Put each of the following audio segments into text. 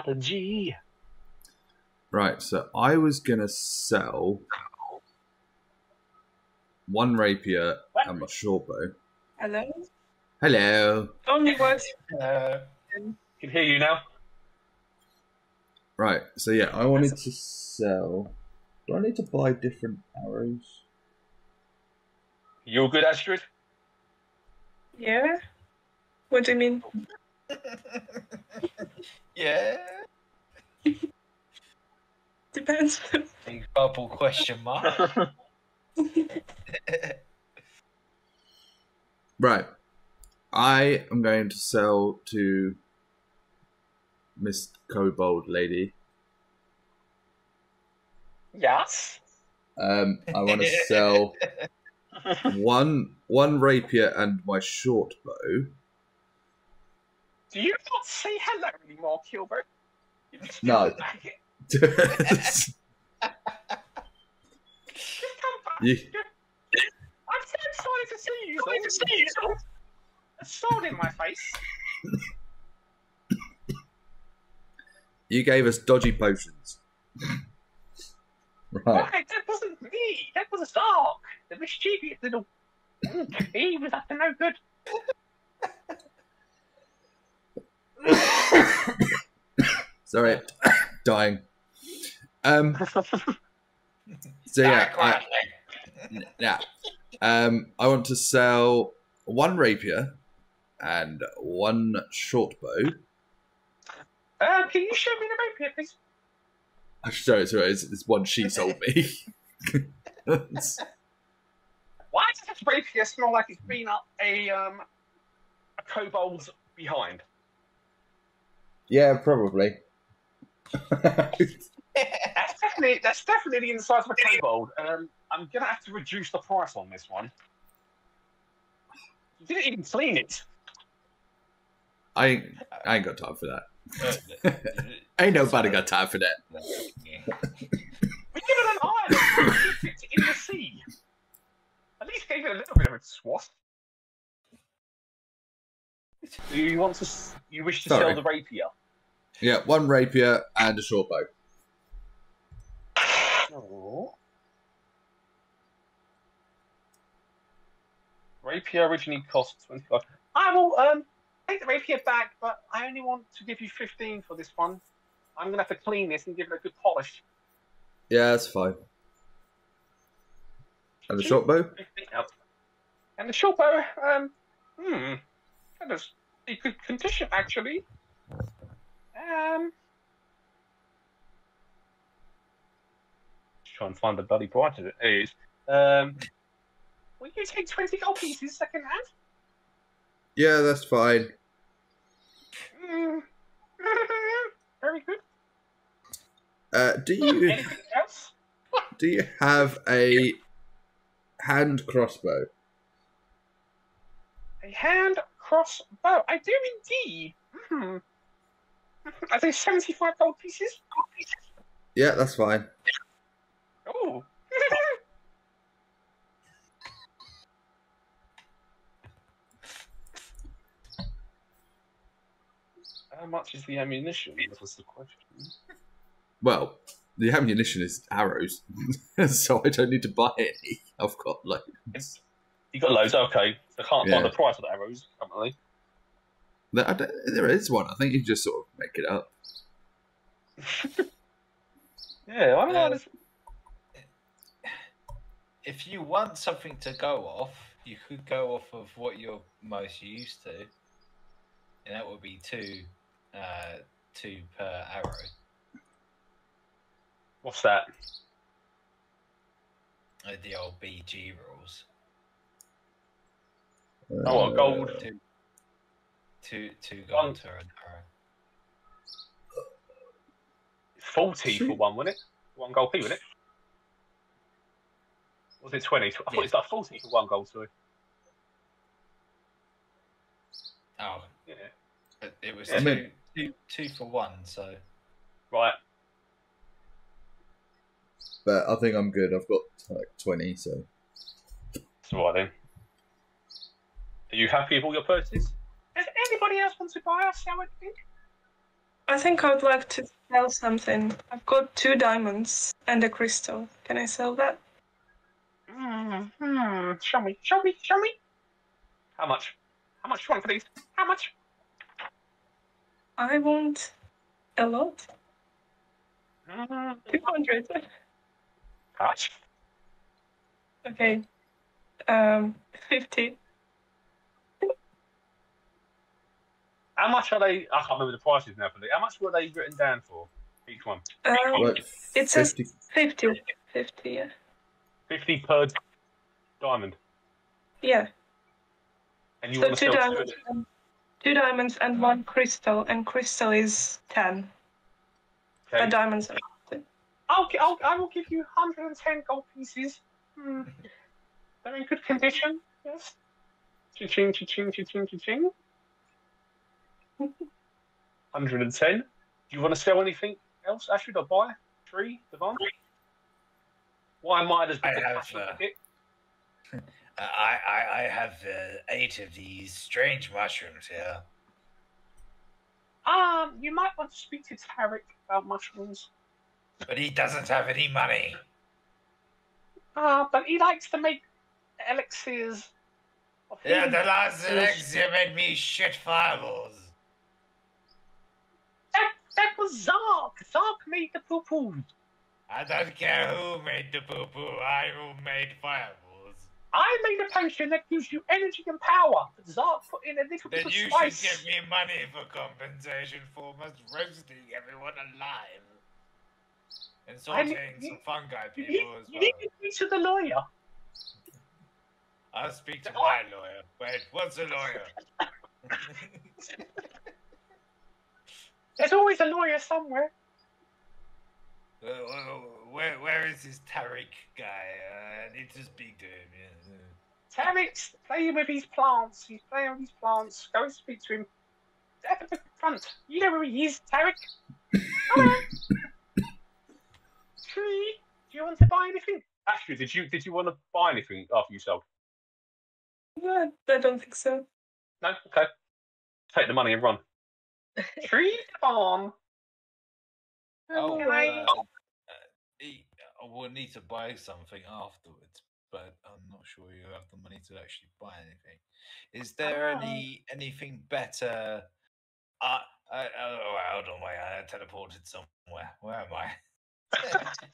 strategy. Right, so I was gonna sell one rapier and my short bow. Hello? Hello. Only words. Uh, can hear you now. Right, so yeah, I wanted to sell. Do I need to buy different arrows? You're good, Astrid. Yeah? What do you mean? yeah. Depends. Big bubble question mark. Right, I am going to sell to Miss Kobold Lady. yes. Um, I want to sell one one rapier and my short bow. Do you not say hello anymore, Gilbert? You just No. come back. you, come back. I'm so excited to see you. Excited to see you. A sword in my face. you gave us dodgy potions. right. Right, that wasn't me. That was Zark, the mischievous little. he was up to no good. Sorry, dying. Um, so yeah, I, yeah. Um, I want to sell one rapier and one short bow. Uh, can you show me the rapier, please? I should show it to her. It's, it's one she sold me. Why does this rapier smell like it's been up a um a kobold's behind? Yeah, probably. That's definitely that's definitely the inside of a kobold. Um, I'm gonna have to reduce the price on this one. You didn't even clean it. I ain't, I ain't got time for that. Ain't nobody got time for that. We give it an island. We keep it in the sea. At least gave it a little bit of a swath. Do you want to? You wish to Sorry. sell the rapier? Yeah, one rapier and a short bow. Oh. Rapier originally cost twenty five. I will um take the rapier back, but I only want to give you fifteen for this one. I'm gonna have to clean this and give it a good polish. Yeah, that's fine. And the short bow? 15. And the short bow, um, hmm, that is a good condition actually. Um, try and find the bloody price of it. There it is. Um, will you take twenty gold pieces second hand? Yeah, that's fine. Hmm. Very good. Uh, do you do you have a hand crossbow? A hand cross bow. I do indeed. Hmm. Are they seventy-five gold pieces? Gold pieces. Yeah, that's fine. Oh. How much is the ammunition? That was the question. Well, the ammunition is arrows, so I don't need to buy any. I've got loads. You got loads. Okay, I can't Yeah. find the price of the arrows currently. There, there is one. I think you just sort of make it up. Yeah, I don't know. If you want something to go off, you could go off of what you're most used to, and that would be two, uh, two per arrow. What's that? uh, The old BG rules. Oh, what, gold? Uh, Two, two, two One- gold to an arrow. Forty for one, wasn't it? One gold P, wasn't it? Was it twenty? I thought it was like forty for one gold. Sorry. Oh, Yeah. but it was I two, mean- two, two for one. So Right. But I think I'm good. I've got like 20, so. That's all right then. Are you happy with all your purchases? Does anybody else want to buy or sell anything? I think I would like to sell something. I've got two diamonds and a crystal. Can I sell that? Hmm, hmm. Show me, show me, show me. How much? How much do you want for these? How much? I want a lot. Hmm, 200. How much? Okay. Um, 50. How much are they? I can't remember the prices now for the. How much were they written down for each one? Um, What, it says 50? 50. 50, yeah. Fifty per diamond, Yeah. and you So want to two sell diamonds, and, two diamonds and one crystal, and crystal is 10. Okay. But diamonds are I'll, I'll, I will give you 110 gold pieces. Hmm. They're in good condition, yes. Cha-ching, cha-ching, cha-ching, cha-ching. 110. Do you want to sell anything else, Ashford, or buy? Three, Devon? Why might as I well have, uh, I, I, I have uh, eight of these strange mushrooms here. Um, you might want to speak to Tarek about mushrooms. But he doesn't have any money. Ah, but he likes to make elixirs. Yeah, the last elixir made me shit fireballs. That, was Zark. Zark made the poo poo. I don't care who made the poo poo, I who made fireballs. I made a potion that gives you energy and power. Zark put in a little bit of spice. Then you should give me money for compensation for us roasting everyone alive. And I sauteing need- some fungi You people need, as you well. need to speak to the lawyer. I'll speak to oh. my lawyer. Wait, what's a lawyer? There's always a lawyer somewhere. Uh, where, where is this Tarek guy? Uh, I need to speak to him. Yeah. Tarek's playing with his plants. He's playing with his plants. Go and speak to him. At the front. You know where he is, Tarek. Hello. Tree, do you want to buy anything? Actually, did you did you want to buy anything after you sold? No, I don't think so. No? Okay. Take the money and run. Tree farm. Oh, Can I- uh, uh, he- I will need to buy something afterwards, but I'm not sure you have the money to actually buy anything. Is there Ah. any anything better? Uh, uh, oh, hold on, wait, I teleported somewhere. Where am I?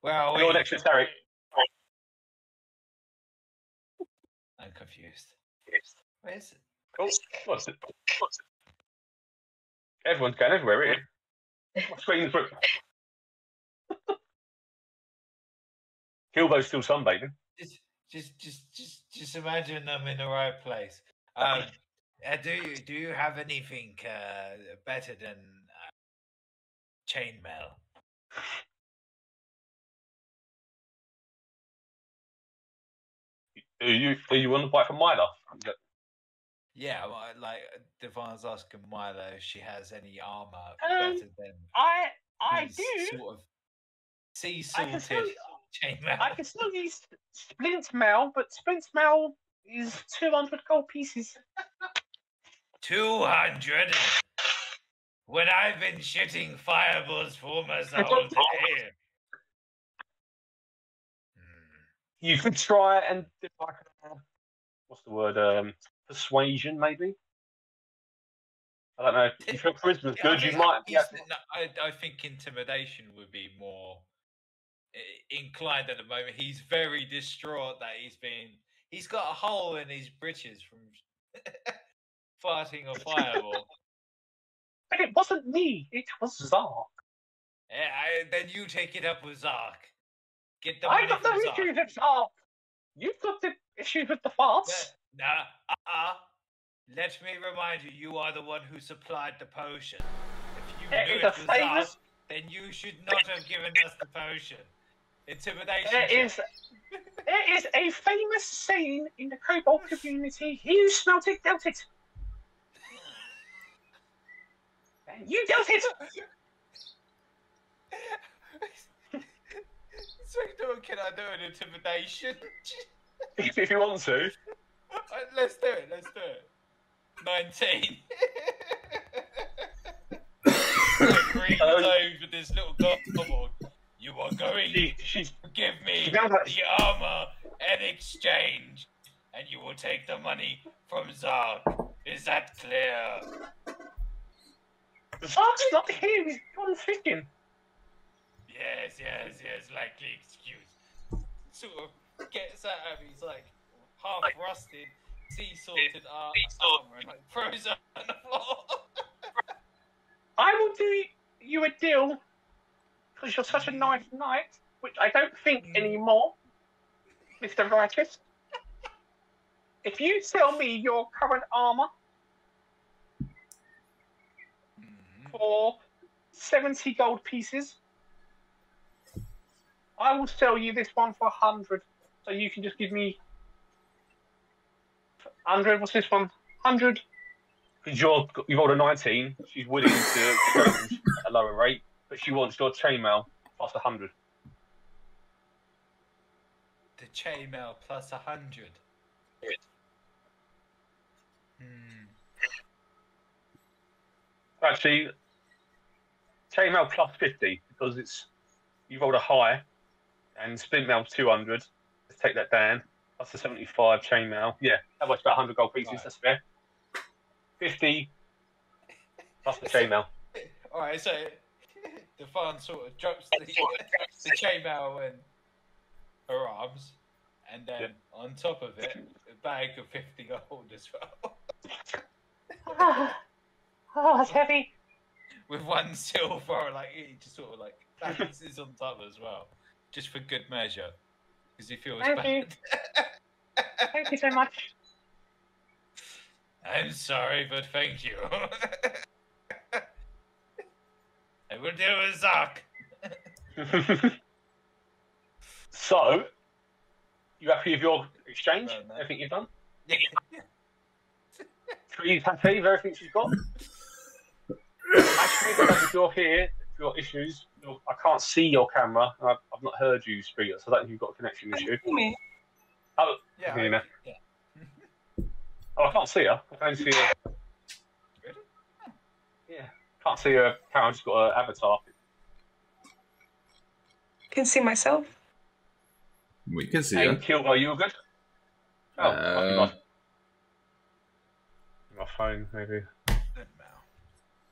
Where are You're we? next to Tarek. I'm confused. Where is it? Oh, what's it? What's it? Everyone's going everywhere, isn't it? Screen's. Kilbo's still sunbathing. Just, just, just, just, just imagine I'm in the right place. Um, uh, do you do you have anything uh, better than uh, chainmail? Are you are you on the bike from Myla? Yeah, well, like Devon's asking Myla if she has any armor Um, better than I I do. sort of sea I can still salted chainmail. I can still use splint mail, but splint mail is two hundred gold pieces. Two hundred. When I've been shitting fireballs for myself all day. Hmm. You could try and what's the word? Um, persuasion, maybe. I don't know. If your charisma's Yeah, I good, you might. Yeah. I, I think intimidation would be more inclined at the moment. He's very distraught that he's been. He's got a hole in his breeches from farting a fireball. But it wasn't me. It was Zark. Eh, I- then you take it up with Zark. Get the I've money got no Zark. issues with Zark. You've got the issues with the farts. Nah, uh-uh. Let me remind you, you are the one who supplied the potion. If you There knew it was Zark, famous. then you should not have given us the potion. Intimidation. There check. is. There is a famous saying in the Kobold community: "He who smelt it dealt it." And you dealt it. so, can I do an intimidation? if, if you want to. Uh, let's do it. Let's do it. Nineteen. Uh, over this little goblin. You are going She, she's to give me She like- the armor in exchange, and you will take the money from Zark. Is that clear? Zark's not here. He's gone fishing. Yes, yes, yes. Likely excuse. Sort of gets at him. He's like half rusted, sea sorted uh, ar- armor, like it on the floor. I will do you a deal because you're such a mm. nice knight, which I don't think mm. anymore, Mr. Righteous. If you sell me your current armor Mhm. for 70 gold pieces, I will sell you this one for 100. So you can just give me 100. What's this one? 100. Because you're, you've rolled a 19. She's willing to exchange at a lower rate, but she wants your chainmail plus 100. The chainmail plus a hundred. Hmm. Actually, chainmail plus 50 because it's you rolled a high and splintmail 200. Let's take that down. Plus the 75 chainmail. Yeah, that works about 100 gold pieces. Right. That's fair. 50 plus the chainmail. All right, so the fawn sort of drops the, the chainmail and her arms, and then on top of it, a bag of fifty gold as well, oh, that's heavy. with one silver, like he just sort of like balances on top as well, just for good measure, because he feels Thank you. bad. Thank you so much. I'm sorry, but thank you. I will deal with Zark. so, you happy with your exchange? Well, no. Everything you've done? She's happy with everything she's got? Actually, because if you're here, if you've got issues, I can't see your camera. I've, I've not heard you speak, so I don't think you've got a connection Can issue. you see me? Oh, Yeah, Okay, now. yeah. oh, I can't see her. I can't see her. Really? Yeah, can't see her camera. I've just got her avatar. Can see myself. We can see Hey, her. Kill, are you good? Oh, Uh, my, my phone, maybe.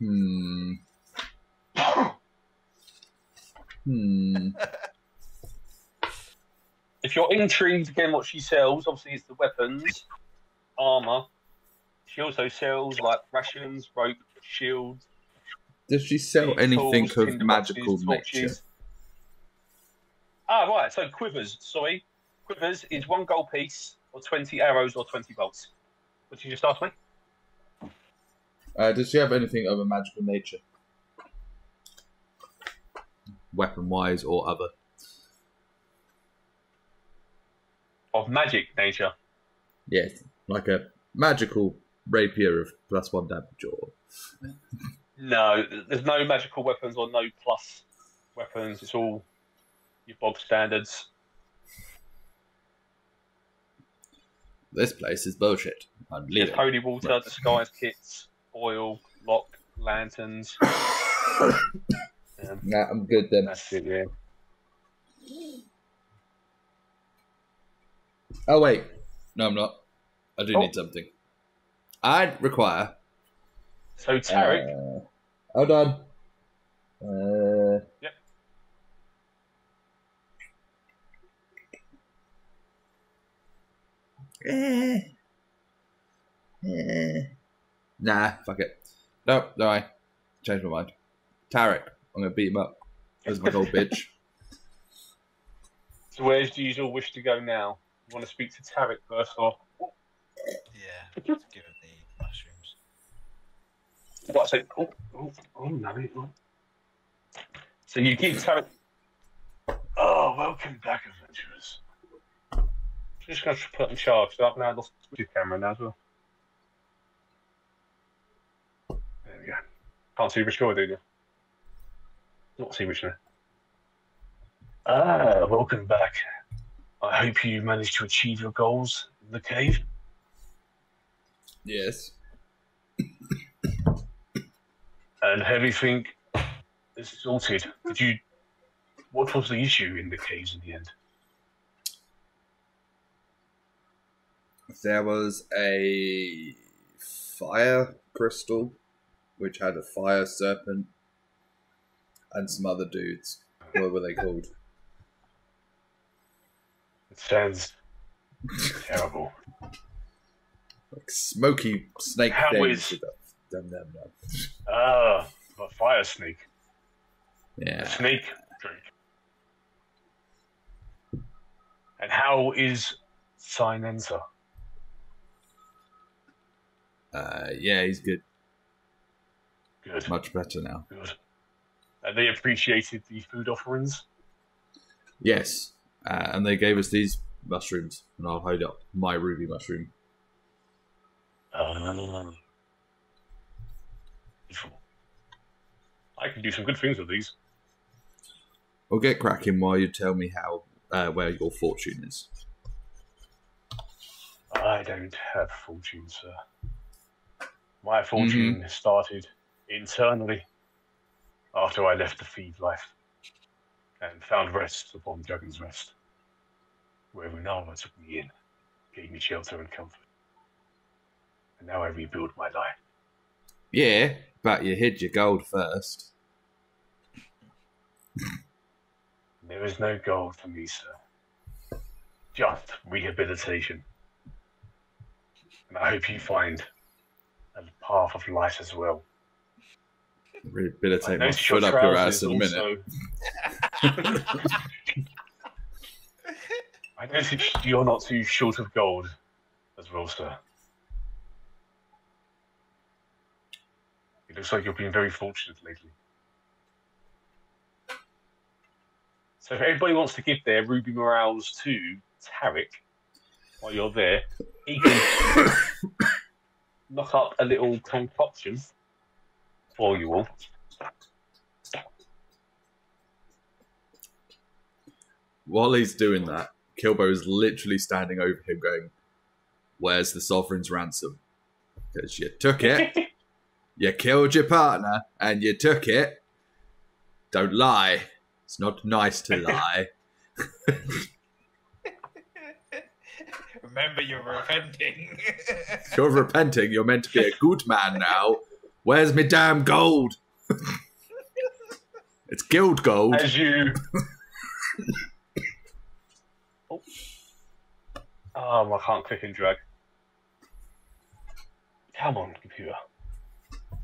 Hmm. Hmm. If you're intrigued again what she sells, obviously is the weapons, armor. She also sells like rations, rope, shields. Does she sell anything tools, of magical boxes, nature? Ah, right. So quivers. Sorry, quivers is one gold piece, or twenty arrows, or twenty bolts. What did you just ask me? Uh, does she have anything of a magical nature? Weapon wise or other? Of magic nature. Yes. Like a magical rapier of plus one damage or. No, there's no magical weapons or no plus weapons. It's all your bog standards. This place is bullshit. I'm There's holy water, disguise kits, oil, lock, lanterns. Um, Nah, I'm good then. that's it, yeah. Oh wait, no, I'm not. I do Oh. need something. I require. So Tarek, Uh, hold on. Uh, Yep. Eh. Eh. Nah, fuck it. No, no, I changed my mind. Tarek, I'm gonna beat him up. There's my gold bitch. so where's do you all wish to go now? You want to speak to Tarek first, or Yeah, give it the mushrooms. what's it? Oh, oh, oh no! it- oh. So you give Tarek. Oh, welcome back, adventurers. I'm Just going to put in charge. So I've now lost the camera now as well. There we go. Can't see which door, do you? Not see which now. Ah, welcome back. I hope you managed to achieve your goals in the cave. yes. and everything This is sorted. Did you? What was the issue in the caves in the end? There was a fire crystal, which had a fire serpent, and some other dudes. What were they called? It sounds terrible. Like smoky snake How is- Dum, dum, dum. Ah, a fire snake. A Yeah. snake drink. And how is Sinensa? Uh, yeah, he's good. Good, Much better now. good. And they appreciated the food offerings. Yes. Uh, and they gave us these mushrooms, and I'll hold up my ruby mushroom. Um, I can do some good things with these. We'll get cracking while you tell me how uh, where your fortune is. I don't have fortune, sir. My fortune started internally after I left the feed life and found rest upon Dragon's Rest, where Runara took me in, gave me shelter and comfort. And now I rebuild my life. Yeah, but you hid your gold first. There is no gold for me, sir. Just rehabilitation. And I hope you find a path of light as well. I Rehabilitate my foot up your ass in a minute. I noticed you're not too short of gold as well, sir. It looks like you've been very fortunate lately. So if everybody wants to give their Ruby Morels to Tarek while you're there, he can knock up a little concoction for you all. While he's doing that, Kilbo is literally standing over him going, Where's the sovereign's ransom? Because you took it, you killed your partner, and you took it. Don't lie. It's not nice to lie. Remember, you're repenting. You're repenting. You're meant to be a good man now. Where's my damn gold? it's guild gold. As you. oh. Um, I can't click and drag. Come on, computer.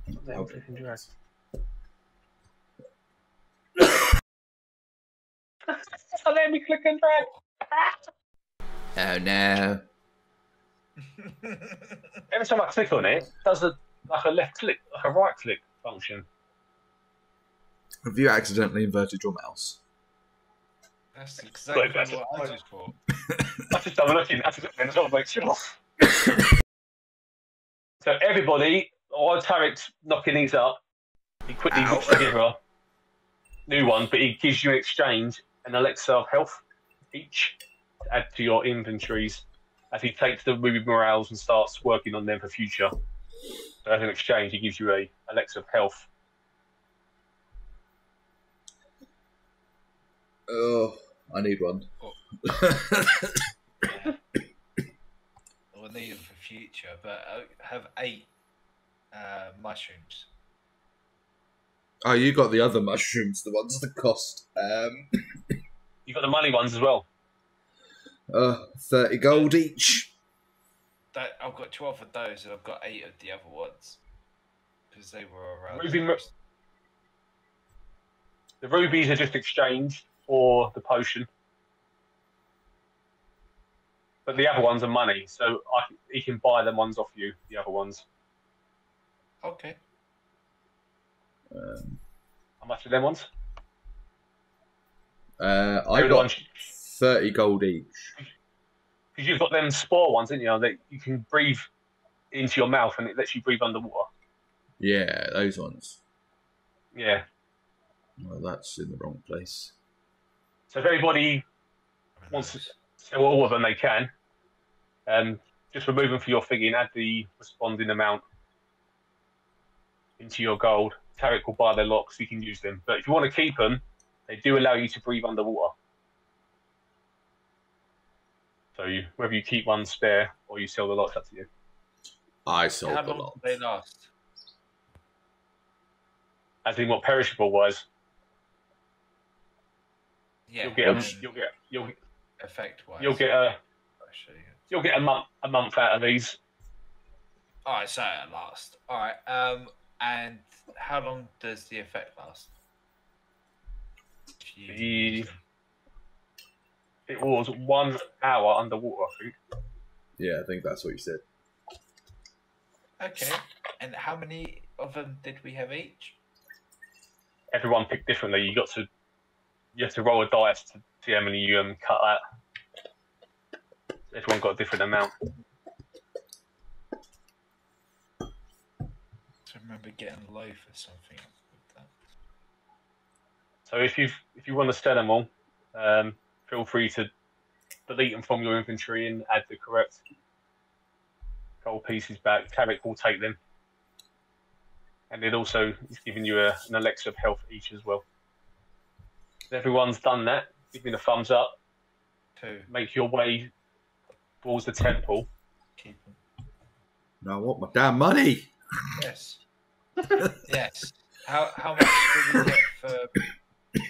Let me Okay. click and drag. Let me click and drag. Oh no. Every time I click on it, it does a like a left click, like a right click function. Have you accidentally inverted your mouse? That's exactly Look, that's- what I just thought. I just I'm looking at it and I'll make sure. so everybody, while Tarek's knocking these up, he quickly Ow. puts together a new one, but he gives you in exchange an elixir of health each to add to your inventories as he takes the ruby morels and starts working on them for future. So as an exchange, he gives you a elixir of health. Oh, I need one. We'll need them for future, but I have eight uh, mushrooms. oh, you got the other mushrooms, the ones that cost um, You've got the money ones as well. uh, 30 gold each. That, I've got 12 of those, and I've got eight of the other ones. Because they were around. Ruby Mo- The rubies are just exchanged for the potion. But the other ones are money, so I, he can buy them ones off you, the other ones. Okay. Um, How much are them ones? uh, I They're got ones- 30 gold each. Because you've got them spore ones, didn't you? That you can breathe into your mouth and it lets you breathe underwater. Yeah, those ones. Yeah. Well, that's in the wrong place. So if everybody wants to sell all of them, they can. Um, just remove them for your thing and add the responding amount into your gold Tarek will buy their locks. You can use them. But if you want to keep them, they do allow you to breathe underwater. So you, whether you keep one spare or you sell the locks, up to you. I sold How the long lot. do they last? As in what perishable wise, Yeah, you'll get a, um, you'll get you'll effect wise. you'll get a Actually. you'll get a month a month out of these. All right, so it last. All right, um, and how long does the effect last? The- It was one hour underwater, I think. Yeah, I think that's what you said. Okay, and how many of them did we have each? Everyone picked differently. You got to you have to roll a dice to see how many you um, cut out. Everyone got a different amount. I remember getting low for something with that. So if you if you want to sell them all, um, feel free to delete them from your inventory and add the correct gold pieces back. Tarek will take them, and it also is giving you a, an elixir of health each as well. If everyone's done that, give me the thumbs up. Two. Make your way towards the temple. Keep. Now I want my damn money. Yes. yes. How how much do we get for?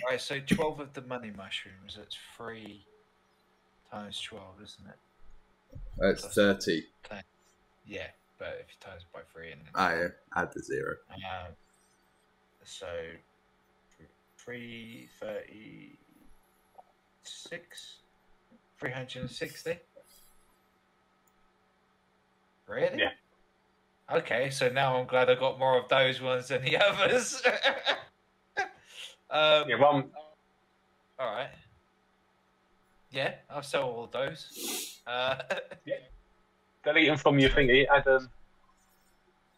Right, so twelve of the money mushrooms. That's three times twelve, isn't it? That's thirty. Yeah, but if you times by three and then I add the zero. Um, so three thirty six, three hundred and sixty. Really? Yeah. Okay, so now I'm glad I got more of those ones than the others. um, Yeah, one. All right. Yeah, I'll sell all of those. Uh, Delete them from your thingy. Add them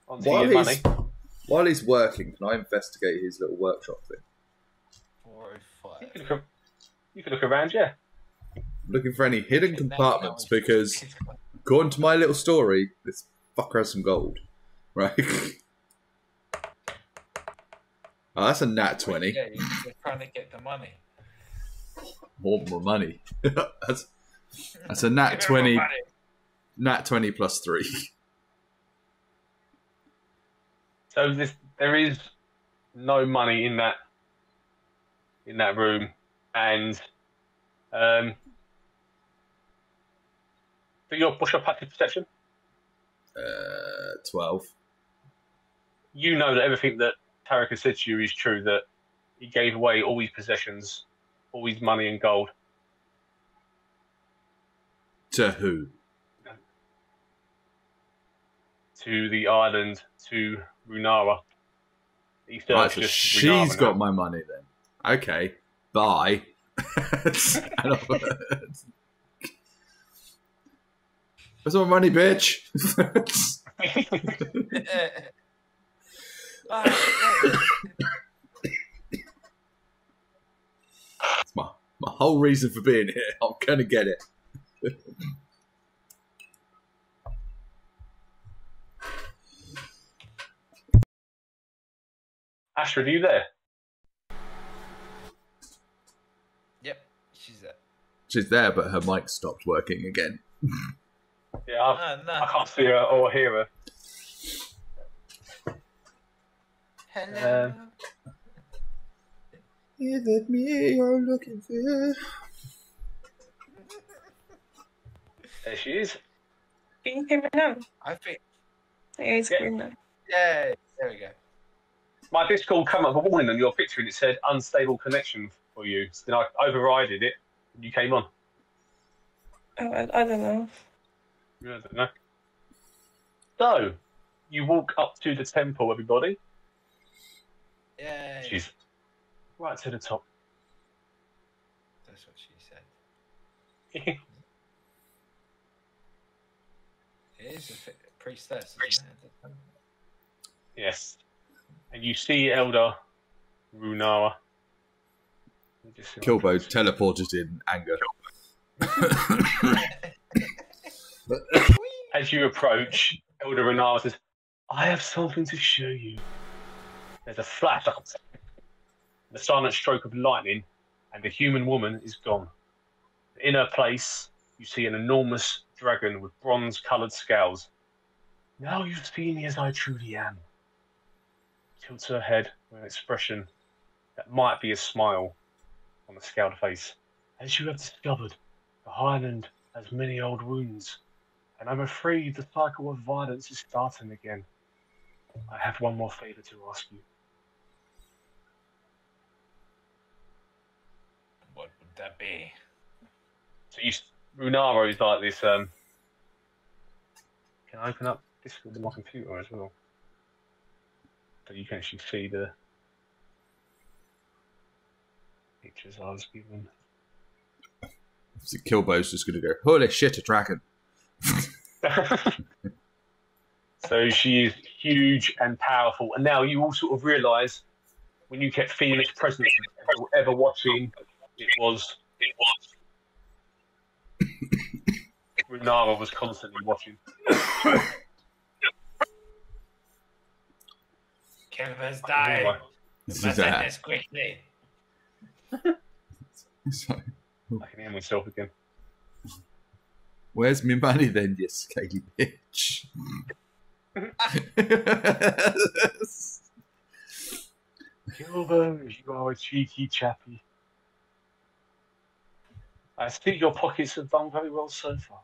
onto While your he's, money. while he's working, can I investigate his little workshop thing? four oh You five. can look, you can look around, yeah. I'm looking for any hidden Okay, compartments because, according to my little story, this fucker has some gold. Right? oh, that's a nat 20. Yeah, you're you're trying to get the money. More, more money. that's, that's a nat 20, nat 20 plus 3. So this, there is no money in that in that room, and um, do your push up passive perception? Uh, 12. You know that everything that Tarek has said to you is true. That he gave away all his possessions, all his money and gold To who? to the island to Runara. He still Right, has so just she's Runara got now. my money then. Okay, bye. And I'll- Where's my money, bitch? Oh, shit. It's my, my whole reason for being here. I'm gonna get it. Astrid, are you there? yep, she's there. She's there, but her mic stopped working again. Yeah, Oh, ah, no. I can't see her or hear her. Hello. Um, Is it me you're looking for? There she is. Can you hear me now? I think. Yeah, it's Yeah. green now. Yeah, there we go. My Discord come up with a warning on your picture and it said unstable connection for you. So then I overrided it and you came on. Oh, I, I don't know. I don't know. So, you walk up to the temple, everybody. Yay. She's right to the top. That's what she said. It is a priestess, isn't yes. And you see Elder Runara. Let me just see what- Kilbo teleported in anger. As you approach, Elder Runara says, I have something to show you. There's a flash, like the silent stroke of lightning, and the human woman is gone. In her place, you see an enormous dragon with bronze coloured scales. Now you see me as I truly am. Tilts her head with an expression that might be a smile on the scaled face. As you have discovered, the Highland has many old wounds, and I'm afraid the cycle of violence is starting again. I have one more favour to ask you. What would that be? So you, Runara is like this. Um, can I open up Discord on my computer as well? So you can actually see the pictures I was given. So Kilbo's just going to go, holy shit, a dragon. so she is huge and powerful, and now you all sort of realise when you kept feeling its presence, ever, ever watching, it was it was. Runara was constantly watching. Kilber's died. This Let's is, end this quickly. so, I can hear myself again. where's my money then, you scaly bitch? Gilbert, you are a cheeky chappy. I think your pockets have done very well so far.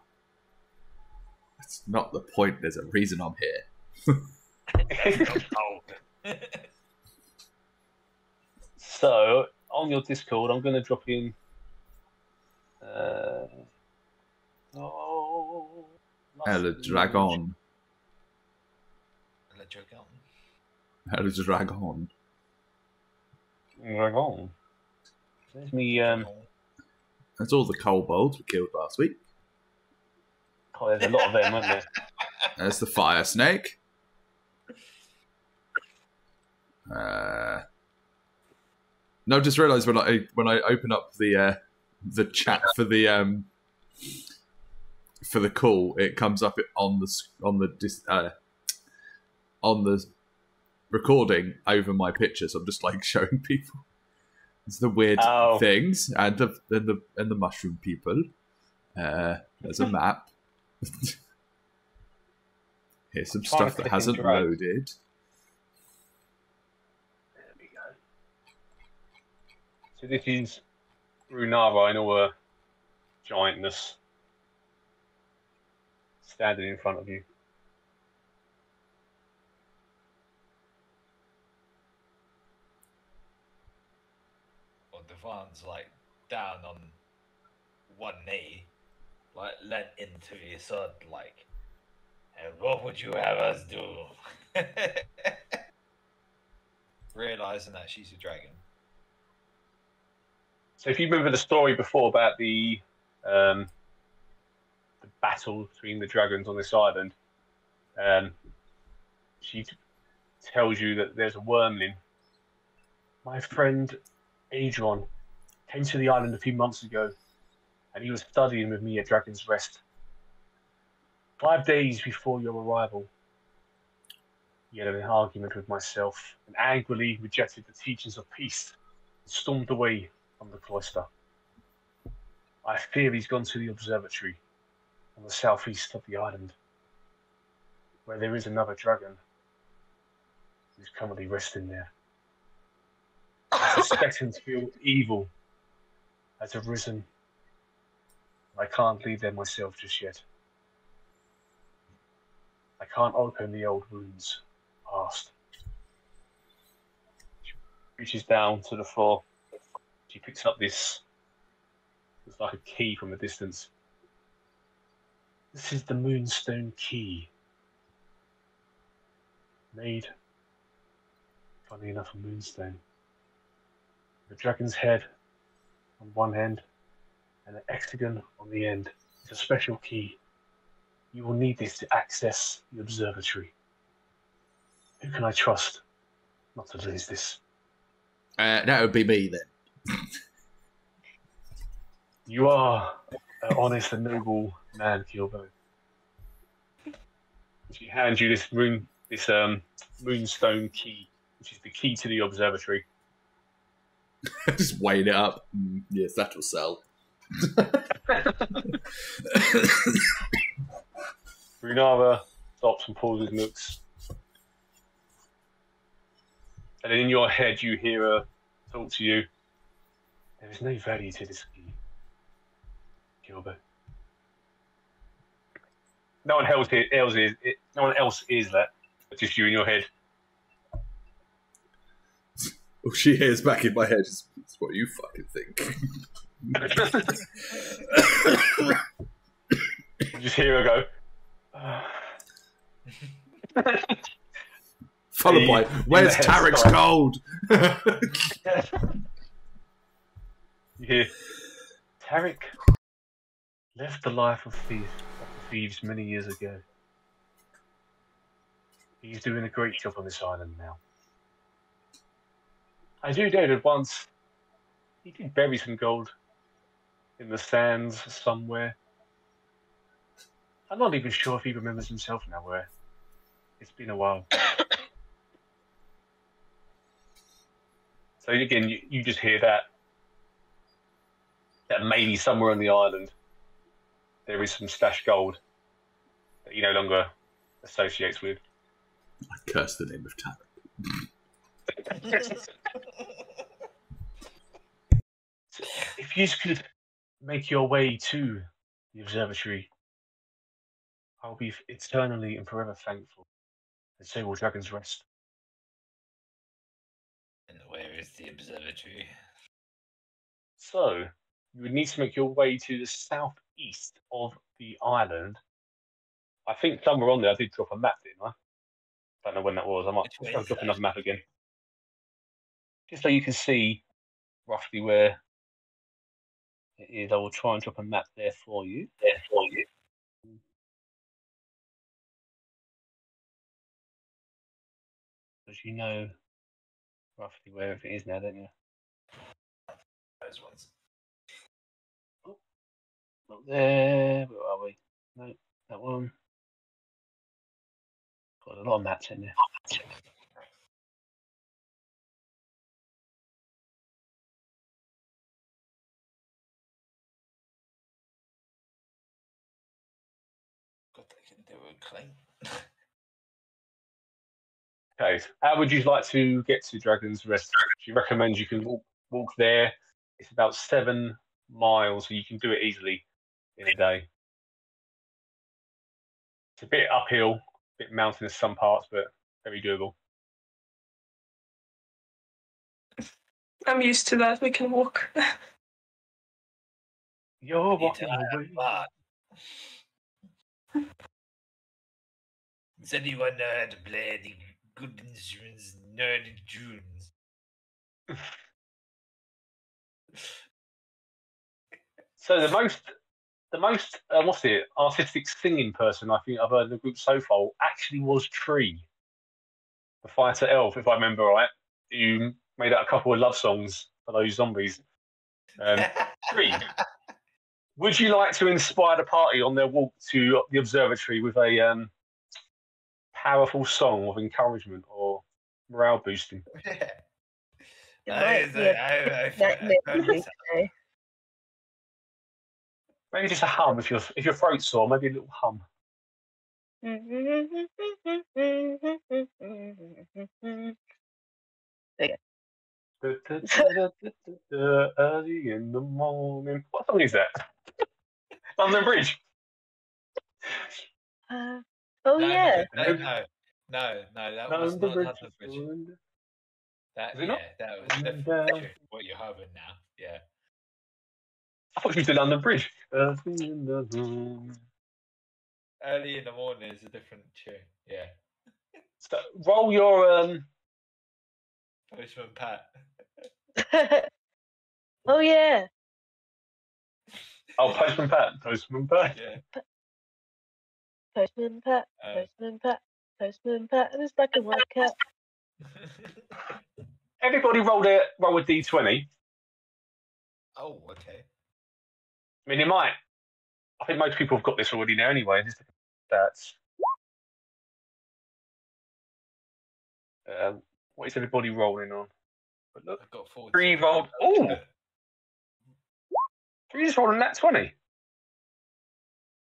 That's not the point. There's a reason I'm here. so, on your Discord, I'm going to drop in. Uh, oh, El Dragon. Let you go. El Dragon. Dragon. There's me. Um, That's all the kobolds we killed last week. oh, there's a lot of them, aren't there? There's the fire snake. Uh, no, I just realised when I when I open up the uh, the chat for the um, for the call, it comes up on the on the dis- uh, on the recording over my picture. So I'm just like showing people. It's the weird Oh. things and the and the and the mushroom people. Uh, there's a map. Here's some stuff that hasn't loaded. There we go. So this is Runara in all her giantness, standing in front of you. Devon's like down on one knee, like leant into his son, like, and what would you have us do? Realizing that she's a dragon. So if you remember the story before about the um, the battle between the dragons on this island, um, she tells you that there's a wyrmling. My friend Adron came to the island a few months ago, and he was studying with me at Dragon's Rest. Five days before your arrival, he had an argument with myself and angrily rejected the teachings of peace and stormed away from the cloister. I fear he's gone to the observatory on the southeast of the island, where there is another dragon who's currently resting there. I suspect him to feel evil has arisen. I can't leave there myself just yet. I can't open the old wounds past. She reaches down to the floor. She picks up this. It's like a key from a distance. This is the Moonstone Key. Made, funny enough, a moonstone. The dragon's head on one end and an hexagon on the end. It's a special key. You will need this to access the observatory. Who can I trust not to lose this? Uh, that would be me then. You are an honest and noble man, Kilbo. She hands you this moon, this um, moonstone key. which is the key to the observatory. Just weighing it up. Mm, yes, that'll sell. Runara stops and pauses, and looks. And then in your head, you hear her talk to you. There is no value to this key, Gilbert. No one else, here, else is. No one else is that. Just you in your head. All she hears back in my head is, "It's what you fucking think." You just hear her go. Followed by, "Where's Tarek's gold?" You hear Tarek left the life of thieves, of thieves many years ago. He's doing a great job on this island now. I do know that once he did bury some gold in the sands somewhere. I'm not even sure if he remembers himself now where. It's been a while. so again, you, you just hear that that maybe somewhere on the island there is some stashed gold that he no longer associates with. I curse the name of Tarek. If you could make your way to the observatory, I'll be eternally and forever thankful. And so will Dragon's Rest. And where is the observatory? So, you would need to make your way to the southeast of the island. I think somewhere on there I did drop a map, didn't I? Don't know when that was. I might Which way I'll drop another map again. Just so you can see roughly where it is. I will try and drop a map there for you. There for you. Because you know roughly where it is now, don't you? Those ones. Oh, Not there. Where are we? No, that one. Got a lot of maps in there. Can- clean. Okay, how would you like to get to Dragon's Rest? Do you recommend you can walk, walk there? It's about seven miles, so you can do it easily in a day. It's a bit uphill, a bit mountainous some parts, but very doable. I'm used to that. We can walk. You're walking to away. But does anyone know how to play the good instruments, nerdy tunes? So the most, the most, uh, what's it, artistic singing person I think I've heard in the group so far actually was Tree, the fighter elf, if I remember right, who made out a couple of love songs for those zombies. Um, Tree, would you like to inspire the party on their walk to the observatory with a um, powerful song of encouragement or morale boosting? It might I, be a I, I, nightmare I, thing to say. Maybe just a hum if your if your throat's sore. Maybe a little hum. Early in the morning. What song is that? London Bridge. Uh, oh no, yeah, No, no, no, no, no, that was not Bridge. London Bridge. That, Is it yeah, not? that was London definitely Bridge. what you're having now. Yeah. I thought you was the London Bridge. Early in the morning. Early in the morning is a different tune. Yeah. So roll your um. Postman Pat. oh yeah. Oh, Postman Pat. Postman Pat. Yeah. Postman Pat, Uh, Postman Pat, Postman Pat, and his black and white cat. Everybody roll a roll a d twenty. oh, okay. I mean, it might. I think most people have got this already now anyway. Just look. Um, What is everybody rolling on? But look, I've got four. three rolled. Oh, three just rolling that twenty.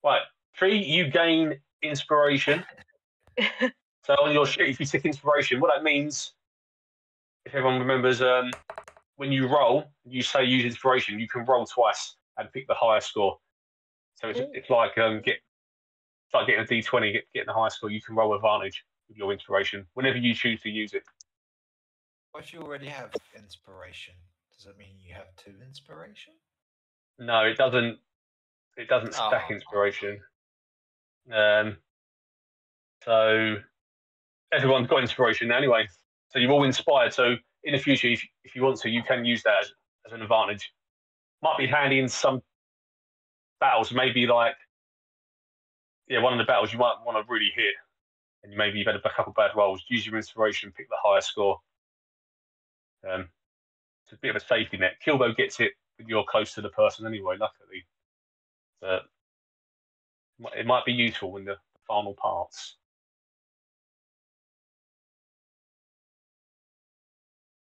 Right, three. You gain inspiration. So on your sheet, if you tick inspiration, what that means, if everyone remembers, um, when you roll, you say use inspiration, you can roll twice and pick the highest score. So it's, it's like um, get it's like getting a D twenty, get, getting the highest score. You can roll advantage with your inspiration whenever you choose to use it. What if you already have inspiration? Does that mean you have two inspiration? No, it doesn't. It doesn't stack Oh. inspiration. Um, so everyone's got inspiration anyway. So you're all inspired. So in the future, if, if you want to, you can use that as, as an advantage. Might be handy in some battles. Maybe like yeah, one of the battles you might want to really hit, and maybe you've had a couple bad rolls. Use your inspiration, pick the higher score. Um, it's a bit of a safety net. Kilbo gets it you're close to the person anyway, luckily. But it might- be useful in the final parts.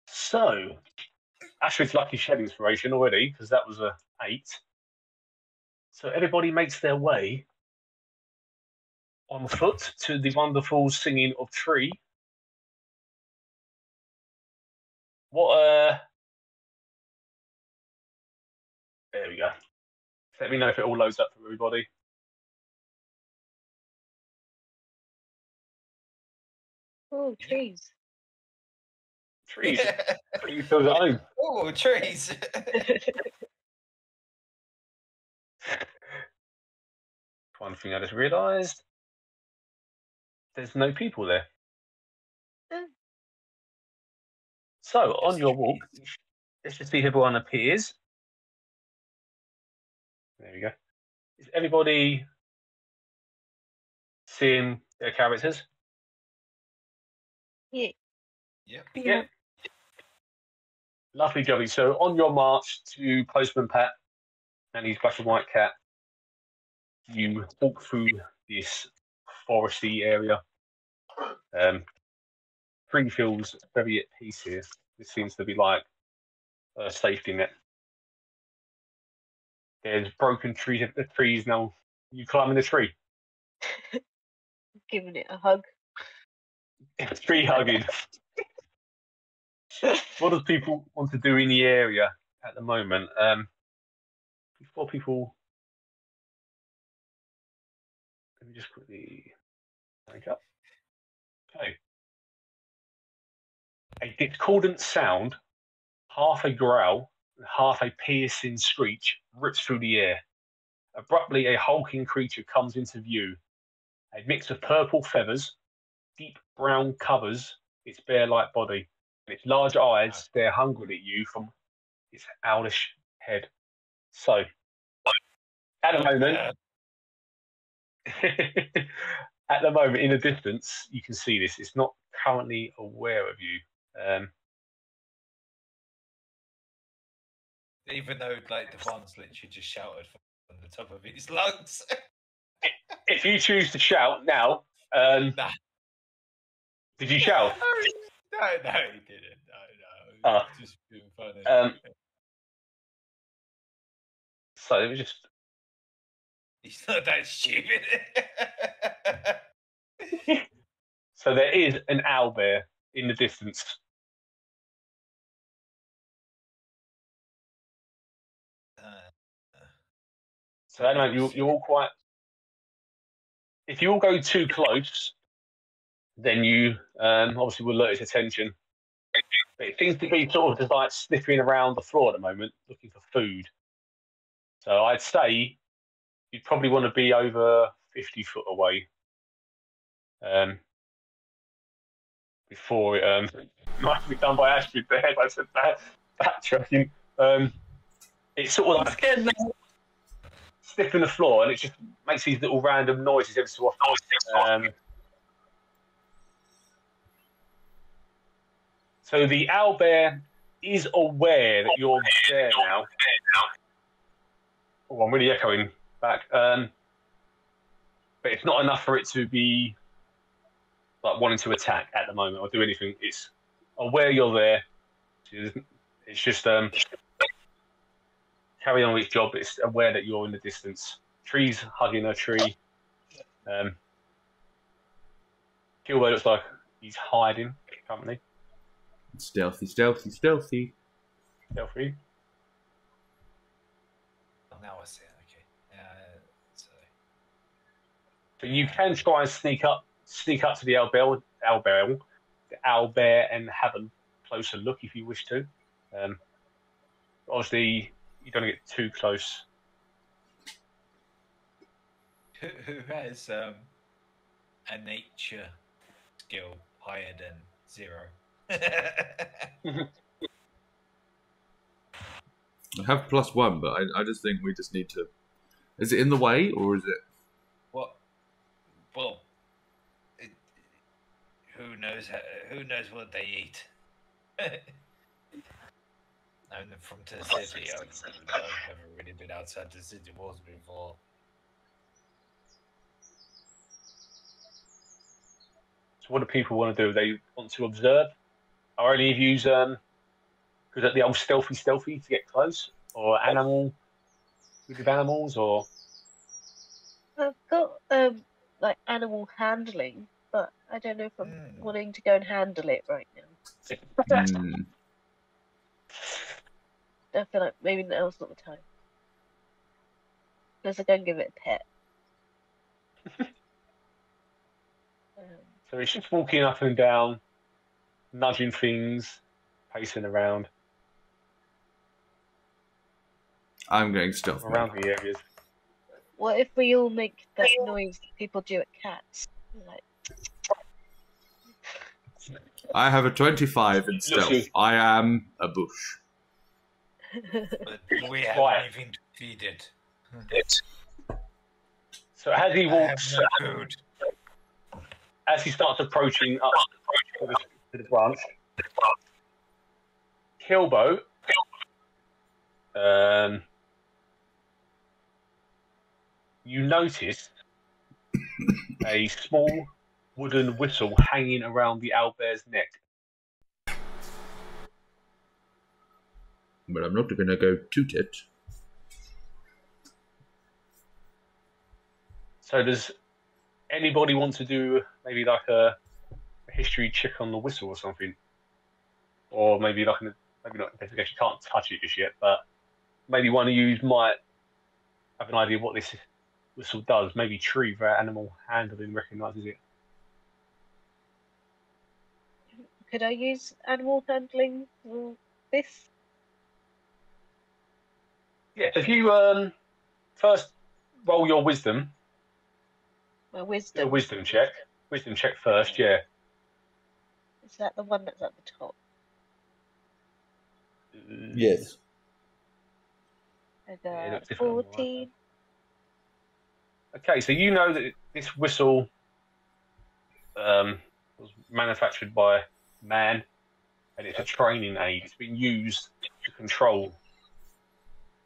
So, Astrid's lucky shed inspiration already because that was a eight. So everybody makes their way on foot to the wonderful singing of tree. What uh there we go. Let me know if it all loads up for everybody. Oh, trees. Trees. Tree feels at oh, trees. One thing I just realised. There's no people there. Oh. So on your walk, let's just see if everyone appears. There we go. Is everybody seeing their characters? Yeah. yep. Yeah. Lovely jobby. So on your march to Postman Pat and his black and white cat, you walk through this foresty area. Um, Spring feels very at peace here. This seems to be like a safety net. There's broken trees. The trees now. You climbing the tree. Giving it a hug. tree hugging. what does people want to do in the area at the moment? Um, before people, let me just quickly wake up. Okay. A discordant sound, half a growl and half a piercing screech, rips through the air. Abruptly, a hulking creature comes into view. A mix of purple feathers, deep brown covers its bear-like body, and its large eyes stare hungrily at you from its owlish head. So, at the moment, at the moment, in the distance, you can see this. It's not currently aware of you. Um, Even though, like, the one's literally just shouted from the top of his lungs. if you choose to shout now, um, Nah. Did you shout? no, no, he didn't. No, no. Ah. Just being funny. Um, So it was just He's not that stupid. so there is an owl bear in the distance. Uh, So at the moment, you're, you're all quite. If you all go too close, then you um, obviously will alert its attention. But it seems to be sort of just like sniffing around the floor at the moment, looking for food. So I'd say you'd probably want to be over 50 foot away um, before it um, might be done by Astrid there. I said that backtracking. Um, it's sort of like sniffing the floor, and it just makes these little random noises every so often. Um, so the owlbear is aware that you're there now. Oh, I'm really echoing back. Um, but it's not enough for it to be like wanting to attack at the moment or do anything. It's aware you're there. It's just um, carrying on with its job. It's aware that you're in the distance. Trees hugging a tree. Um, Kilbo looks like he's hiding currently. Stealthy, stealthy, stealthy. Stealthy. Oh, now I see it. Okay. Uh, so, So you can try and sneak up, sneak up to the owlbear, owlbear, the owlbear, and have a closer look if you wish to. Um, obviously, you don't get too close. who, who has um, a nature skill higher than zero? I have plus one, but I, I just think we just need to. Is it in the way or is it? what? Well, it, who knows? How, who knows what they eat? I'm from the city. I've, I've never really been outside the city walls before. So what do people want to do? They want to observe. Are any of you um, good at the old stealthy, stealthy to get close, or animal? Good with animals, or I've got um like animal handling, but I don't know if I'm wanting to go and handle it right now. Hmm. I feel like maybe now's not the time. Unless I go and give it a pet. um, so it's just walking up and down, nudging things, pacing around I'm going stealth. mode. around the areas. what if we all make that noise that people do at cats? Like, I have a 25 in stealth. I am a bush. But we have Why? anything to it. So as he walks, no as he starts approaching up to the, to the branch, Kilbo, um, you notice a small wooden whistle hanging around the owlbear's neck. But I'm not going to go toot it. So does anybody want to do maybe like a, a history check on the whistle or something, or maybe like an, maybe not investigation. Can't touch it just yet, but maybe one of you might have an idea what this whistle does. Maybe tree for animal handling recognises it. could I use animal handling for this? Yeah. If you um first roll your wisdom, My wisdom. wisdom check. Wisdom check first. Yeah. Is that the one that's at the top? Yes. I Yeah, got that's different on the right 14. Okay, so you know that this whistle um, was manufactured by man, and it's a training aid. It's been used to control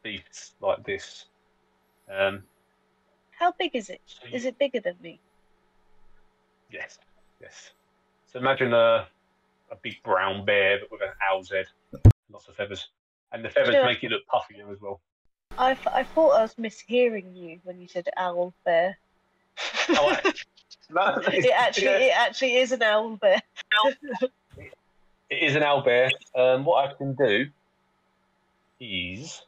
beasts like this. Um, How big is it? so Is you- it bigger than me? Yes, yes. So imagine a a big brown bear but with an owl's head, lots of feathers, and the feathers make it look puffier as well. I, I thought I was mishearing you when you said owl bear. Oh, I- No, it actually yeah. it actually is an owl bear. It is an owlbear. Um, what I can do is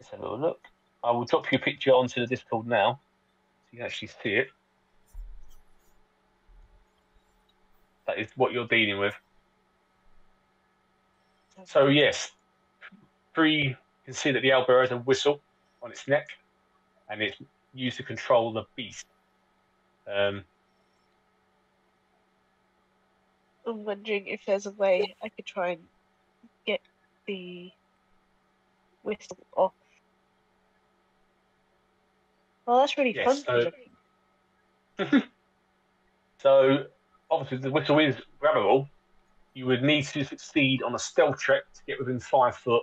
let's have a little look. I will drop you a picture onto the Discord now, so you can actually see it. That is what you're dealing with. So yes, Tree can see that the owlbear has a whistle on its neck, and it's used to control the beast. Um, I'm wondering if there's a way I could try and get the whistle off. Well, that's really Yes, fun. so- So obviously the whistle is grabbable. You would need to succeed on a stealth check to get within five foot,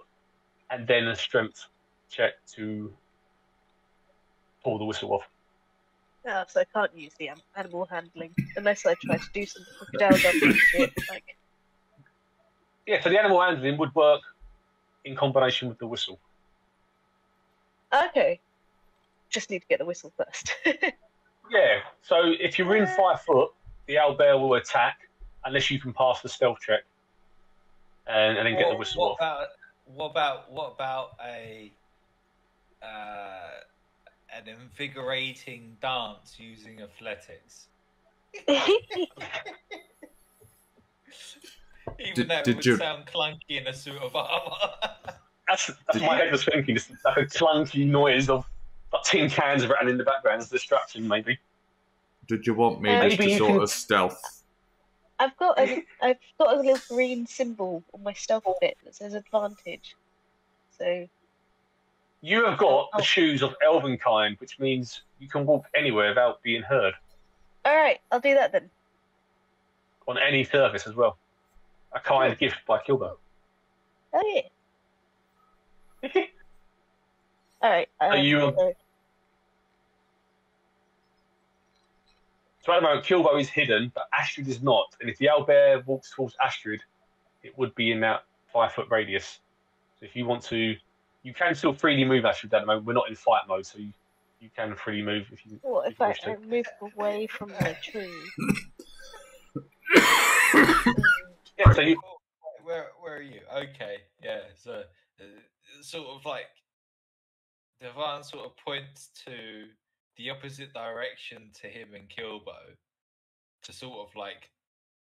and then a strength check to pull the whistle off. Ah, so I can't use the animal handling unless I try to do some crocodile jumping shit. Like, Yeah, so the animal handling would work in combination with the whistle. okay, just need to get the whistle first. Yeah, so if you're in five foot, the owlbear will attack unless you can pass the stealth check and, and then get the whistle what off. About, what about what about a uh, an invigorating dance using athletics? Even Did- though it did would you- sound clunky in a suit of armor. That's, that's what my you- head was thinking. Just like a clunky noise of like tin cans running in the background as a distraction, maybe. Did you want me Uh, just to sort can- of stealth? I've got a, I've got a little green symbol on my stealth bit that says advantage. So You have got Oh. the shoes of elven kind, which means you can walk anywhere without being heard all right, I'll do that then. on any surface as well. A kind gift by Kilbo. Oh yeah. All right. Are you- uh, So at the moment, Kilbo is hidden, but Astrid is not. And if the owlbear walks towards Astrid, it would be in that five foot radius. So if you want to, you can still freely move Astrid at the moment. We're not in fight mode, so you, you can freely move if you. What if if you I, wish. I move away from the tree? Yeah, so you, where where are you? Okay, yeah. So uh, sort of like Dewahn sort of points to the opposite direction to him and Kilbo to sort of like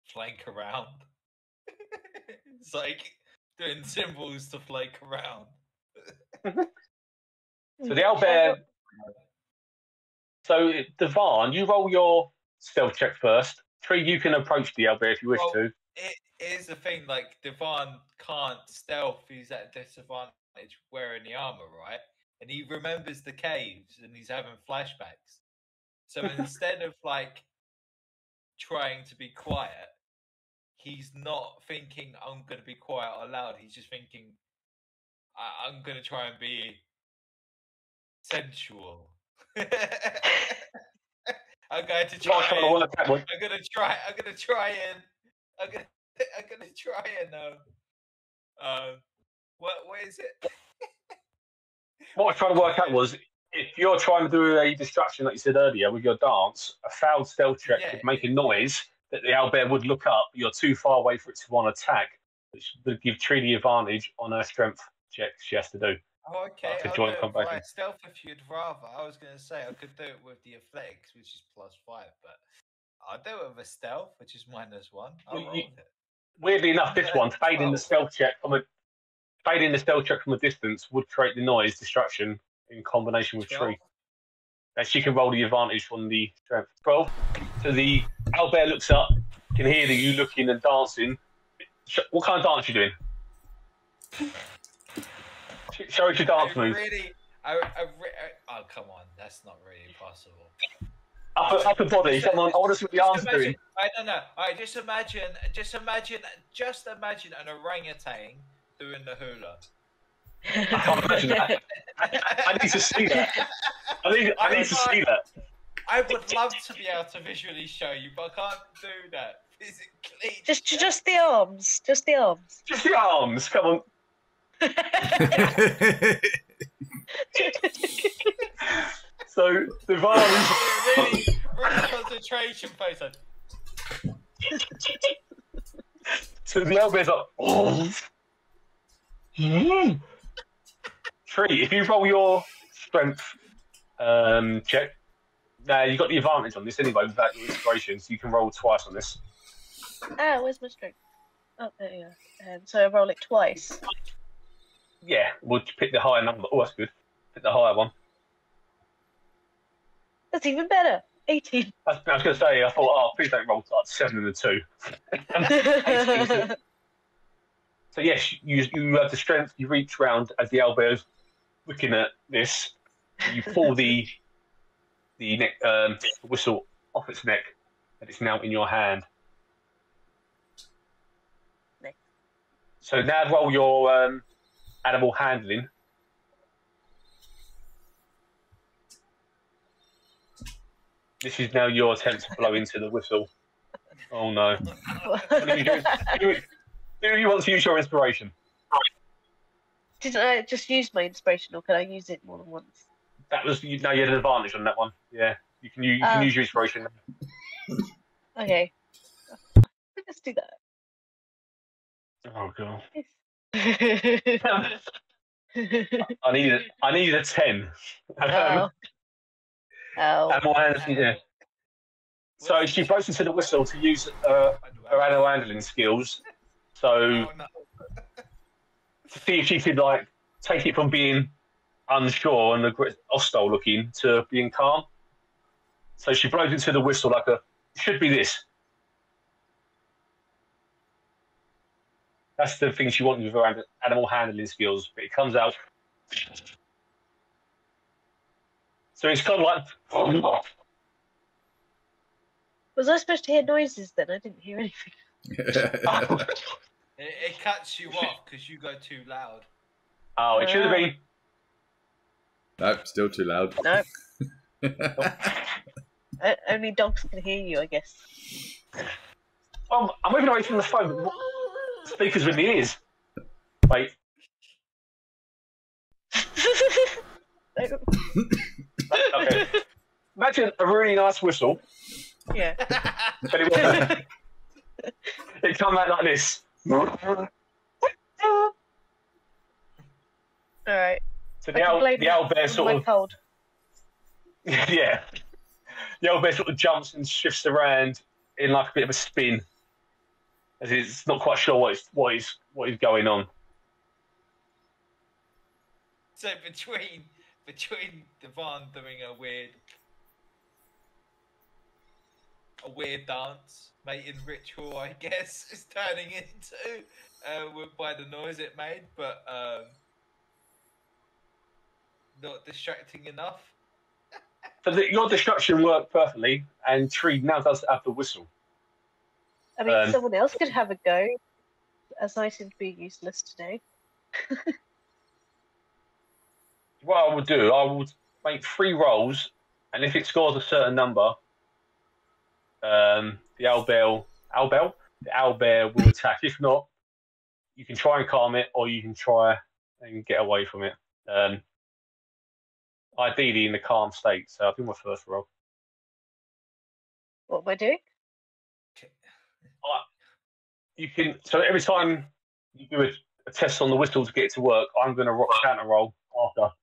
flank around. it's like doing symbols to flank around. so the owlbear. So Dewahn, you roll your stealth check first. Tree, you can approach the owlbear if you wish Well, to. It is the thing, like Dewahn can't stealth, he's at a disadvantage wearing the armor, right? And he remembers the caves and he's having flashbacks. So instead of like trying to be quiet, he's not thinking I'm gonna be quiet or loud, he's just thinking I- I'm gonna try and be sensual. I'm going to try and work that one. I'm gonna try. I'm gonna try and. I'm gonna. I'm gonna try and. Um. Um. What? What is it? What I was trying to work out was if you're trying to do a distraction, like you said earlier, with your dance, a failed stealth check Yeah. would make a noise that the owlbear would look up. You're too far away for it to want to attack, which would give Tree the advantage on her strength check she has to do. Oh, okay. to I'll join combat. stealth if you'd rather. I was gonna say I could do it with the athletics, which is plus five, but I'll do it with a stealth, which is minus one. Well, you-. Weirdly enough, this one, fading the 12. stealth check from a fading the stealth check from a distance would create the noise distraction in combination with. Tree. And she can roll the advantage from the strength. 12. So the owlbear looks up, can hear that you looking and dancing. What kind of dance are you doing? Sh- Show us your dance I move. really. I, I, I. Oh come on, that's not really possible. Upper, upper body. Come on, I want to see what the arms imagine, doing. I don't know. All right, just imagine, just imagine, just imagine an orangutan doing the hula. I can't imagine that. I need to see that. I need, I need to see that. I would love to be able to visually show you, but I can't do that physically. just, just the arms, just the arms. Just the arms. Come on. So the arms. really, really concentration face. like, So the owlbear's like, oh. Mm. Tree, if you roll your strength um, check, now you've got the advantage on this anyway without your inspiration, so you can roll twice on this. Ah, where's my strength? Oh, there you go. Um, so I roll it twice. Yeah, we'll pick the higher number. Oh, that's good. Pick the higher one. That's even better. 18. I was, I was going to say, I thought, oh, please don't roll like seven and a two. So yes, you you have the strength. You reach round as the owlbear's looking at this. You pull the the neck um, whistle off its neck, and it's now in your hand. Nice. So now roll your um, animal handling. This is now your attempt to blow into the whistle. Oh no. Do you, want to use your inspiration? Didn't I just use my inspiration, or can I use it more than once? That was you. No, you had an advantage on that one. Yeah, you can. You, you can Um, use your inspiration. Okay. Let's do that. Oh god. oh. I need a, I need a ten. Um, Oh. and my hands, yeah. So she blows into the whistle to use uh, her animal handling skills. So Oh, no. to see if she could like take it from being unsure and aggr- hostile looking to being calm. So she blows into the whistle like a should be this. That's the thing she wanted with her animal handling skills, but it comes out. So it's kind of like Was I supposed to hear noises then? I didn't hear anything. It, it cuts you off because you go too loud. oh, it should have been. nope, still too loud. No. O- only dogs can hear you, I guess. Oh, I'm moving away from the phone. Speakers with the ears. Wait, okay. Imagine a really nice whistle, yeah. but it wasn't. it come out like this. All right. So the can owl, the owl bear sort on my of, cold. yeah, the owl bear sort of jumps and shifts around in like a bit of a spin, as it's not quite sure what is what is what is going on. So between between Dewahn doing a weird a weird dance, mating ritual, I guess, is turning into uh, by the noise it made, but um, not distracting enough. So the, your destruction worked perfectly, and Tree now does have the whistle. I mean, Um, someone else could have a go, as I seem to be useless today. what I will do, I will make three rolls, and if it scores a certain number, um, the owlbear, owlbear, the owlbear will attack. If not, you can try and calm it, or you can try and get away from it. Um, ideally, in the calm state. So I'll do my first roll. What am I doing? You can. So every time you do a, a test on the whistle to get it to work, I'm going to rock counter roll after.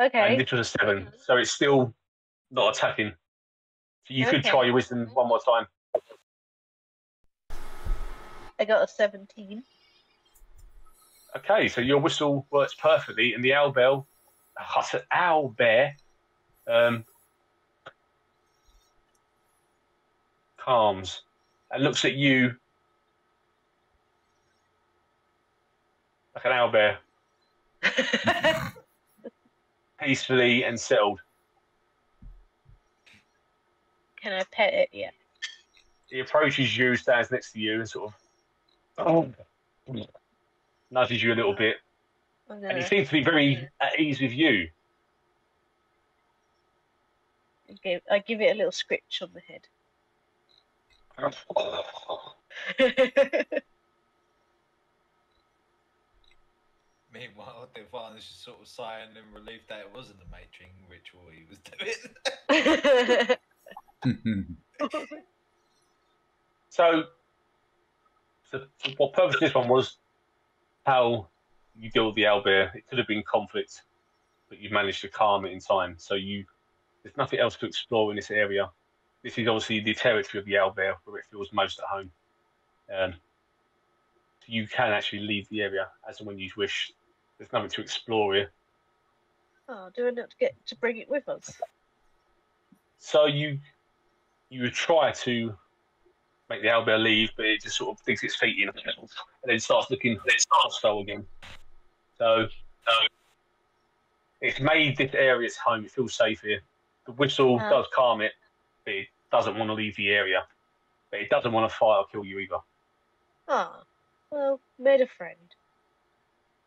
Okay. And this was a seven, so it's still not attacking. So you could try your wisdom one more time. I got a 17. Okay, so your whistle works perfectly, and the owl bell, I said owl bear, um, calms and looks at you like an owl bear, peacefully and settled. Can I pet it? Yeah. He approaches you, stands next to you, and sort of oh. nudges you a little bit, I'm and he seems to be very at ease with you. give, I give it a little scritch on the head. Meanwhile, Dewahn is just sort of sighing in relief that it wasn't a mating ritual he was doing. So, for what purpose this one was how you deal with the owlbear. It could have been conflict, but you've managed to calm it in time. So you, there's nothing else to explore in this area. This is obviously the territory of the owlbear, where it feels most at home. Um, so you can actually leave the area as and when you wish. There's nothing to explore here. oh, do I not get to bring it with us? So you you would try to make the owlbear leave, but it just sort of digs its feet in and then starts looking hostile again. So, so it's made this area its home. It feels safe here. The whistle Ah. does calm it, but it doesn't want to leave the area. But it doesn't want to fight or kill you either. Ah, well, made a friend.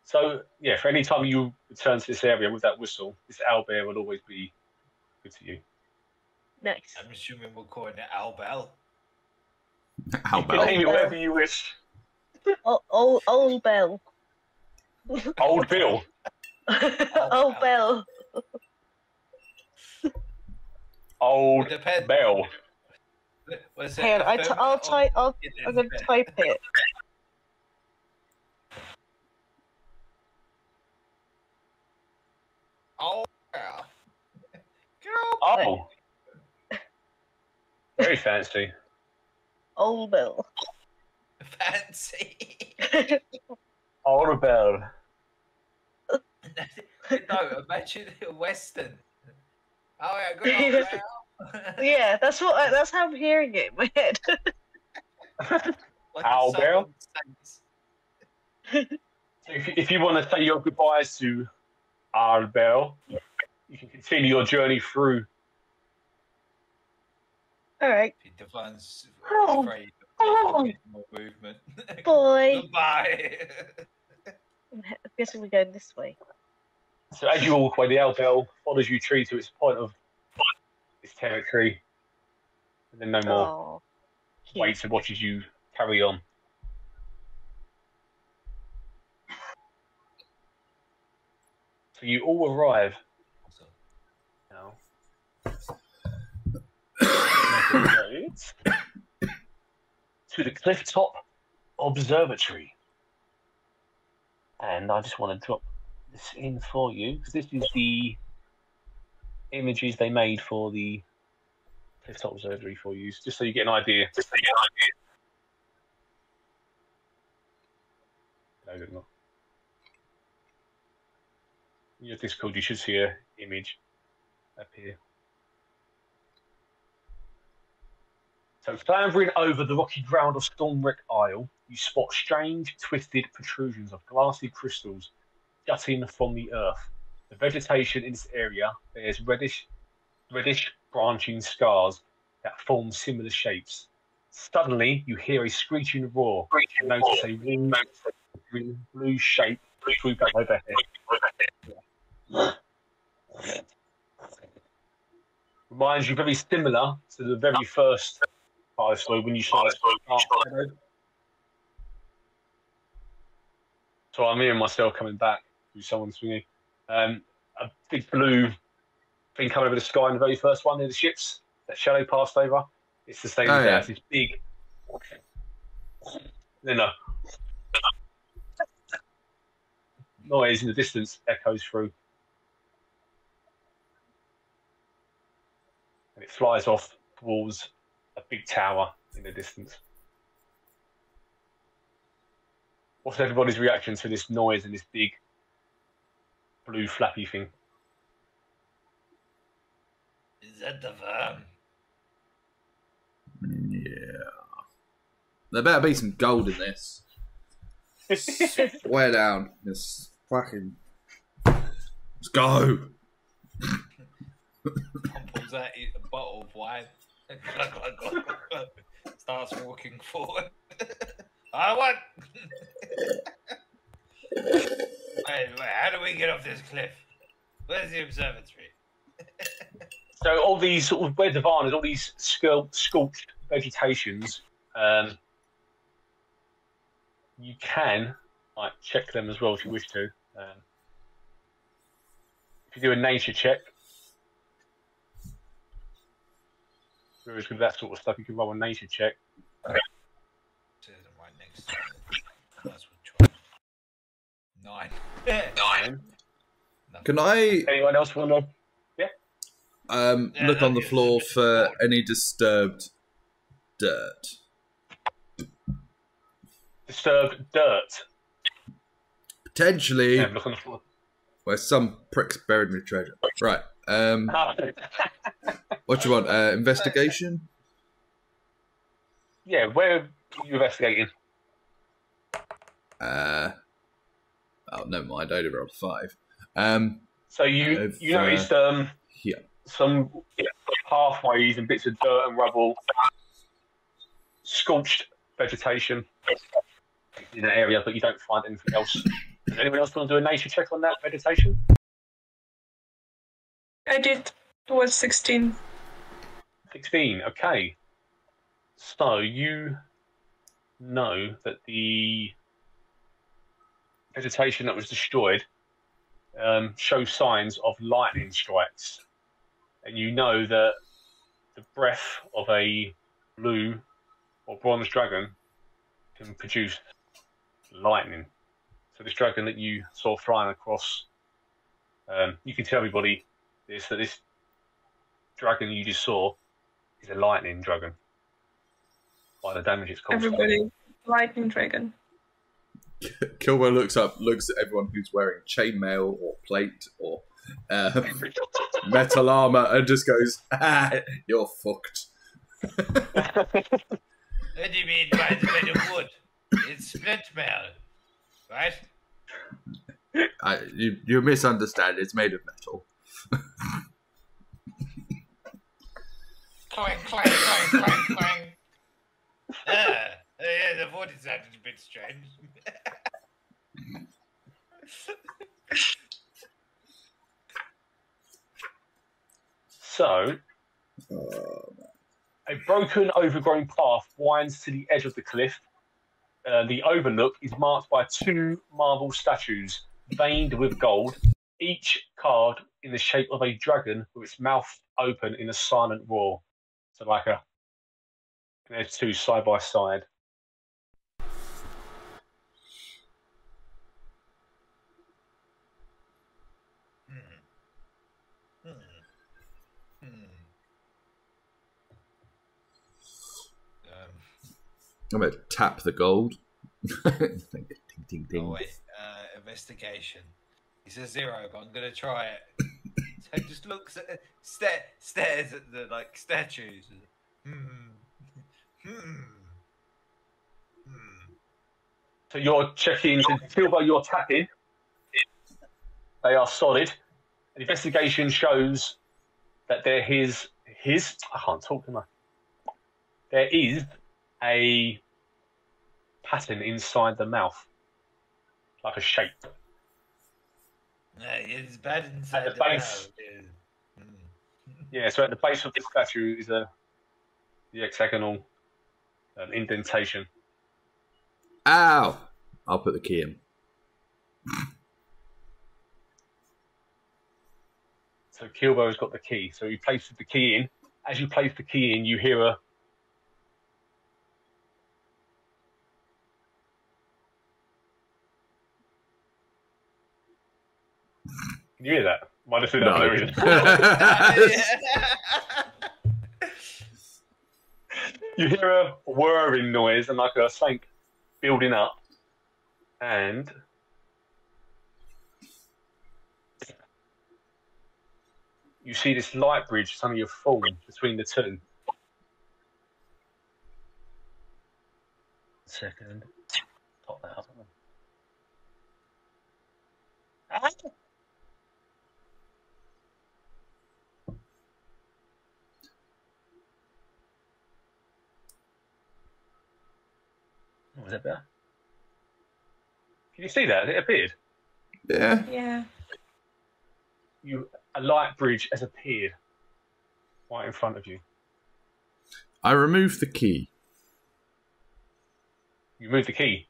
So yeah, for any time you return to this area with that whistle, this owlbear will always be good to you. Nice. I'm assuming we're calling it Albel. How You can name it whatever you wish. Oh, old, old Bell. Old Bill. old Bell. Old It depends. Bell. Was it Hang on, I t- effeminate I'll type. I'll, I'm gonna bell? type it. Oh, yeah. Girl. Oh. Very fancy. Old Bell. Fancy. Old Bell. no, imagine a Western. Oh yeah, good old Bell. yeah, that's what. I, that's how I'm hearing it in my head. like Owl a Bell? So if, you- if you want to say your goodbyes to Old Bell, you can continue your journey through. All right, He defines Oh. afraid Oh. of more movement. boy. Goodbye. I'm guessing we're going this way. So as you walk away, the Owl Bell follows you tree to its point of its territory, and then no more. Oh, cute. waits and watches you carry on. So you all arrive to the clifftop observatory. And I just want to drop this in for you because this is the images they made for the clifftop observatory for you, just so you get an idea. Just so you get an idea. No, they're not. In your Discord, you should see a image appear. So, clambering over the rocky ground of Stormwreck Isle, you spot strange, twisted protrusions of glassy crystals jutting from the earth. The vegetation in this area bears reddish, reddish branching scars that form similar shapes. Suddenly, you hear a screeching roar and notice a winged green blue shape swoop up overhead. Reminds you very similar to the very first fire slow when you saw it. So I'm hearing myself coming back through someone swinging. Um, a big blue thing coming over the sky in the very first one near the ships. That shadow passed over. It's the same Oh, as yeah. that. It's big. Then a noise in the distance echoes through. And it flies off towards a big tower in the distance. What's everybody's reaction to this noise and this big blue flappy thing? Is that the wyrm? Yeah. There better be some gold in this. Swear down. This fucking. Let's go. Tom pulls out a bottle of wine. Starts walking forward. I want. wait, wait, how do we get off this cliff? Where's the observatory? So all these sort of where Dewahn is, all these scul- sculpted vegetations, um, you can like check them as well if you wish to. Um, if you do a nature check, whereas with that sort of stuff, you can roll a nature check. Says it right next to it. That's what. Nine. Nine. Can I Anyone else want to? um, Yeah, look on the floor for good any disturbed dirt? Disturbed dirt. Potentially Yeah, look on the floor. where some pricks buried me treasure. Right. Um, what do you want? Uh, investigation? yeah, where are you investigating? Uh, oh, never mind. I only rolled five. Um, So you If, you uh, noticed um, yeah. some pathways and bits of dirt and rubble, scorched vegetation in that area, but you don't find anything else. Does anyone else want to do a nature check on that vegetation? I did. Was 16. 16. Okay. So you know that the vegetation that was destroyed um, shows signs of lightning strikes. And you know that the breath of a blue or bronze dragon can produce lightning. So this dragon that you saw flying across, um, you can tell everybody this that this dragon you just saw is a lightning dragon. By the damage it's caused. Everybody, lightning dragon. Kilbo looks up, looks at everyone who's wearing chainmail or plate or uh, metal armor, and just goes, ah, "You're fucked." What do you mean by the made of wood? It's splint mail, right? I, you, you misunderstand. It's made of metal. Clang, clang, clang, clang, clang. Ah, yeah, the wood is a bit strange. So, a broken, overgrown path winds to the edge of the cliff. Uh, the overlook is marked by two marble statues, veined with gold, each card in the shape of a dragon with its mouth open in a silent roar. So, like a. There's two side by side. Hmm. Hmm. Hmm. Um, I'm gonna tap the gold. Ding, ding, ding. oh wait, uh, investigation. It's a zero, but I'm gonna try it. so just looks at, sta- stares at the like statues. Hmm. Hmm. Hmm. So you're checking to feel by your tapping. They are solid. The investigation shows that there is his. I can't talk my. There is a pattern inside the mouth, like a shape. No, it's bad inside the the, base. mouth. Hmm. Yeah, so at the base of the statue is a the hexagonal um, indentation. Ow! I'll put the key in. So Kilbo has got the key. So he places the key in. As you place the key in, you hear a. Can you hear that? Might have said that for no reason. you hear a whirring noise and like a something building up, and you see this light bridge suddenly have formed between the two. Second, pop that up. Ah! Was that better? Can you see that? It appeared. Yeah. Yeah. You a light bridge has appeared right in front of you. I remove the key. You move the key.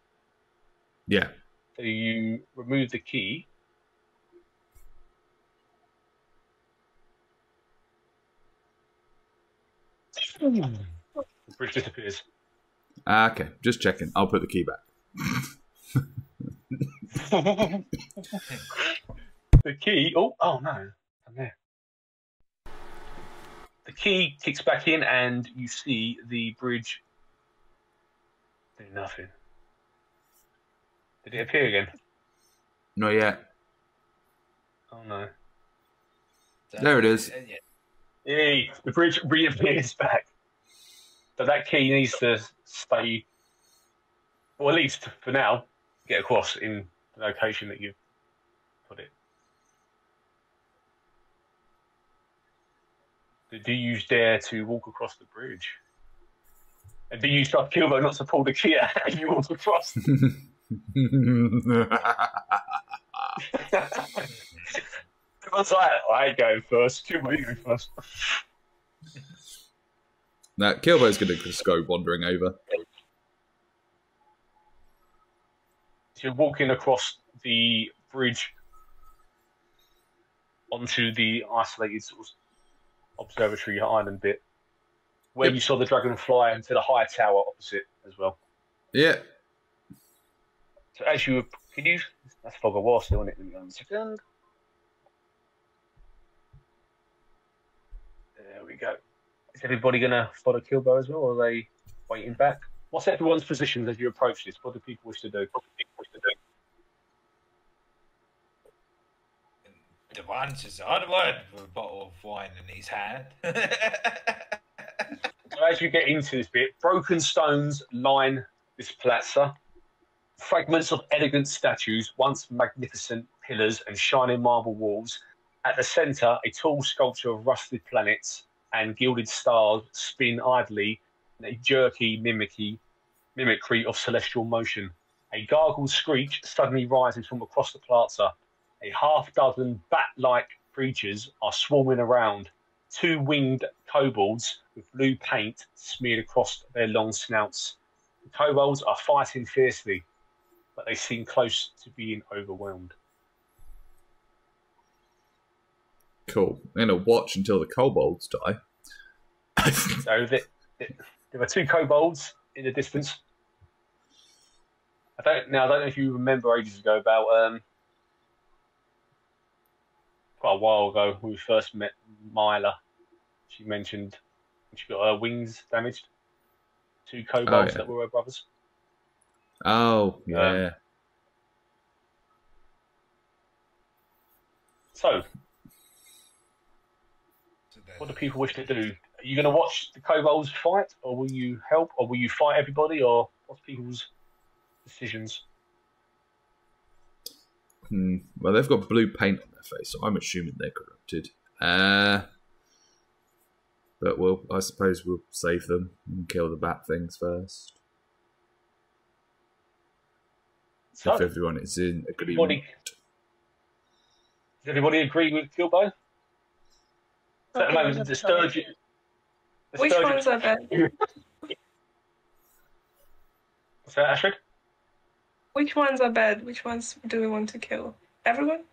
Yeah. So you remove the key. The bridge disappears. Ah, okay. Just checking. I'll put the key back. the key. Oh, oh no, I'm there. The key kicks back in, and you see the bridge do nothing. Did it appear again? Not yet. Oh no. There it is. Yay, the bridge reappears back. So that key needs to stay, or at least for now, get across in the location that you've put it. Do you dare to walk across the bridge? And do you stop Kilbo not to pull the key out and you walk across? Everyone's like, I go first. Kilbo, you go first. Now, Kilbo's going to just go wandering over. So you're walking across the bridge onto the isolated sort of observatory island bit, where you saw the dragonfly and to the high tower opposite as well. Yeah. So as you can you that's fog of war still in it. Let me go one second. There we go. Is everybody gonna follow Kilbo as well, or are they waiting back? What's everyone's positions as you approach this? What do people wish to do? What do people wish to do? Dewahn's just onward with a bottle of wine in his hand. So as you get into this bit, broken stones line this plaza. Fragments of elegant statues, once magnificent pillars and shining marble walls. At the centre, a tall sculpture of rusted planets and gilded stars spin idly in a jerky mimicry, mimicry of celestial motion. A gargled screech suddenly rises from across the plaza. A half dozen bat-like creatures are swarming around. Two winged kobolds with blue paint smeared across their long snouts. The kobolds are fighting fiercely, but they seem close to being overwhelmed. Cool. I'm going to watch until the kobolds die. So the, the, there were two kobolds in the distance. I don't now. I don't know if you remember ages ago about um, quite a while ago when we first met Myla. She mentioned she got her wings damaged. Two kobolds yeah. that were her brothers. oh, yeah. So, So what do people wish to do? Are you going to watch the kobolds fight, or will you help, or will you fight everybody, or what's people's decisions? Hmm. Well, they've got blue paint on their face, so I'm assuming they're corrupted. Uh, but we'll, I suppose we'll save them and kill the bat things first. So, if everyone is in agreement. everybody, does everybody agree with Kilbo? So at the moment, the have to try. sturgeon. The Which sturgeon- ones are bad? What's that, Ashford? Which ones are bad? Which ones do we want to kill? Everyone?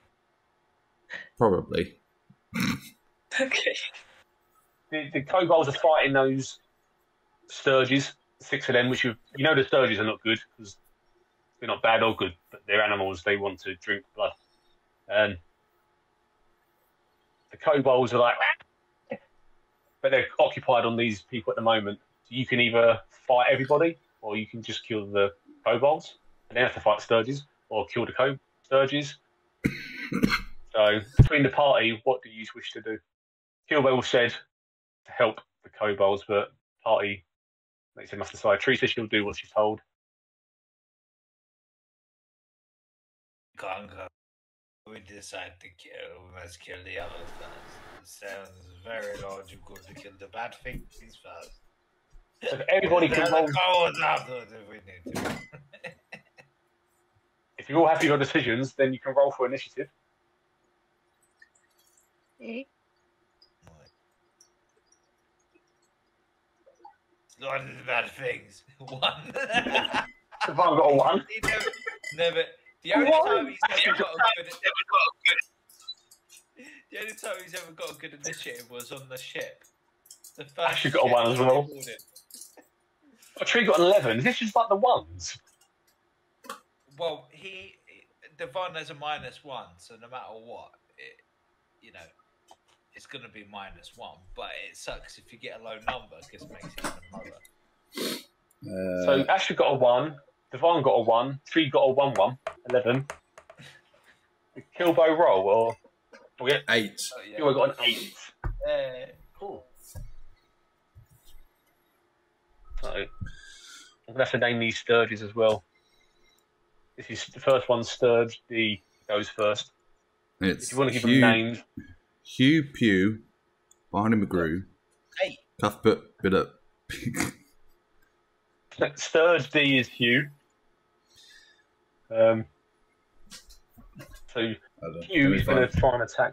Probably. Okay. The, the kobolds are fighting those sturges, six of them, which you you know the sturges are not good because they're not bad or good, but they're animals. They want to drink blood. Um, the kobolds are like, but they're occupied on these people at the moment. You can either fight everybody, or you can just kill the kobolds, and then have to fight sturges, or kill the sturges. so between the party, what do you wish to do? Kilbo said to help the kobolds, but party makes him must decide. Teresa, she'll do what she's told. We decide to kill. We must kill the others first. It sounds very logical to kill the bad things first. So if everybody can roll, the cowards afterwards if we need to. if you're all happy with your decisions, then you can roll for initiative. Lord of the bad things. One. If I've got a one, He never, never. The only What? time he's ever got a good, the only time he's ever got a good initiative was on the ship. The first Actually got a ship one as well. he boarded. a tree got an eleven. This is like the ones. Well, he Devon has a minus one, so no matter what, it, you know, it's going to be minus one. But it sucks if you get a low number because it makes it even lower. Uh, So Ashley got a one, Devon got a one, Tree got a one one, eleven. Did Kilbo roll or oh, yeah, eight. So, yeah. Kilbo got an eight. Eh, Cool. So I'm gonna have to name these sturges as well. This is the first one, Sturge D goes first. It's If you want to give Hugh, them names, Hugh Pugh, Barney McGrew, Hey. Cuthbert Biddup. Sturge D is Hugh. Um, so Hugh is going to try and attack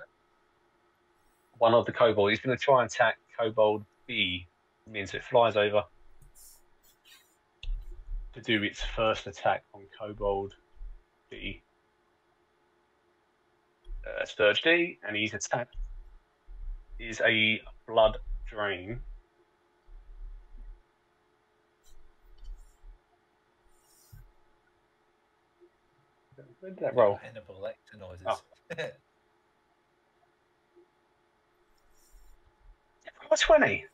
one of the kobolds. He's going to try and attack kobold B. means it flies over to do its first attack on Kobold D. Uh, Sturge D, and his attack is a blood drain. Where did that roll? Hannibal Lecter noises. Oh. Oh, 20.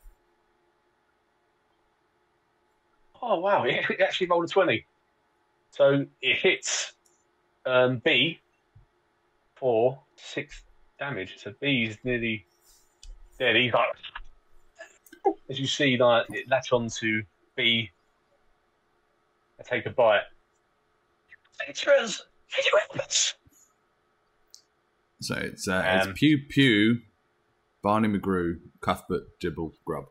Oh, wow. It actually rolled a 20. So it hits um, B for six damage. So B is nearly dead. He's like, as you see, like, it latch onto B. I take a bite. Adventurers, your. So it's uh, Um, it's Pew Pew, Barney McGrew, Cuthbert Dibble Grub.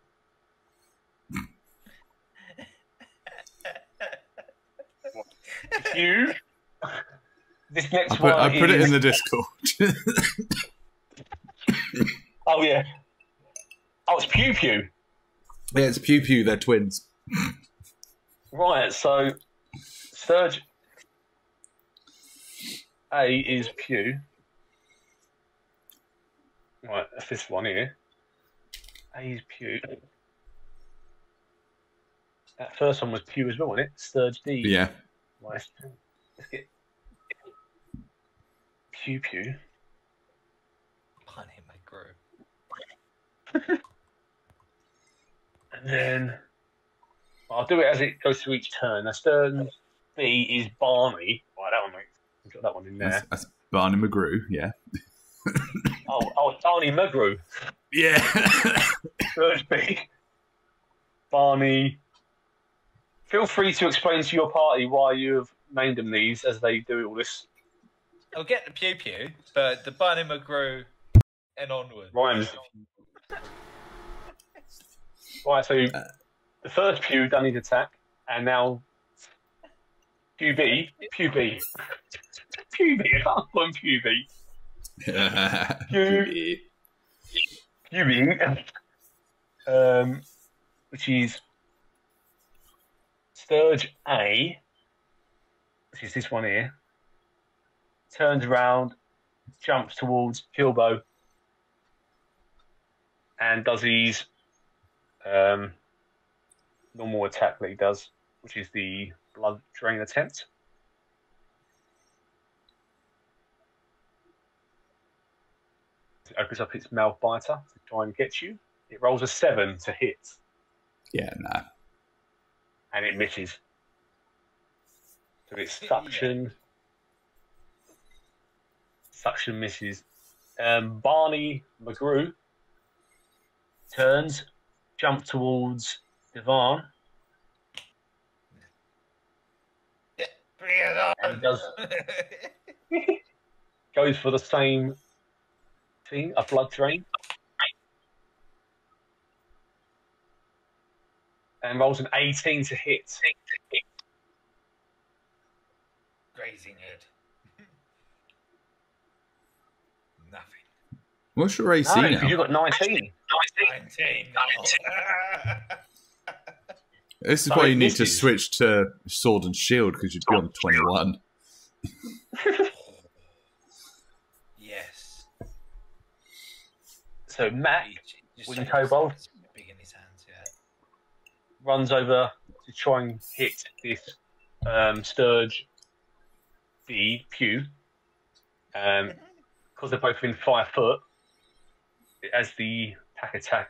You. This next I put, one I put it is- in the Discord. Oh yeah. Oh, it's Pew Pew. yeah, it's Pew Pew. They're twins. Right. So, Sturge A is Pew. Right, that's this one here. A is Pew. That first one was Pew as well, wasn't it? Sturge D. Yeah. Right. Let's get Pew Pew. Bunny McGrew. And then I'll do it as it goes through each turn. Now, Sturge B is Barney. Right, that one makes. I've got that one in there. That's, that's Barney McGrew. Yeah. Oh, oh, it's Barney McGrew. Yeah. Sturge B. Barney. Feel free to explain to your party why you have named them these as they do all this I'll get the Pew Pew, but the Barney McGrew and onward. rhymes. Right, so uh, the first Pew done his attack, and now Pew B, Pew B. B, I can't call him B. Pew. Pew Um, which is Sturge A, which is this one here, turns around, jumps towards Kilbo, and does his um, normal attack that he does, which is the blood drain attempt. Opens up its mouth biter to try and get you. It rolls a seven to hit, Yeah, nah. and it misses. So it's Yeah. suction. Suction misses. Um, Barney McGrew turns, jump towards Devon, Bring it on. and does goes for the same thing, a blood drain. And rolls an 18 to hit. Grazing head. Nothing. What's your AC No, now? you've got 19. 19 now. This is So why you need to switch to sword and shield because you'd be on 21. yes. So Matt Just Wooden shake his kobold? hands, Big in his hands, yeah. runs over to try and hit this um, Sturge B Pew. Um, because they're both within five foot, it has the pack attack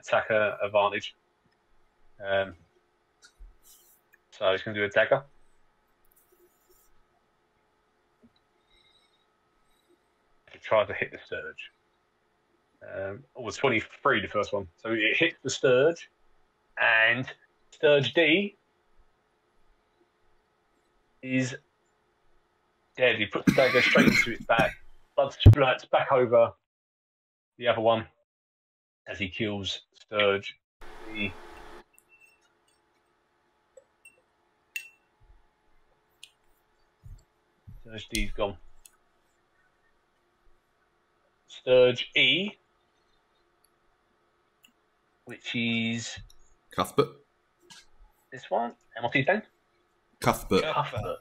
attacker advantage. Um, so he's going to do a dagger. To try to hit the Sturge. Um, was 23 the first one. So it hits the Sturge, and Sturge D is dead. He puts the dagger straight into its back. Blood splurts back over the other one as he kills Sturge. D. Sturge D's gone. Sturge E which is Cuthbert. this one. And what's his name? Cuthbert. Cuthbert.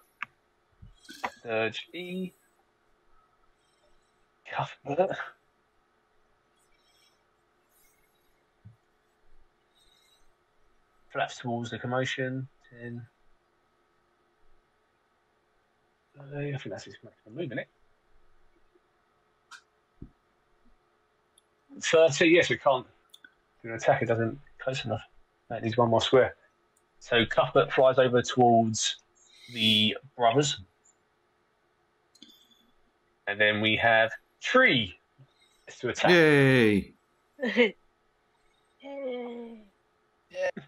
Sturge E. Cuthbert. Flaps towards the commotion. 10. Uh, I think that's his maximum move, isn't it? 30, yes, we can't. The attacker doesn't close enough. That needs one more square. So Cuthbert flies over towards the brothers. And then we have Tree to attack. Yay! Yay.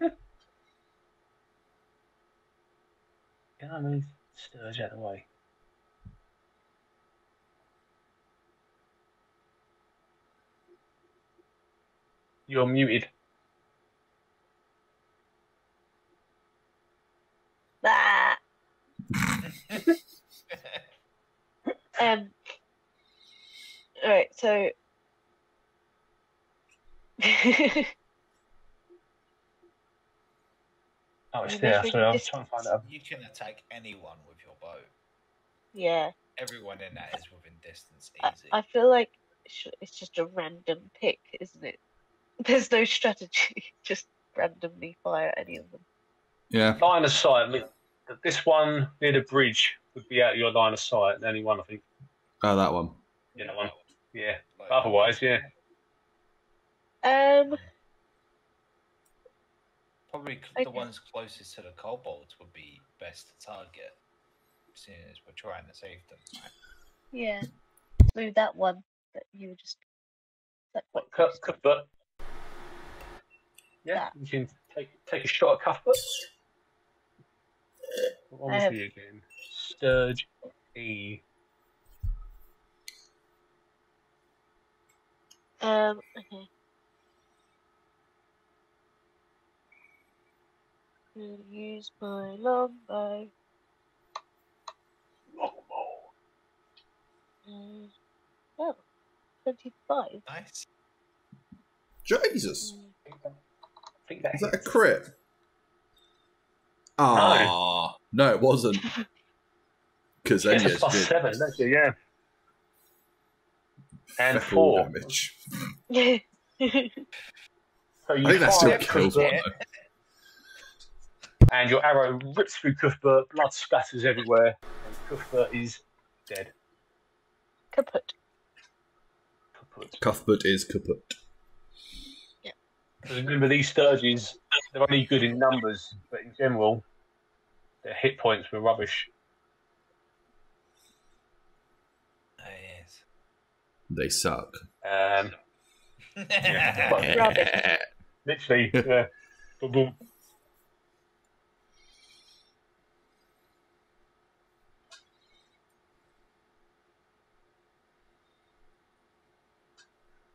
Can I move Sturge out of the way? You're muted. Ah. um. All right, so. Oh, it's there. we Sorry, I can was trying to find it. You can attack anyone with your bow. yeah, Everyone in that is within distance, I, easy. I feel like sh- it's just a random pick, isn't it? There's no strategy, just randomly fire any of them. Yeah. Line of sight. This one near the bridge would be out of your line of sight. The only one, I think. Oh, that one. Yeah, that one. Yeah. Like, Otherwise, yeah. Um, Probably c- Okay. the ones closest to the kobolds would be best to target, seeing as we're trying to save them. yeah. So that one that you were just. That one. What, Cuth- Cuthbert? Yeah, you can take take a shot at Cuthbert. What one was Um, he again? Sturge E. Um, okay. Use my longbow. Longbow. Uh, oh, 25. Nice. Jesus. Mm, I think that, I that Is that a hits. crit? Ah, no, it wasn't. Because Yeah, then it's a plus seven, don't you? Yeah. And four. damage. So you I think that still kills one. Though. and your arrow rips through Cuthbert, blood splatters everywhere, and Cuthbert is dead. Kaput. Kaput. Cuthbert is kaput. Because remember, these Sturges, they're only good in numbers, but in general, their hit points were rubbish. Oh, yes. They suck. Um, Rubbish. literally, yeah. Boom, boom.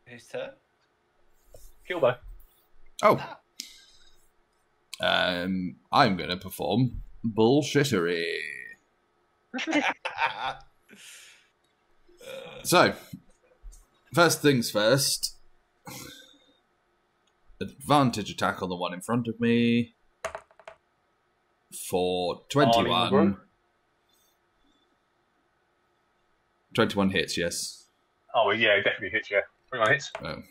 Whose turn? Kilbo. Oh. Um, I'm going to perform bullshittery. So, first things first. Advantage attack on the one in front of me. For 21. 21 hits, yes. Oh, well, yeah, definitely hits yeah. Three on hits. Oh.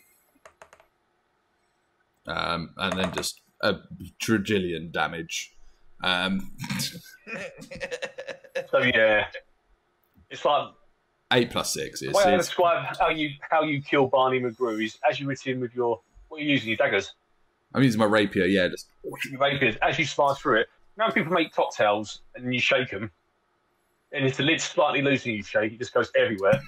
Um, and then just a trillion damage. Um, So, yeah. It's like 8 plus 6 the way I is describe how you how you kill Barney McGrew is as you hit him with your what are you using your daggers, I'm using my rapier, yeah. Just, your rapiers. As you slice through it, now people make cocktails and you shake them, and if the lid's slightly loose and you shake, it just goes everywhere.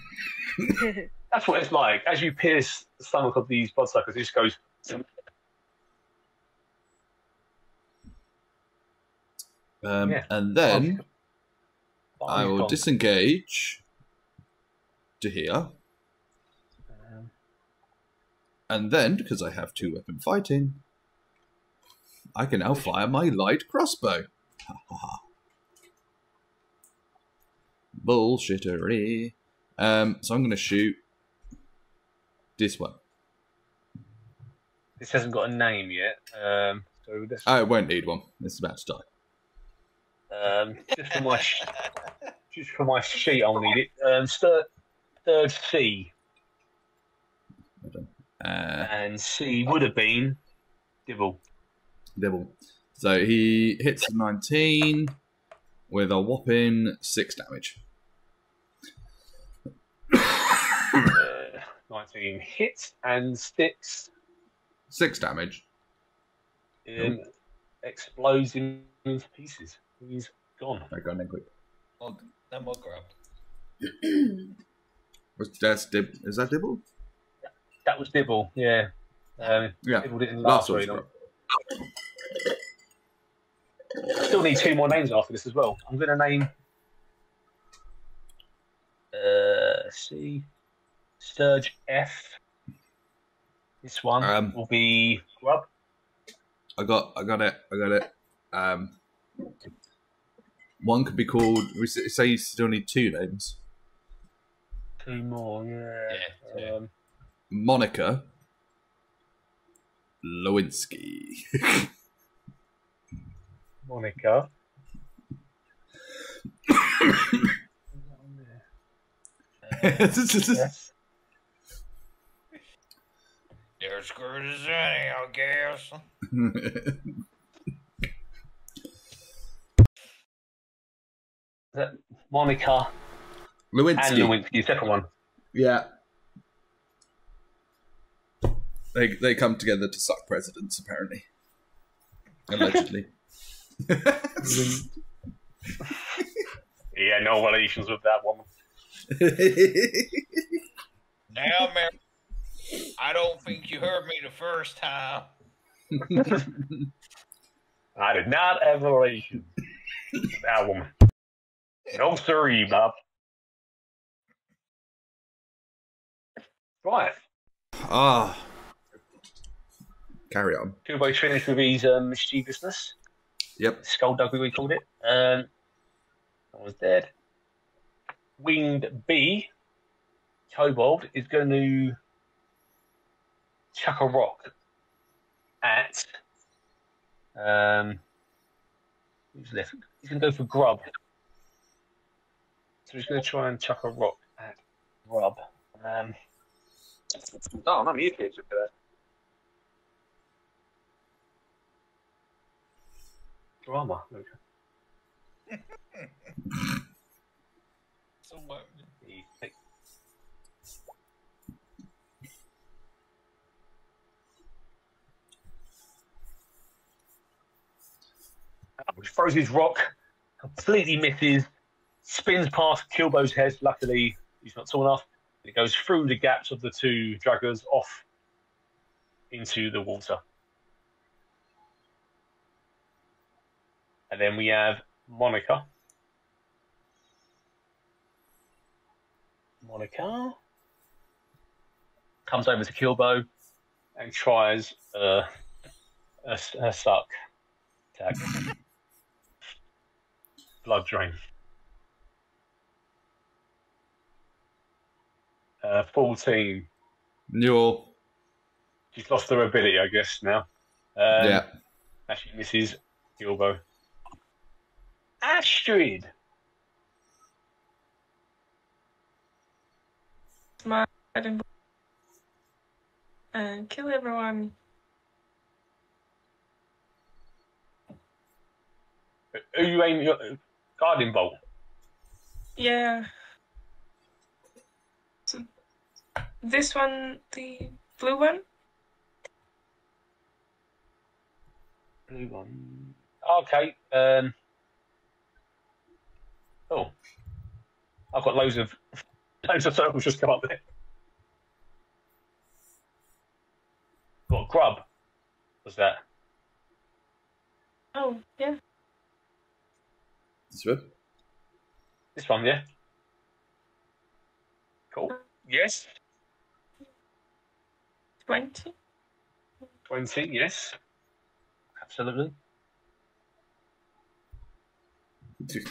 That's what it's like. As you pierce the stomach of these bloodsuckers, it just goes. Um, Yeah. And then I will gone. disengage to here. Um, And then, because I have two weapon fighting, I can now fire my light crossbow. Bullshittery. Um, so I'm going to shoot this one. this hasn't got a name yet. Um, so this, Oh, it won't need one. It's about to die. Um, just for my just for my sheet, I'll need it. Um, third, third C, Uh, and C would have been Dibble. Dibble. So he hits 19 with a whopping six damage. Uh, Nineteen hits and sticks. Six damage. Um, explodes into pieces. He's gone. I go then quick. Mog, no more grub. Was that's Dib? Is that Dibble? That was Dibble. Yeah. Um, Yeah. Dibble didn't Last last very long. I still need two more names after this as well. I'm going to name. Uh, C. Sturge F. This one Um, will be Grub. I got, I got it, I got it. Um, one could be called. We say you still need two names. Two more, yeah. Yeah, two. Um, Monica Lewinsky. Monica. yes. You're as good as any, I guess. Is that Monica and Lewinsky. Lewinsky, second one. Yeah. They they come together to suck presidents, apparently. Allegedly. Yeah, no relations with that woman. Now, Mary, I don't think you heard me the first time. I did not have relations with that woman. No sirree, Bob. Right. Ah. Carry on. Kilbo's finished with his um, mischievousness. Yep. Skullduggery, we called it. Um, that was dead. Winged B, Kobold, is going to chuck a rock at. Um, who's left? He's going to go for Grub. So he's going to try and chuck a rock at Rob. Um, oh, no, you kids look at that. Drama. Okay. So what? He Which throws his rock, completely misses, spins past Kilbo's head. Luckily, he's not tall enough. It goes through the gaps of the two draggers off into the water. And then we have Monica. Monica comes over to Kilbo and tries uh, a, a suck tag. Blood drain. Uh, 14. You're. She's lost her ability, I guess, now. Um, yeah. Actually, Mrs. Kilbo. Astrid. Smile and and kill everyone. Are you aiming your guiding bolt? Yeah. So this one, the blue one. Blue one. Okay. Um. Oh. I've got loads of loads of circles just come up there. Got grub. What's that? Oh yeah. This one. This one, yeah. Cool. Yes. Twenty. Twenty. Yes. Absolutely.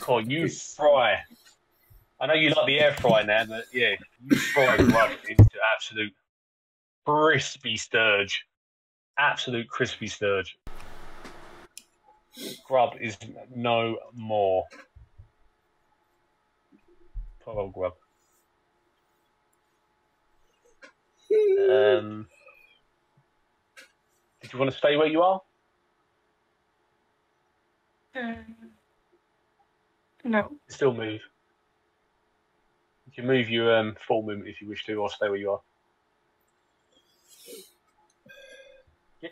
Oh, you fry. I know you like the air fry now, but yeah, you fry grub into absolute crispy sturge. absolute crispy sturge. Grub is no more. Poor old grub. Um, did you want to stay where you are? Um, no. Still move. You can move your um, full movement if you wish to, or stay where you are. Yeah.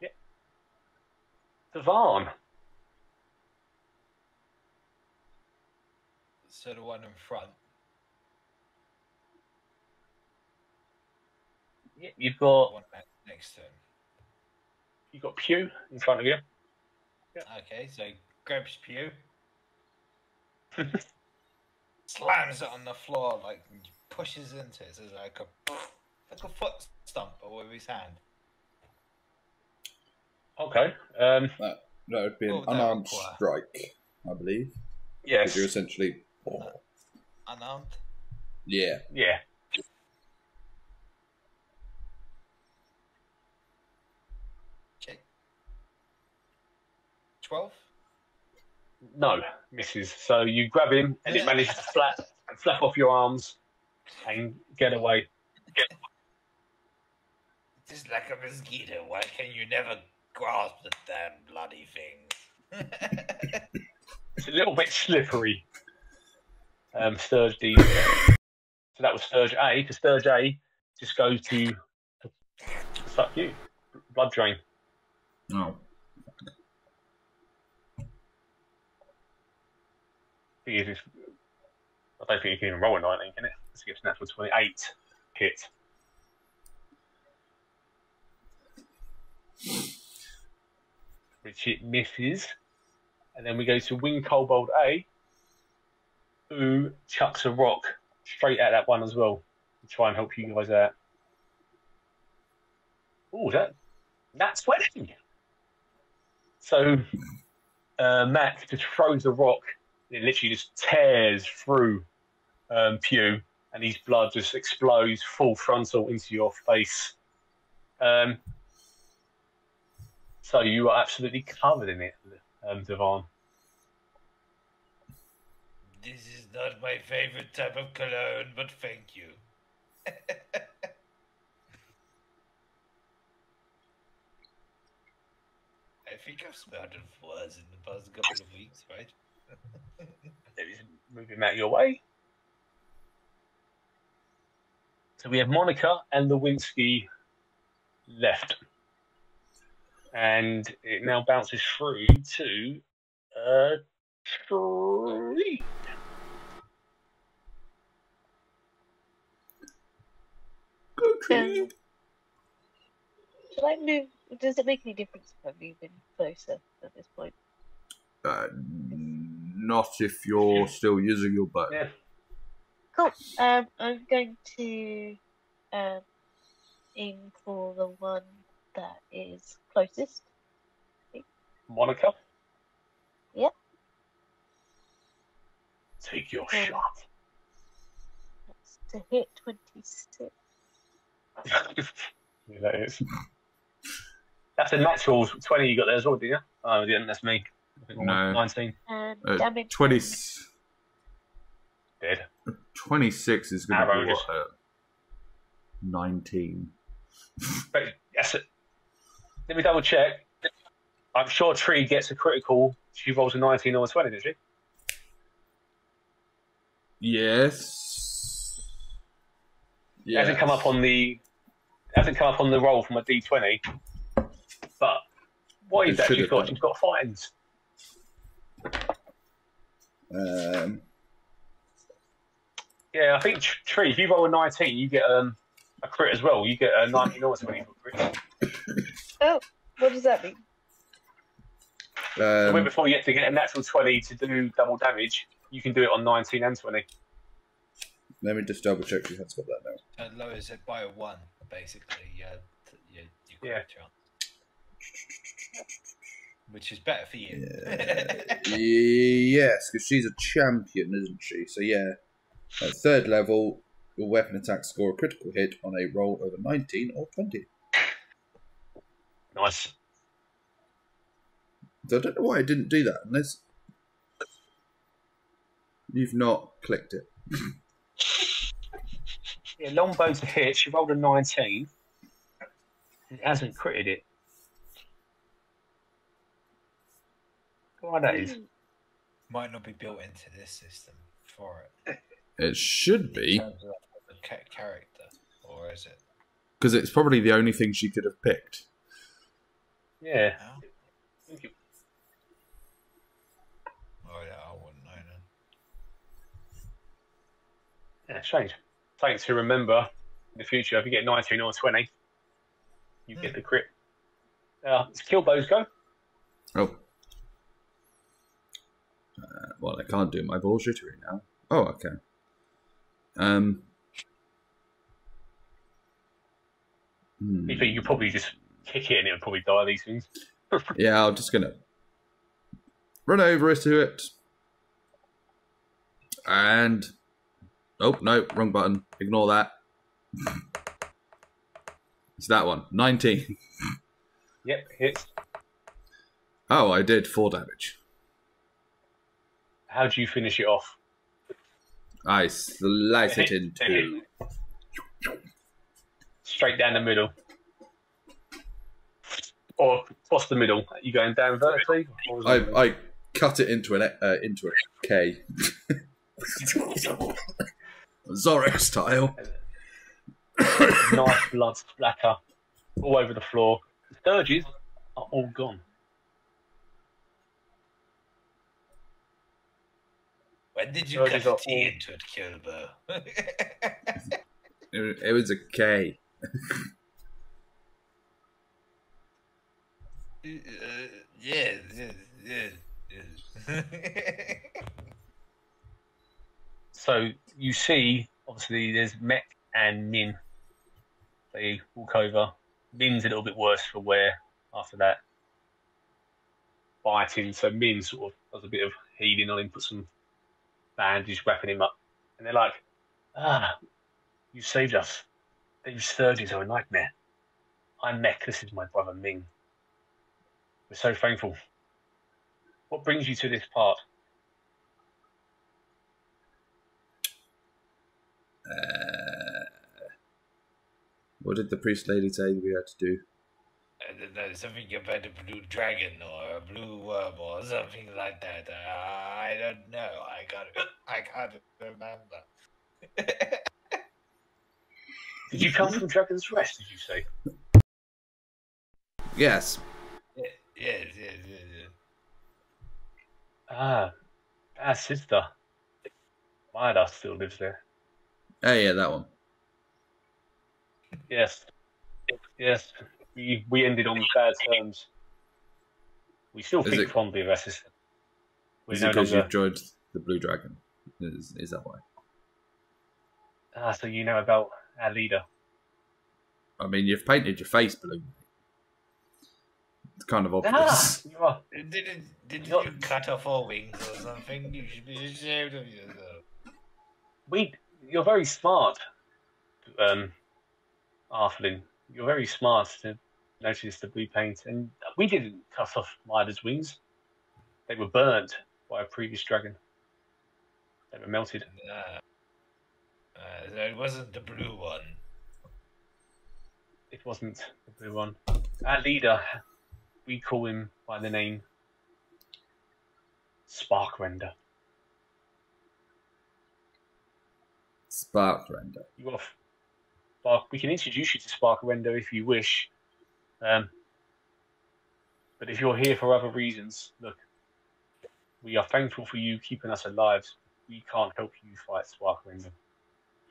Yeah. Devan. So the one in front. Yeah, you've got One ne- next to him. you've got Pew in front of you. Okay, so he grabs Pew, slams it on the floor, like pushes into it, so it's like a like a foot stomper with his hand. Okay. Um, That would be an What would that unarmed strike, I believe. yes. Because you're essentially. Unarmed. Yeah. Yeah. 12? No, misses. So you grab him and it manages to flap, flap off your arms and get away. Get away. Just like a mosquito, why can you never grasp the damn bloody things? it's a little bit slippery. Um, Sturge D. So that was Sturge A. For Sturge A, just go to suck you, blood drain. No. Oh. I don't think you can even roll a 19, can it? It's against natural 28 hit. Which it misses. And then we go to Wing Kobold A, who chucks a rock straight at that one as well to try and help you guys out. Oh, that that's sweating. So uh, Mac just throws a rock. It literally just tears through um, Pew, and his blood just explodes full frontal into your face. Um, so you are absolutely covered in it, um, Devon. This is not my favorite type of cologne, but thank you. I think I've smelled it once in the past couple of weeks, right? There is moving Mac your way. So we have Monica and Lewinsky left. And it now bounces through to uh, Tree. Um, should I move? Does it make any difference if I move in closer at this point? Uh, not if you're still using your bow. Yeah. Cool. Um, I'm going to um, aim for the one that is closest. Monica? Yep. Take your Um, shot. That's to hit 26. yeah, that is. That's a natural 20 you got there as well, didn't you? Oh, yeah, that's me. I think No. 19. And Uh, damage. 20, Dead. 26 is going to be just- what? Uh, 19. But yes, it- let me double check. I'm sure Tree gets a critical. She rolls a 19 or a 20, did she? Yes. It hasn't come up on the hasn't come up on the roll from a D20. But what is It that should she's have got? done. She's got fightings. Um, Yeah, I think Tr- Tree. If you roll a 19, you get um, a crit as well. You get a 19 or 20 for crit. Oh, what does that mean? So when um, before you get to get a natural 20 to do double damage, you can do it on 19 and 20. let me just double check she has got that now. It lowers it by a one, basically. Yeah, t- yeah, you Yeah. Crit chance. Which is better for you. yes, because she's a champion, isn't she? So yeah, at third level, Your weapon attack score a critical hit on a roll of a 19 or 20. Nice. So I don't know why I didn't do that unless you've not clicked it. Yeah, longbow's a hit. She rolled a 19. It hasn't critted it. Why that is? Might not be built into this system for it. It should In be terms of the character, or is it? because it's probably the only thing she could have picked. Yeah. No? Thank you. Oh yeah, I wouldn't know then. Yeah, strange. Something to remember in the future. If you get 19 or 20, you get the crit. Uh, it's Kilbo's go. Oh. Uh, well, I can't do my bullshittery now. Oh, okay. Um. hmm. You think you probably just kick it and it would probably die, these things. Yeah, I'm just gonna run over to it. And oh no, wrong button. Ignore that. It's that one. 19. Yep, hits. Oh, I did four damage. How do you finish it off? I slice it in two. Straight down the middle. Or across the middle. Are you going down vertically? I, I cut it into an uh, into a K. Zorro style. nice blood splatter all over the floor. The sturges are all gone. When did you So cut these are tea all- into it, Kilbo? It, it was a K. Uh, yes, yes, yes, yes. So you see, obviously, there's Mech and Min. They walk over. Min's a little bit worse for wear after that biting. So Min sort of does a bit of healing on him, put some bandage wrapping him up. And they're like, ah, you saved us. These Sturges are a nightmare. I'm Mech. This is my brother Ming. We're so thankful. What brings you to this part? Uh, what did the priest lady say we had to do? I don't know, something about a blue dragon or a blue worm or something like that. Uh, I don't know. I can't. I can't remember. Did you come from Dragon's Rest, did you say? Yes. yes, yes, yes, yes. Ah, our sister. Myla still lives there. Oh yeah, that one. Yes. Yes. We, we ended on bad terms. We still Is think it- fondly of our Is no it because longer... you've joined the Blue Dragon? Is, is that why? Ah, so you know about our leader. I mean, you've painted your face blue. It's kind of Ah, obvious. you are. Didn't, didn't You're- cut off all wings or something? You should be ashamed of yourself. We, you're very smart, um, Arflin. You're very smart to notice the blue paint. And we didn't cut off Myla's wings. They were burnt by a previous dragon. They were melted. Uh, uh, it wasn't the blue one. it wasn't the blue one. Our leader, we call him by the name Sparkrender. Sparkrender. You off? Spark. We can introduce you to Spark Sparkrender if you wish. Um, but if you're here for other reasons, look, we are thankful for you keeping us alive. We can't help you fight Spark Sparkrender.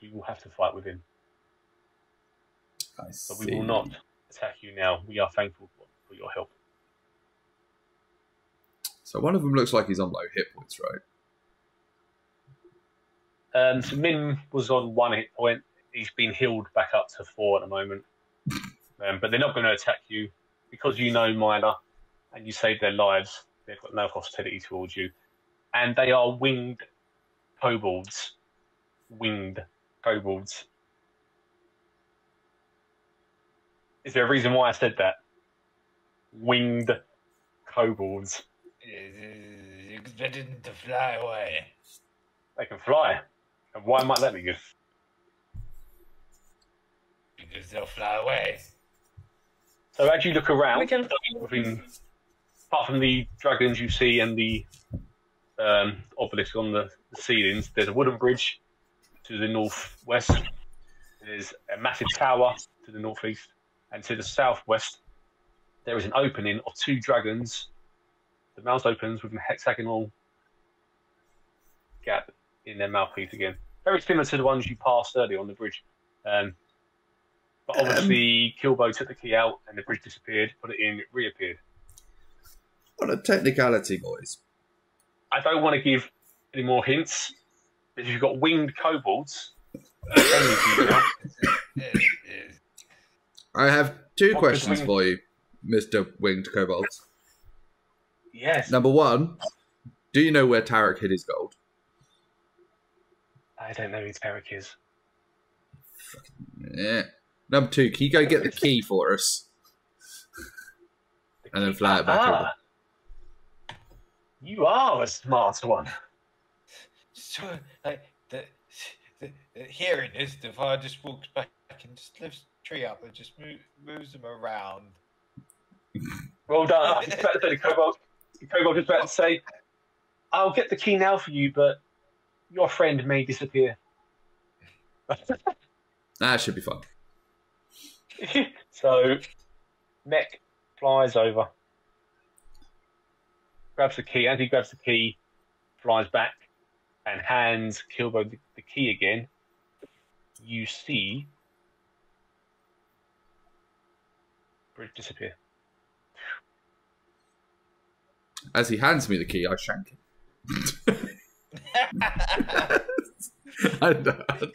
You will have to fight with him. I But see. we will not attack you now. We are thankful for, for your help. So one of them looks like he's on low hit points, right? Um, so Min was on one hit point. He's been healed back up to four at the moment. Um, but they're not going to attack you because you know Myla and you saved their lives. They've got no hostility towards you, and they are winged kobolds. Winged. kobolds. Is there a reason why I said that? Winged kobolds. You expected them to fly away. They can fly. And why might that be good? Because they'll fly away. So as you look around, can. within, apart from the dragons you see and the um, obelisk on the, the ceilings, there's a wooden bridge to the northwest. There's a massive tower to the northeast, and to the southwest, there is an opening of two dragons. The mouth opens with a hexagonal gap in their mouthpiece again, very similar to the ones you passed earlier on the bridge. Um, but obviously, um, Kilbo took the key out, and the bridge disappeared. Put it in, it reappeared. What a technicality, boys. I don't want to give any more hints. If you've got winged kobolds, only for you now. Yes, yes. I have two What questions for you, Mister Winged Kobolds. yes, Number one, do you know where Tarek hid his gold? I don't know who Tarek is. Yeah. Number two, can you go get the key for us? And then fly it back over. Ah, you are a smart one. So, like, the, the, the hearing is the fire just walks back and just lifts the tree up and just move, moves them around. Well done. I was just about to say the kobold. The kobold was about to say, "I'll get the key now for you, but your friend may disappear." That should be fun. so, Mech flies over, grabs the key. As he grabs the key, flies back, and hands Kilbo the, the key again. You see bridge disappear. As he hands me the key, I shank him. I don't-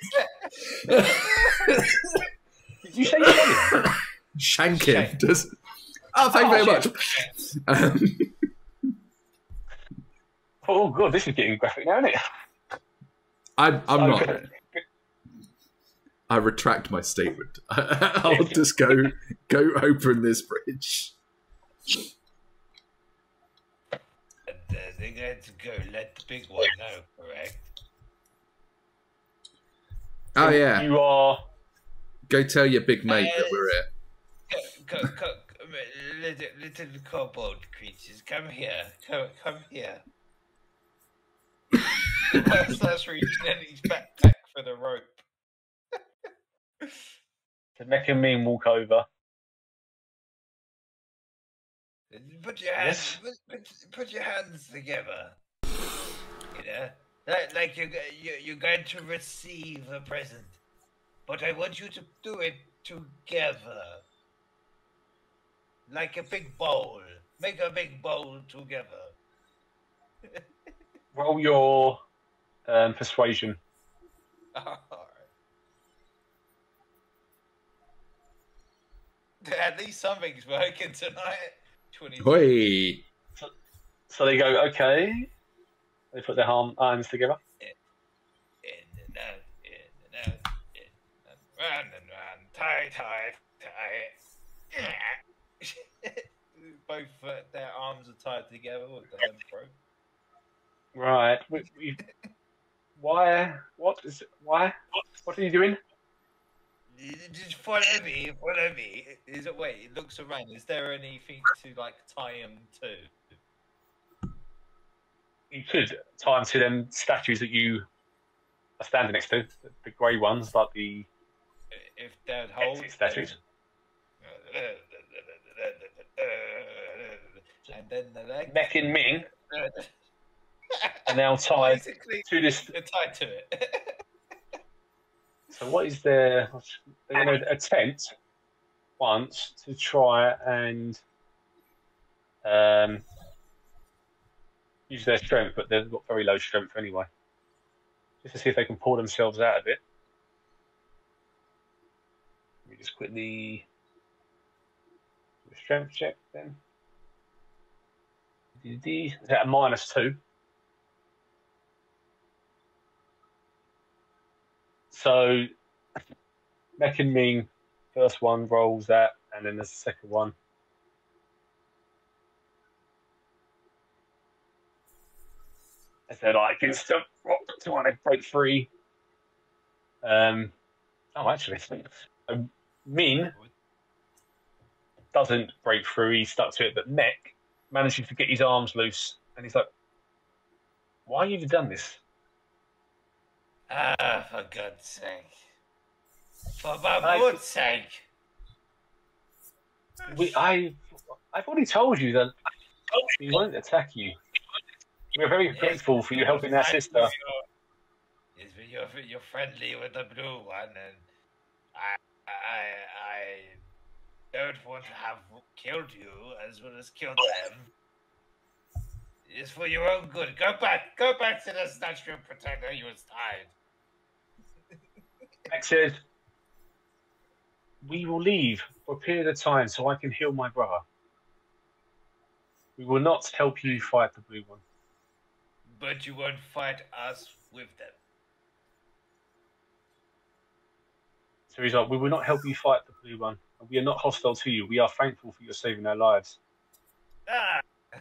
Did you say Shannon? shank him. Shank. Just, oh, thank you Oh, very shit. much. Um, Oh god, this is getting graphic now, isn't it? I, I'm not. Okay. I retract my statement. I'll just go go open this bridge. And uh, they're going to go let the big one know, correct? Oh yeah, You are go tell your big mate that we're here. Co- co- co- little, little kobold creatures, come here. Come, come here. Starts reaching in his backpack for the rope. to make a mean walk over. Put your hands, put, put, put your hands together. You know, like, like you're, you- you're going to receive a present, but I want you to do it together, like a big bowl. Make a big bowl together. Roll your um, persuasion. Alright. At least something's working tonight. 20. Hoi. So they go, okay. They put their arm, arms together. In and out, in and out, and tie, tie, tie. Both uh, their arms are tied together with the. Right. We, we, why? What is? Why? What, what are you doing? Just follow me, follow me. Is it wait? It looks around. Is there anything to like tie him to? You could tie them to them statues that you are standing next to, the, the grey ones, like the If they'd hold exit. And then the leg. Mech and Ming are now tied Basically, to this. they're tied to it. So what is their? They're going to attempt once to try and um, use their strength, but they've got very low strength anyway. Just to see if they can pull themselves out of it. Me just quickly do a strength check then. Is that a minus two? So, Mech and Ming, first one rolls that, and then there's the second one. As they're like, it's the rock trying to break free. Um, oh, actually, um, Min doesn't break through, he's stuck to it, but Mech manages to get his arms loose, and he's like, Why have you done this? Ah, for God's sake. For my I- sake. We, I, I've already told you that we won't attack you. We're very grateful for you helping our sister. Yes, but you're, you're friendly with the blue one, and I, I, I don't want to have killed you as well as killed them. It's for your own good. Go back, go back to the statue and pretend that you was tired. Max said, We will leave for a period of time so I can heal my brother. We will not help you fight the blue one. But you won't fight us with them. So he's like, We will not help you fight the blue one. We are not hostile to you. We are thankful for your saving our lives. Ah!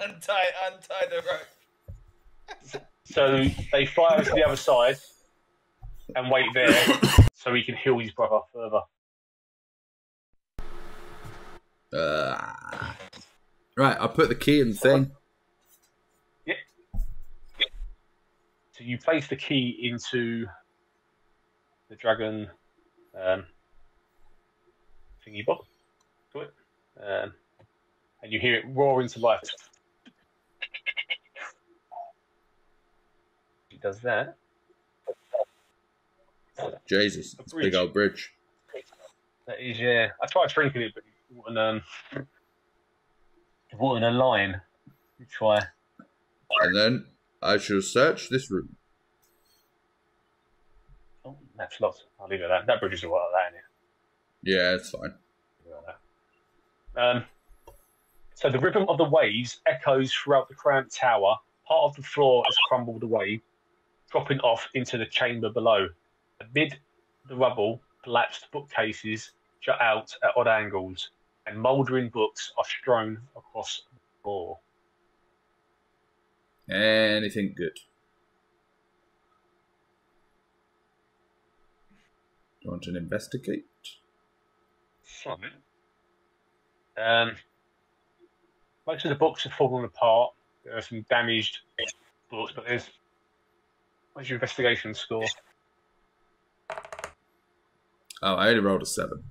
untie, untie the rope. So they fly over to the other side and wait there so he can heal his brother further. Uh, right, I put the key in the thing. So you place the key into the dragon um, thingy bob. to it, Um, and you hear it roar into life. It does that. Jesus, it's a big old bridge. That is, yeah. I tried shrinking it, but it wasn't, um, wasn't a line. You try. And then I shall search this room. That's lots. I'll leave it at that. That bridge is a lot of that in it. Yeah, it's fine. Um, so the rhythm of the waves echoes throughout the cramped tower. Part of the floor has crumbled away, dropping off into the chamber below. Amid the rubble, collapsed bookcases jut out at odd angles, and mouldering books are strewn across the floor. Anything good? You want to investigate? Um, most of the books have fallen apart. There are some damaged books, but there's. What's your investigation score? Oh, I only rolled a seven.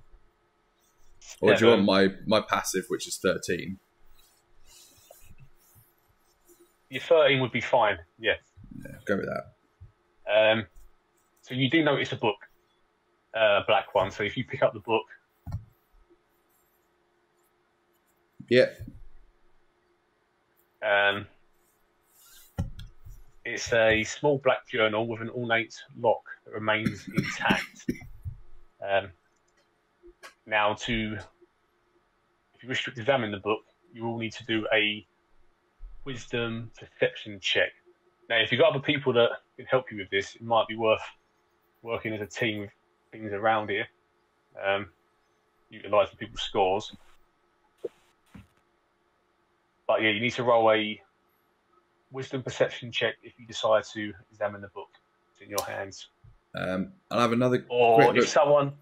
Or do you want my, my passive, which is 13? Your 13 would be fine, yeah. Yeah, go with that. Um, so you do notice a book, uh, a black one. So if you pick up the book, Yeah. um, it's a small black journal with an ornate lock that remains intact. Um, now, to if you wish to examine the book, you will need to do a wisdom perception check. Now, if you've got other people that can help you with this, it might be worth working as a team things around here, um, utilising people's scores. But yeah, you need to roll a wisdom perception check if you decide to examine the book It's in your hands. Um, I'll have another Or if someone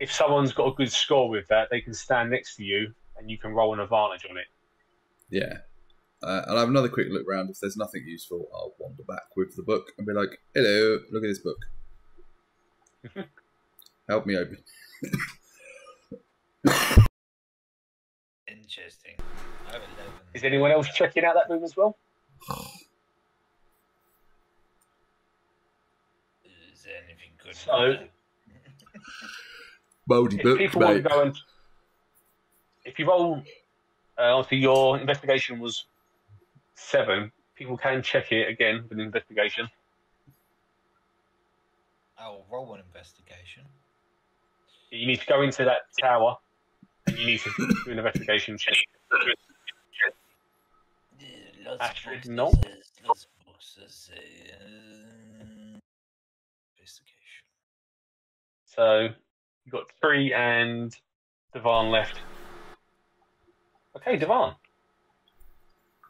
if someone's got a good score with that, they can stand next to you and you can roll an advantage on it. Yeah. Uh, I'll have another quick look round. If there's nothing useful, I'll wander back with the book and be like, hello, look at this book. Help me open. Interesting. I have 11. Is anyone else checking out that room as well? Is there anything good? So- there? Moldy If book, people want mate. to go and if you roll uh, obviously your investigation was seven, people can check it again with an investigation. I'll roll an investigation. You need to go into that tower and you need to do an investigation check. Yeah, Astrid, no. that says- Lots of books that say, uh, investigation. So you've got Tree and Dewahn left. Okay, Dewahn.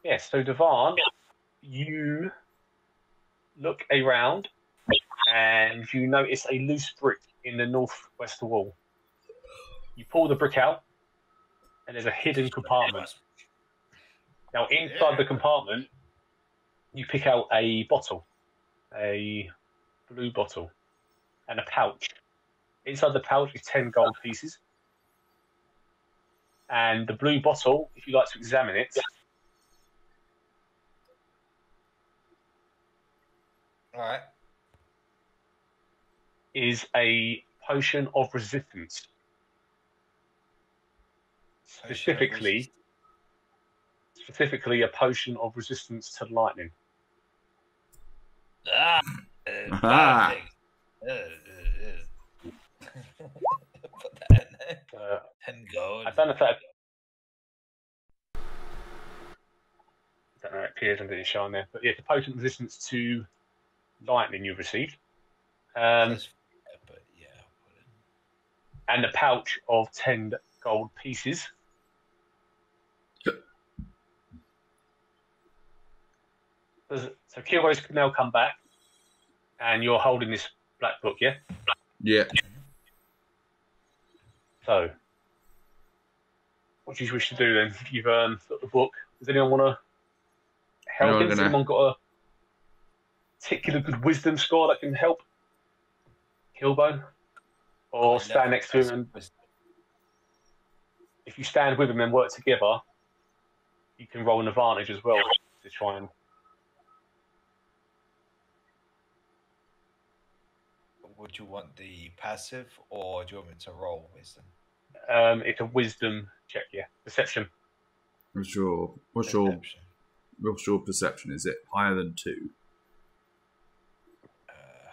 Yes, so Dewahn, you look around and you notice a loose brick in the northwest wall. You pull the brick out, and there's a hidden compartment. Now, inside the compartment, you pick out a bottle, a blue bottle, and a pouch. Inside the pouch is 10 gold pieces. And the blue bottle, if you like to examine it, All right. Is a potion of resistance. Specifically, specifically a potion of resistance to lightning. Ah, uh, Aha. bad thing. Uh, uh, uh. Put that in there. Uh, Ten gold. I don't know if that. I don't know, it appears and didn't show on there, but yeah, the potent resistance to lightning you've received, um, That's fair, but yeah. I'll put it and a pouch of ten gold pieces. So Kilbo's now come back, and you're holding this black book, yeah. Yeah. So, what do you wish to do then? You've um, got the book. Does anyone want to help No, I'm him? Has gonna- anyone got a particular good wisdom score that can help Kilbo? Or in. stand next to him, and if you stand with him and work together, you can roll an advantage as well to try and. Would you want the passive or do you want me to roll wisdom? Um, it's a wisdom check, yeah, perception. What's your what's your what's your perception? Is it higher than two? Uh,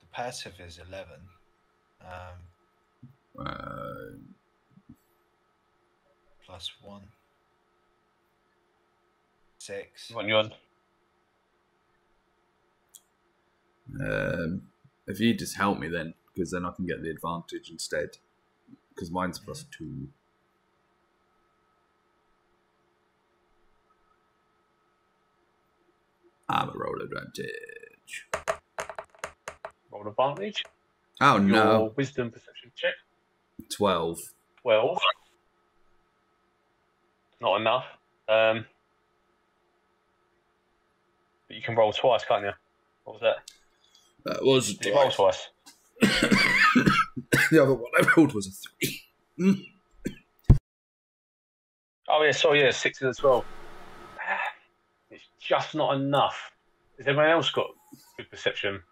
the passive is 11. Um, Uh, plus 1. 6. What you on? um, if you just help me then, because then I can get the advantage instead. Because mine's plus two. I'm a roll advantage. Roll advantage. Oh Your no, wisdom perception check. twelve. 12. Not enough. Um, but you can roll twice, can't you? What was that? That was Did you roll twice? the other one I rolled was a three. Oh, yeah, sorry, yeah, 6 and a 12. It's just not enough. Has anyone else got good perception?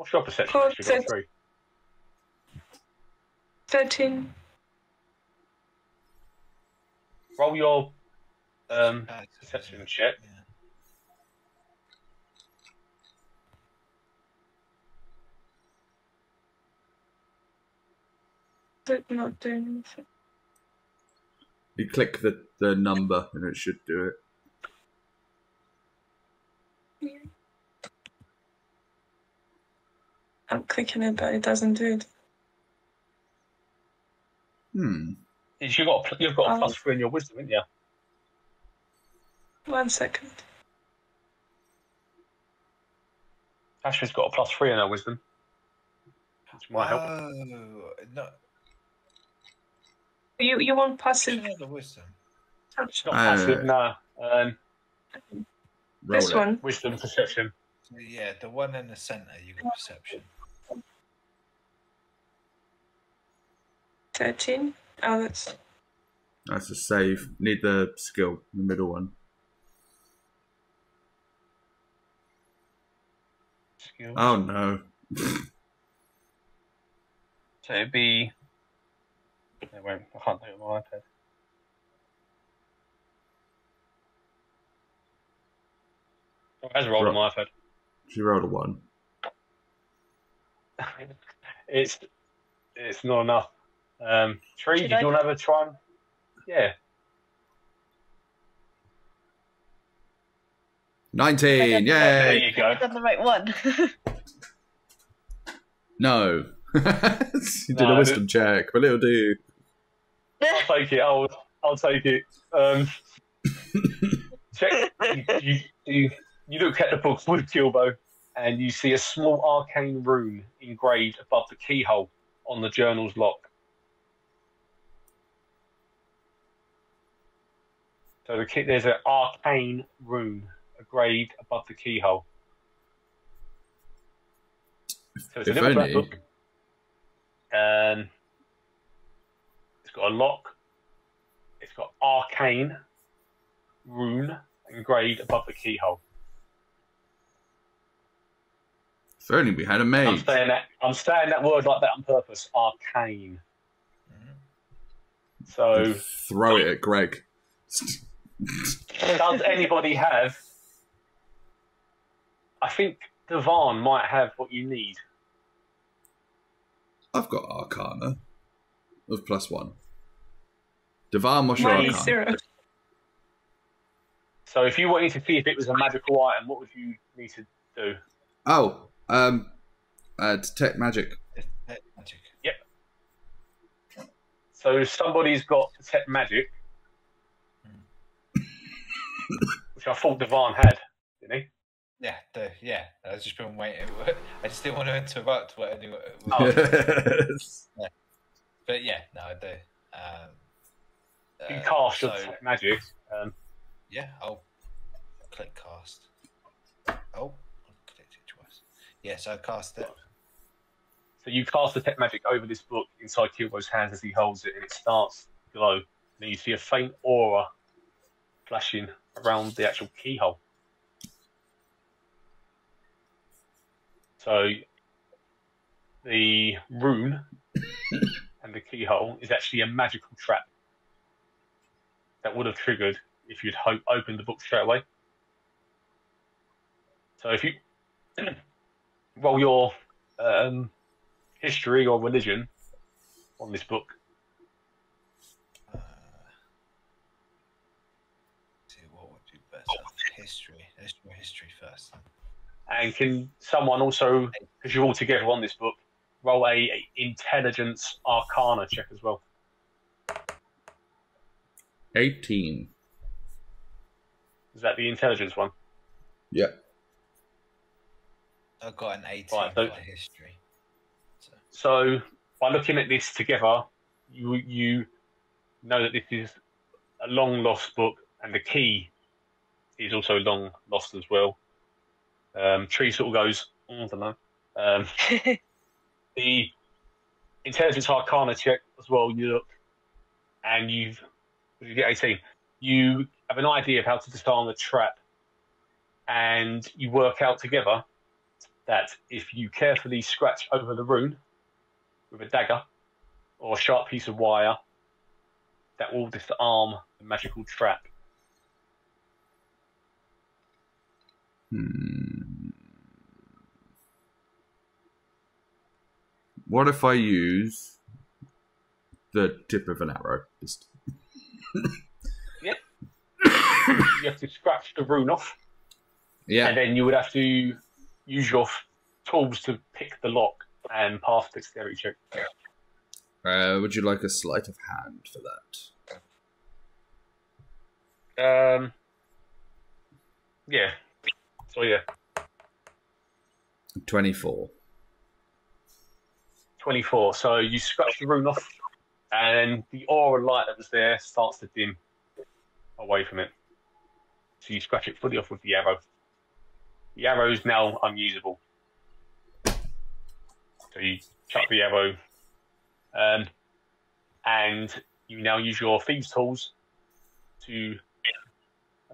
What's your perception? Oh, Actually, got six. three. 13. Roll your um, Passive, perception check. Yeah. Not doing anything. You click the, the number and it should do it. I'm clicking it, but it doesn't do it. Hmm. Is you got a, pl- you've got a Um, plus three in your wisdom, haven't you? One second. Ashley's got a plus three in her wisdom. Which might help. Oh, no. You you want Which passive one the wisdom? touch? It's not Uh, passive, no. Um, This one. wisdom perception. Yeah, the one in the centre, you got perception. 13. Oh, that's. That's a save. Need the skill, the middle one. Skills. Oh no. So it'd be. No, wait, I can't do it on my iPad. Oh, it has rolled on my iPad. She rolled a one. it's it's not enough. Um, Tree, Should did I- you want to have a try? And, yeah. Nineteen. There you go. I've done the right one. No. you did No, a wisdom check, but it'll do. I'll take it. I'll, I'll take it. Um, check. You, you, you, you look at the book with Kilbo, and you see a small arcane rune engraved above the keyhole on the journal's lock. So the key, there's an arcane rune engraved above the keyhole. So it's a If little black only. book. Um, it's got a lock. It's got arcane rune engraved above the keyhole. If only we had a I'm mage. saying that. I'm saying that word like that on purpose. Arcane. So, Throw it at Greg. does anybody have? I think Dewahn might have what you need. I've got Arcana of plus one. Dewahn, what's your Mine is Arcana? zero. So, if you wanted to see if it was a magical item, what would you need to do? Oh, um, uh, detect magic. Detect Magic. Yep. So, somebody's got detect magic, which I thought Dewahn had, didn't he? Yeah, the, yeah. I was just been waiting. I just didn't want to interrupt what anyone. Oh. Yes. But yeah, no, I do. Um, You uh, cast so- magic. Um, Yeah, I'll click cast. Oh, I clicked it twice. Yeah, so I cast it. So you cast detect magic over this book inside Kilbo's hands as he holds it, and it starts to glow. Then you see a faint aura flashing around the actual keyhole. So the rune and the keyhole is actually a magical trap that would have triggered if you'd ho- opened the book straight away. So if you roll your um, history or religion on this book. Uh, see what would be better. History. Let's do history first. And can someone also, because you're all together on this book, roll a, a intelligence arcana check as well? 18. Is that the intelligence one? Yep. I've got an 18 Right, for so- history. So, So by looking at this together, you you know that this is a long lost book, and the key is also long lost as well. Um, Tree sort of goes, "Mm, I don't know. Um, the intelligence arcana check as well. You look, and you've you get eighteen. You have an idea of how to disarm the trap, and you work out together that if you carefully scratch over the rune with a dagger or a sharp piece of wire, that will disarm the magical trap. Hmm. What if I use the tip of an arrow? Just- You have to scratch the rune off, Yeah. and then you would have to use your tools to pick the lock and pass the dexterity check. Uh, would you like a sleight of hand for that? Um, yeah. So yeah, 24. 24. So you scratch the rune off, and the aura light that was there starts to dim away from it. So you scratch it fully off with the arrow. The arrow is now unusable. So you chuck the arrow, um, and you now use your thieves' tools to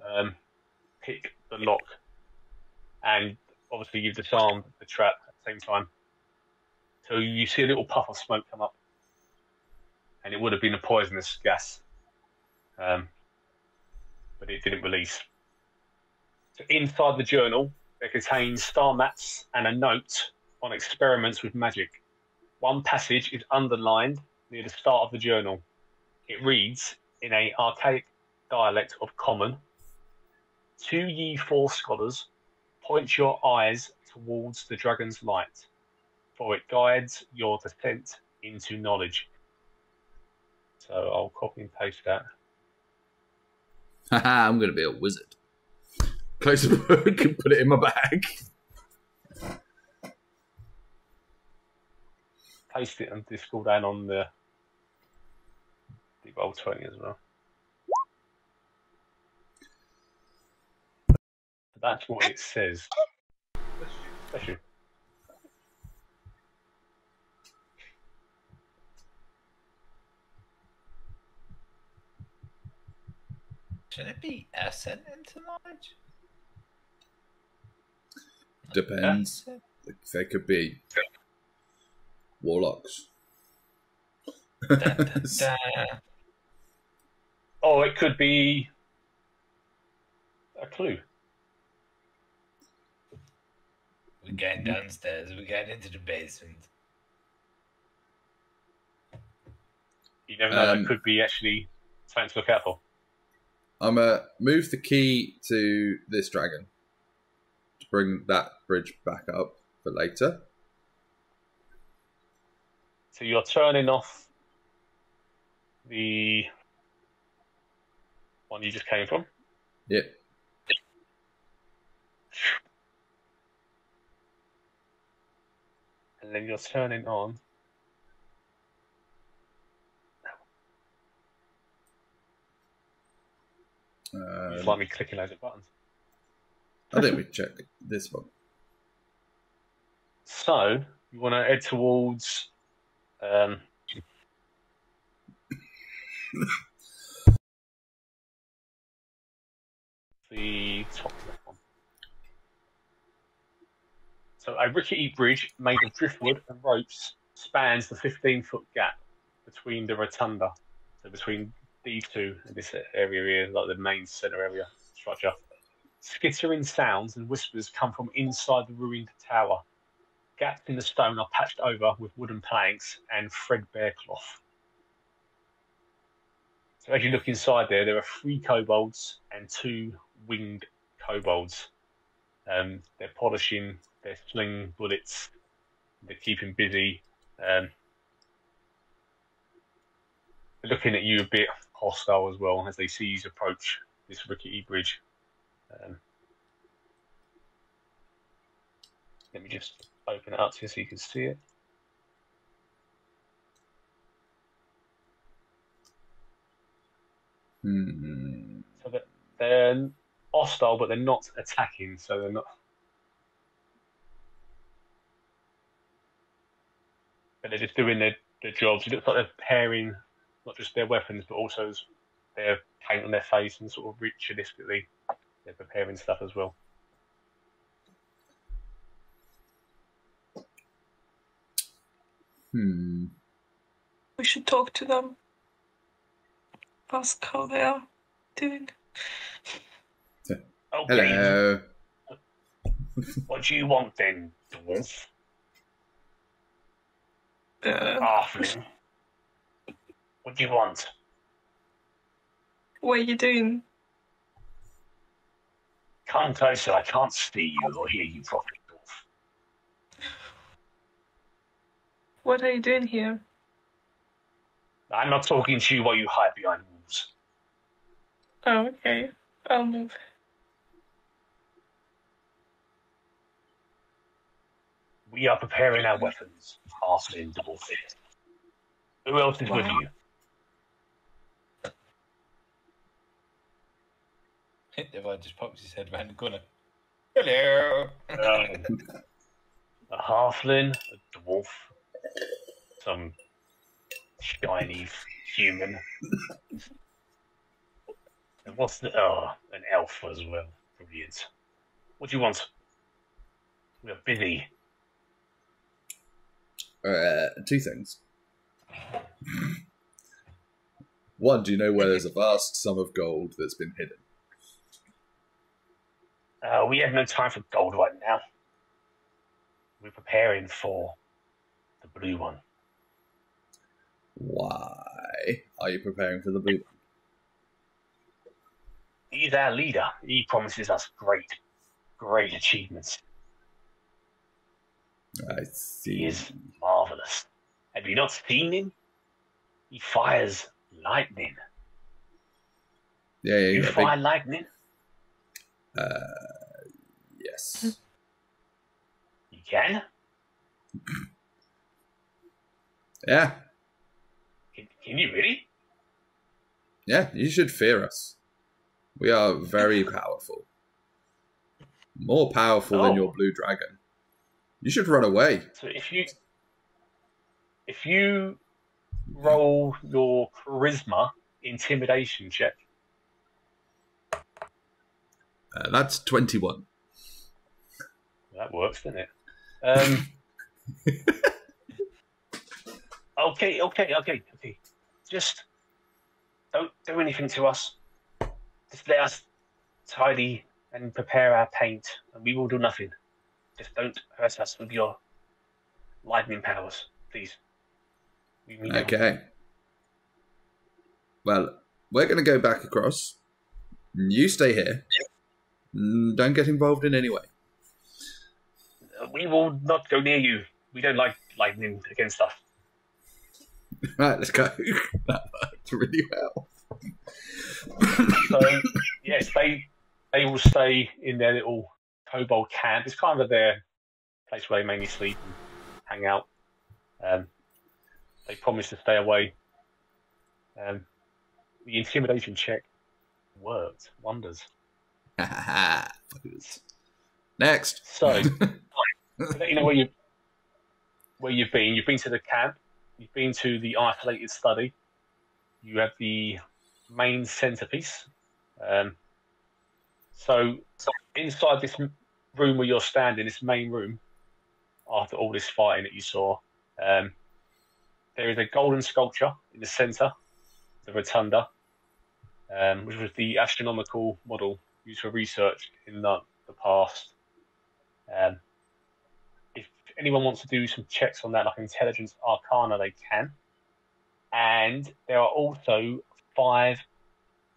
um, pick the lock, and obviously you've disarmed the trap at the same time. So you see a little puff of smoke come up, and it would have been a poisonous gas, um, but it didn't release. So inside the journal, it contains star maps and a note on experiments with magic. One passage is underlined near the start of the journal. It reads in a archaic dialect of common. To ye four scholars, point your eyes towards the dragon's light. for it guides your descent into knowledge. So I'll copy and paste that. Haha, I'm going to be a wizard. Close the book and put it in my bag. Paste it on Discord and on the the roll twenty as well. That's what it says. Bless you. Should it be ascent into knowledge? Depends. They could be warlocks. Dun, dun, dun. Oh, it could be a clue. We're going downstairs. We're going into the basement. You never know. Um, that could be actually something to look out for. I'm gonna move the key to this dragon to bring that bridge back up for later. So you're turning off the one you just came from. Yep. And then you're turning on. You just Um, like me clicking loads of buttons. I think we check this one. So you want to head towards. Um, the top left one. So a rickety bridge made of driftwood and ropes spans the 15 foot gap between the rotunda, so between these two and this area here, like the main centre area structure. Skittering sounds and whispers come from inside the ruined tower. Gaps in the stone are patched over with wooden planks and threadbare cloth. So as you look inside there, there are three kobolds and two winged kobolds. Um, they're polishing their sling bullets. They're keeping busy. Um, they're looking at you a bit hostile as well as they see you approach this rickety bridge. Um, let me just open it up so you can see it. Hmm. So they're hostile, but they're not attacking. So they're not. But they're just doing their, their jobs. It looks like they're preparing not just their weapons, but also s- their paint on their face and sort of ritualistically, they're preparing stuff as well. Hmm. We should talk to them. Ask how they are doing. Okay. Hello. What do you want then, dwarf? Uh. What do you want? what are you doing? Come closer. I can't see you or hear you properly, dwarf. What are you doing here? I'm not talking to you while you hide behind walls. Oh, okay. I'll move. We are preparing our weapons. Halfling dwarf. Who else is with Wow. you? Dewahn just pops his head around the corner. Hello. Um, a halfling, a dwarf, some shiny human. and what's the oh, an elf as well. Brilliant. What do you want? We're busy. Uh, two things. One, do you know where there's a vast sum of gold that's been hidden? Uh, we have no time for gold right now. We're preparing for the blue one. Why are you preparing for the blue? One? He's our leader. He promises us great, great achievements. I see. He is marvelous. Have you not seen him? He fires lightning. Yeah, yeah, You yeah. fire lightning? uh, yes. You can? Yeah, Can, can you really? yeah. You should fear us. We are very powerful. More powerful than Oh. your blue dragon. You should run away. So if you if you roll your charisma intimidation check, Uh, that's 21. that works, doesn't it? Um, okay, okay, okay, okay. Just don't do anything to us. Just let us tidy and prepare our paint, and we will do nothing. Just don't hurt us with your lightning powers, please. We mean no harm. Okay. Well, we're going to go back across. You stay here. Mm, Don't get involved in any way. Uh, We will not go near you. We don't like lightning against us. Right, let's go. that worked really well. So yes, they they will stay in their little kobold camp. It's kind of their place where they mainly sleep and hang out. Um, they promise to stay away. Um, the intimidation check worked wonders. Next. So let you know where you where you've been. You've been to the camp. You've been to the isolated study. You have the main centerpiece. Um, so, so inside this room where you're standing, this main room, after all this fighting that you saw, um, there is a golden sculpture in the center, the rotunda, um, which was the astronomical model used for research in the, the past. Um, if anyone wants to do some checks on that, like intelligence arcana, they can. And there are also five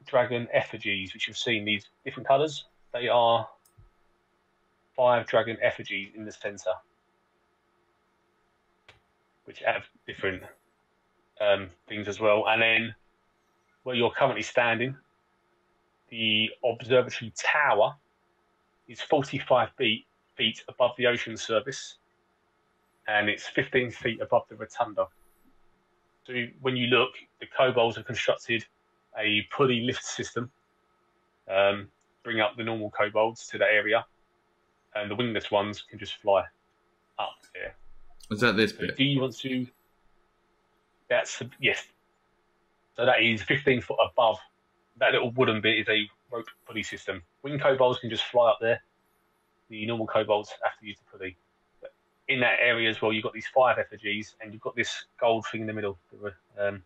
dragon effigies, which you've seen these different colours. They are five dragon effigies in the centre, which have different um, things as well. And then where you're currently standing, the observatory tower is 45 feet feet above the ocean surface, and it's 15 feet above the rotunda. So when you look, the kobolds are constructed a pulley lift system, um, bring up the normal kobolds to that area, and the wingless ones can just fly up there. Is that this So bit? do you want to? That's yes. So that is 15 foot above. That little wooden bit is a rope pulley system. Wing kobolds can just fly up there. The normal kobolds have to use the pulley. But in that area as well, you've got these five effigies, and you've got this gold thing in the middle um,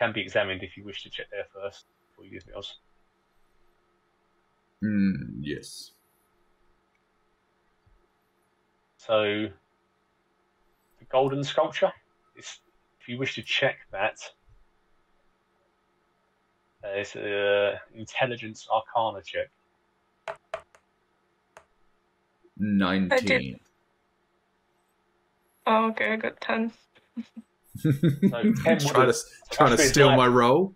can be examined if you wish to check there first before you do anything else. Mm, yes. So the golden sculpture, is, if you wish to check that, uh, it's an intelligence arcana check. 19. Oh, okay, I got 10. So 10 trying to, would- trying to steal like- my role.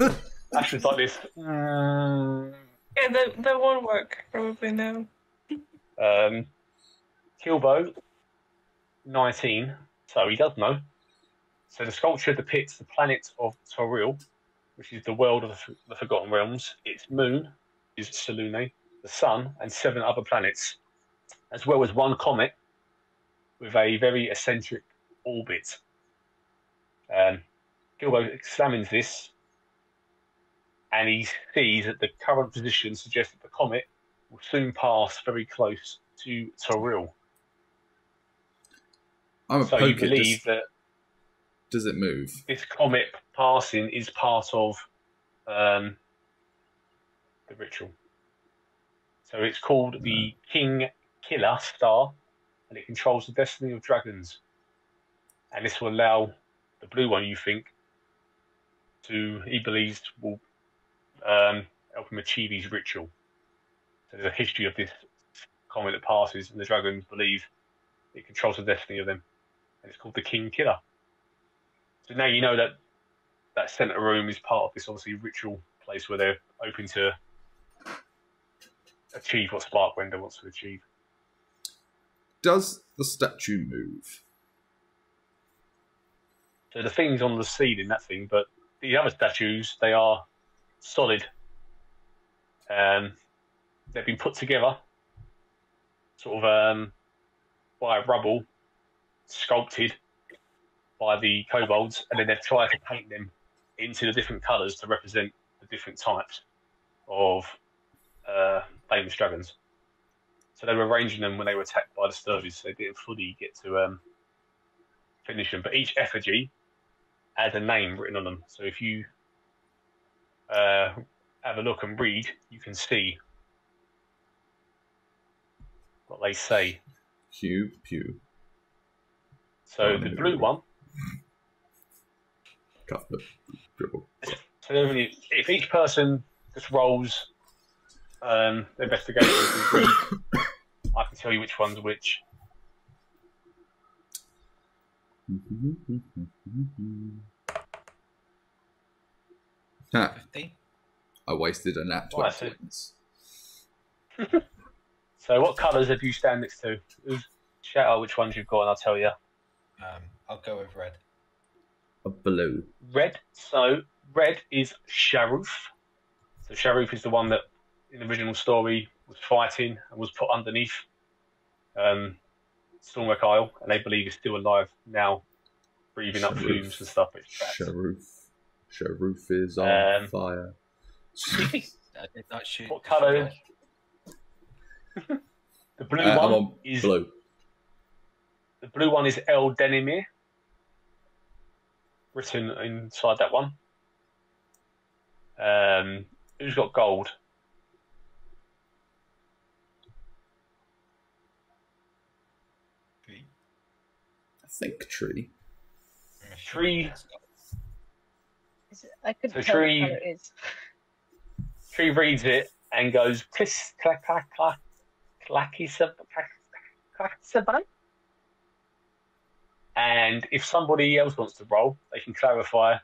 Ashton's like this. Mm, Yeah, that, that won't work probably now. Um, Kilbo, 19. So he does know. So the sculpture depicts the planet of Toril, which is the world of the, the Forgotten Realms. Its moon is Selune, the sun, and seven other planets, as well as one comet with a very eccentric orbit. Um, Kilbo examines this and he sees that the current position suggests that the comet will soon pass very close to Toril. I'm a So you believe Does, that does it move? this comet passing is part of um, the ritual. So it's called the King Killer Star, and it controls the destiny of dragons. And this will allow the blue one, you think, to he believes will um, help him achieve his ritual. So there's a history of this comet that passes, and the dragons believe it controls the destiny of them, and it's called the King Killer. So now you know that that center room is part of this obviously ritual place where they're hoping to achieve what Sparkrender wants to achieve. Does the statue move? So the thing's on the ceiling, that thing, but the other statues, they are solid. Um, they've been put together, sort of um, by rubble, sculpted by the kobolds, and then they've tried to paint them into the different colours to represent the different types of uh, famous dragons. So they were arranging them when they were attacked by the Sturges, so they didn't fully get to um, finish them. But each effigy has a name written on them. So if you uh, have a look and read, you can see what they say. Pew pew. So the blue one, Cut the dribble. so if each person just rolls um, the investigation I can tell you which one's which. Ha, 50. I wasted a nat Well, 20 points. So what colours have you stand next to? Shout out which ones you've got, and I'll tell you. Um, I'll go with red. A blue. Red. So red is Sharuf. So Sharuf is the one that in the original story was fighting and was put underneath um, Stormwreck Isle, and they believe is still alive now, breathing up Sharuf. fumes and stuff. But it's trapped. Sharoof. Sharoof is on Um, fire. I shoot. What colour? The blue Uh, one on is blue. the blue one is El Denimir. Written inside that one. Um, who's got gold? Think tree. Tree. Is it, I couldn't So tell tree- what it is. Tree reads it and goes, "Cliss, clack, clack, clack, clacky, sub, clack, clack, sub." And if somebody else wants to roll, they can clarify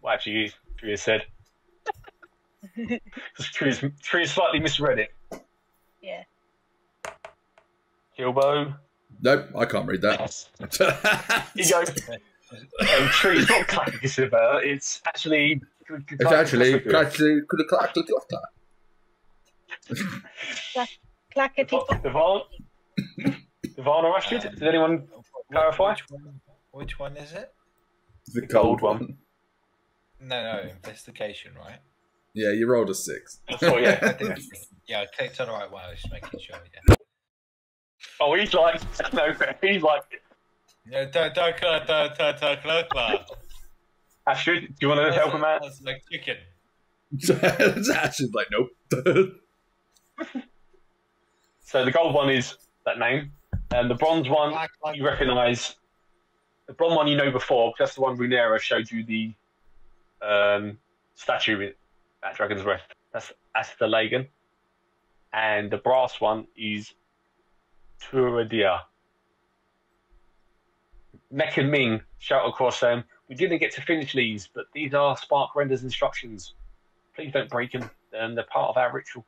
what actually Tree has said. Because Tree, has- Tree has slightly misread it. Yeah. Kilbo. Nope, I can't read that. He goes, um, Tree, it's not clacky, it's actually. it's actually actually could have clacked the Clackety. Dewahn, Dewahn or Rashid? Did anyone clarify? Which one, which one is it? The gold gold one. No, no, investigation, right? Yeah, you rolled a six. Oh, yeah. I did. yeah, I clicked on the right one. I was just making sure. Yeah. Oh, he's like, no, he's like, No, don't, don't, don't, don't, don't, don't, don't, don't. Ashford, do you want to help him out? That's like chicken. Ash is like, nope. So the gold one is that name, and the bronze one Black, black. you recognise. The bronze one you know before, because that's the one Runara showed you the um, statue in, at Dragon's Breath. That's Asterlagan. And the brass one is Turadia. Mech and Ming shout across them. We didn't get to finish these, but these are Sparkrender's instructions. Please don't break them. Um, they're part of our ritual.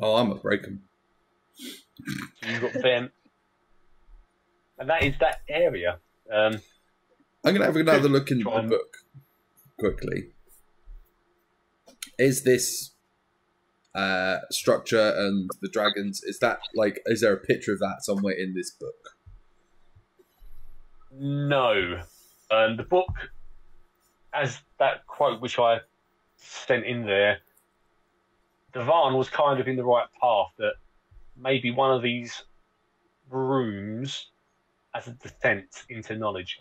Oh, I'm a break 'em. So you've got them. And that is that area. Um, I'm gonna have another look in the book quickly. Is this uh, structure and the dragons? Is that like? Is there a picture of that somewhere in this book? no. Um, the book, as that quote which I sent in there, Dewahn was kind of in the right path that maybe one of these rooms as a descent into knowledge.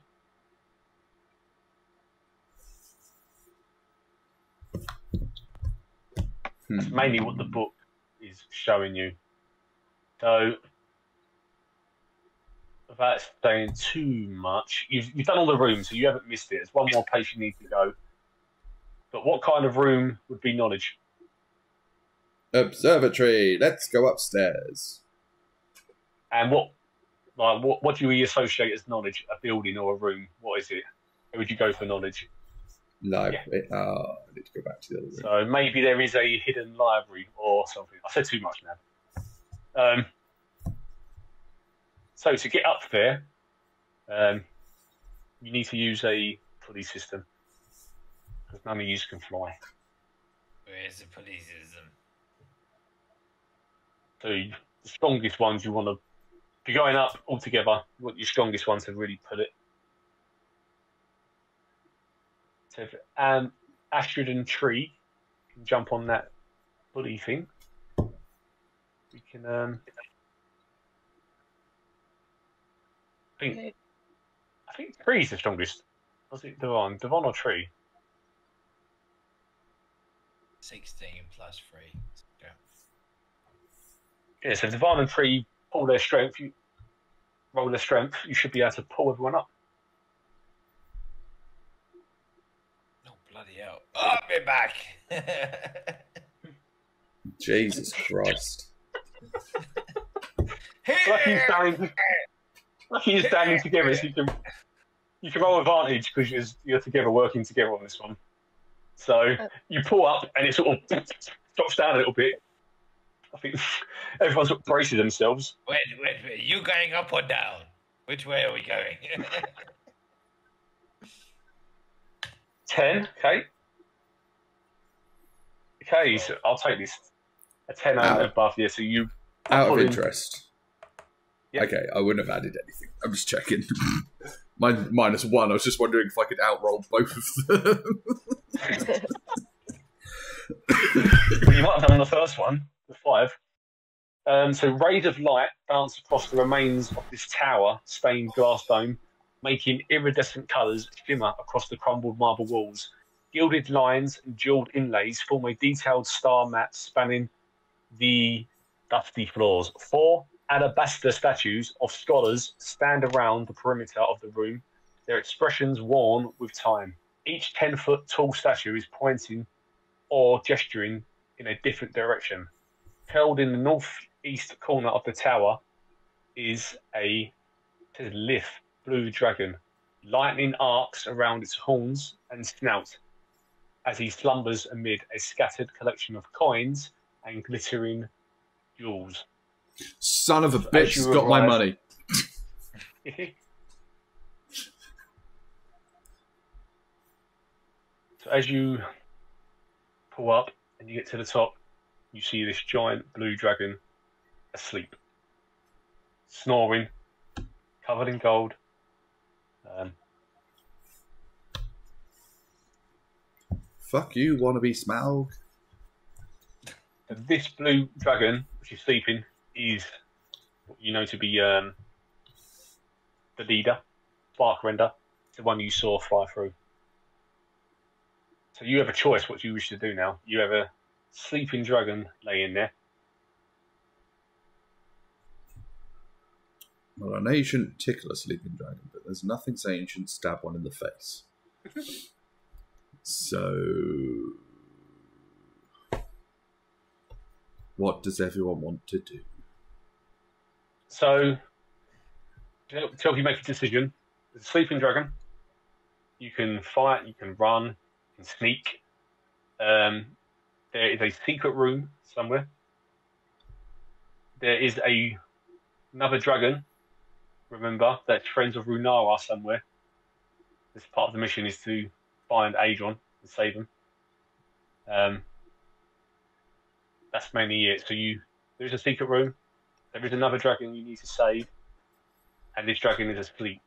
Hmm. That's mainly what the book is showing you. So, without saying too much, you've, you've done all the rooms, so you haven't missed it. There's one more place you need to go. But what kind of room would be knowledge? Observatory. Let's go upstairs. And what, like, what, what do we associate as knowledge? A building or a room? What is it? Where would you go for knowledge? Library. Oh, I need to go back to the other room. So maybe there is a hidden library or something. I said too much now. Um, so to get up there, um, you need to use a pulley system because none of you can fly. Where's the policeism? So the strongest ones you want to, if you're going up all together, you want your strongest ones to really pull it. So if um, Astrid and Tree can jump on that pulley thing, we can. Um, I think Okay. I think Tree's the strongest. Was it Dewahn? Dewahn or Tree? 16 plus 3. Yeah. Yeah, so if Dewahn and Tree pull their strength, you roll their strength, you should be able to pull everyone up. Oh, bloody hell. Oh, I'll be back. Jesus Christ. Lucky you're standing, lucky you're standing together, so you can you can roll advantage because you're, you're together, working together on this one. So you pull up, and it sort of drops down a little bit. I think everyone sort of braces themselves. wait, wait, wait. You going up or down? Which way are we going? Ten, okay. Okay, so I'll take this. A ten out, of above, yeah. So you Out of interest. Yeah. Okay, I wouldn't have added anything. I'm just checking. Mine minus one. I was just wondering if I could outroll both of them. Well, you might have done on the first one, the five. Um, so rays of light bounce across the remains of this tower, stained glass dome, making iridescent colours shimmer across the crumbled marble walls. Gilded lines and jewelled inlays form a detailed star mat spanning the dusty floors. Four alabaster statues of scholars stand around the perimeter of the room, their expressions worn with time. Each 10 foot tall statue is pointing or gesturing in a different direction. Held in the northeast corner of the tower is a Lith blue dragon. Lightning arcs around its horns and snout as he slumbers amid a scattered collection of coins and glittering jewels. Son of a bitch has got my money. so as you pull up and you get to the top, you see this giant blue dragon asleep, snoring, covered in gold. Um, Fuck you, wannabe Smaug. and this blue dragon, which is sleeping, is what you know to be um, the leader, Sparkrender, the one you saw fly through. So you have a choice what you wish to do now. You have a sleeping dragon laying there. Well, an ancient tickler sleeping dragon, but there's nothing saying you shouldn't stab one in the face. so. What does everyone want to do? So, to help, you make a decision, the sleeping dragon, you can fight, you can run, you can sneak. Um, there is a secret room somewhere. There is a another dragon. Remember that's friends of Runara somewhere. This part of the mission is to find Aidron and save him. Um, that's mainly it. So you there is a secret room. There is another dragon you need to save, and this dragon is asleep.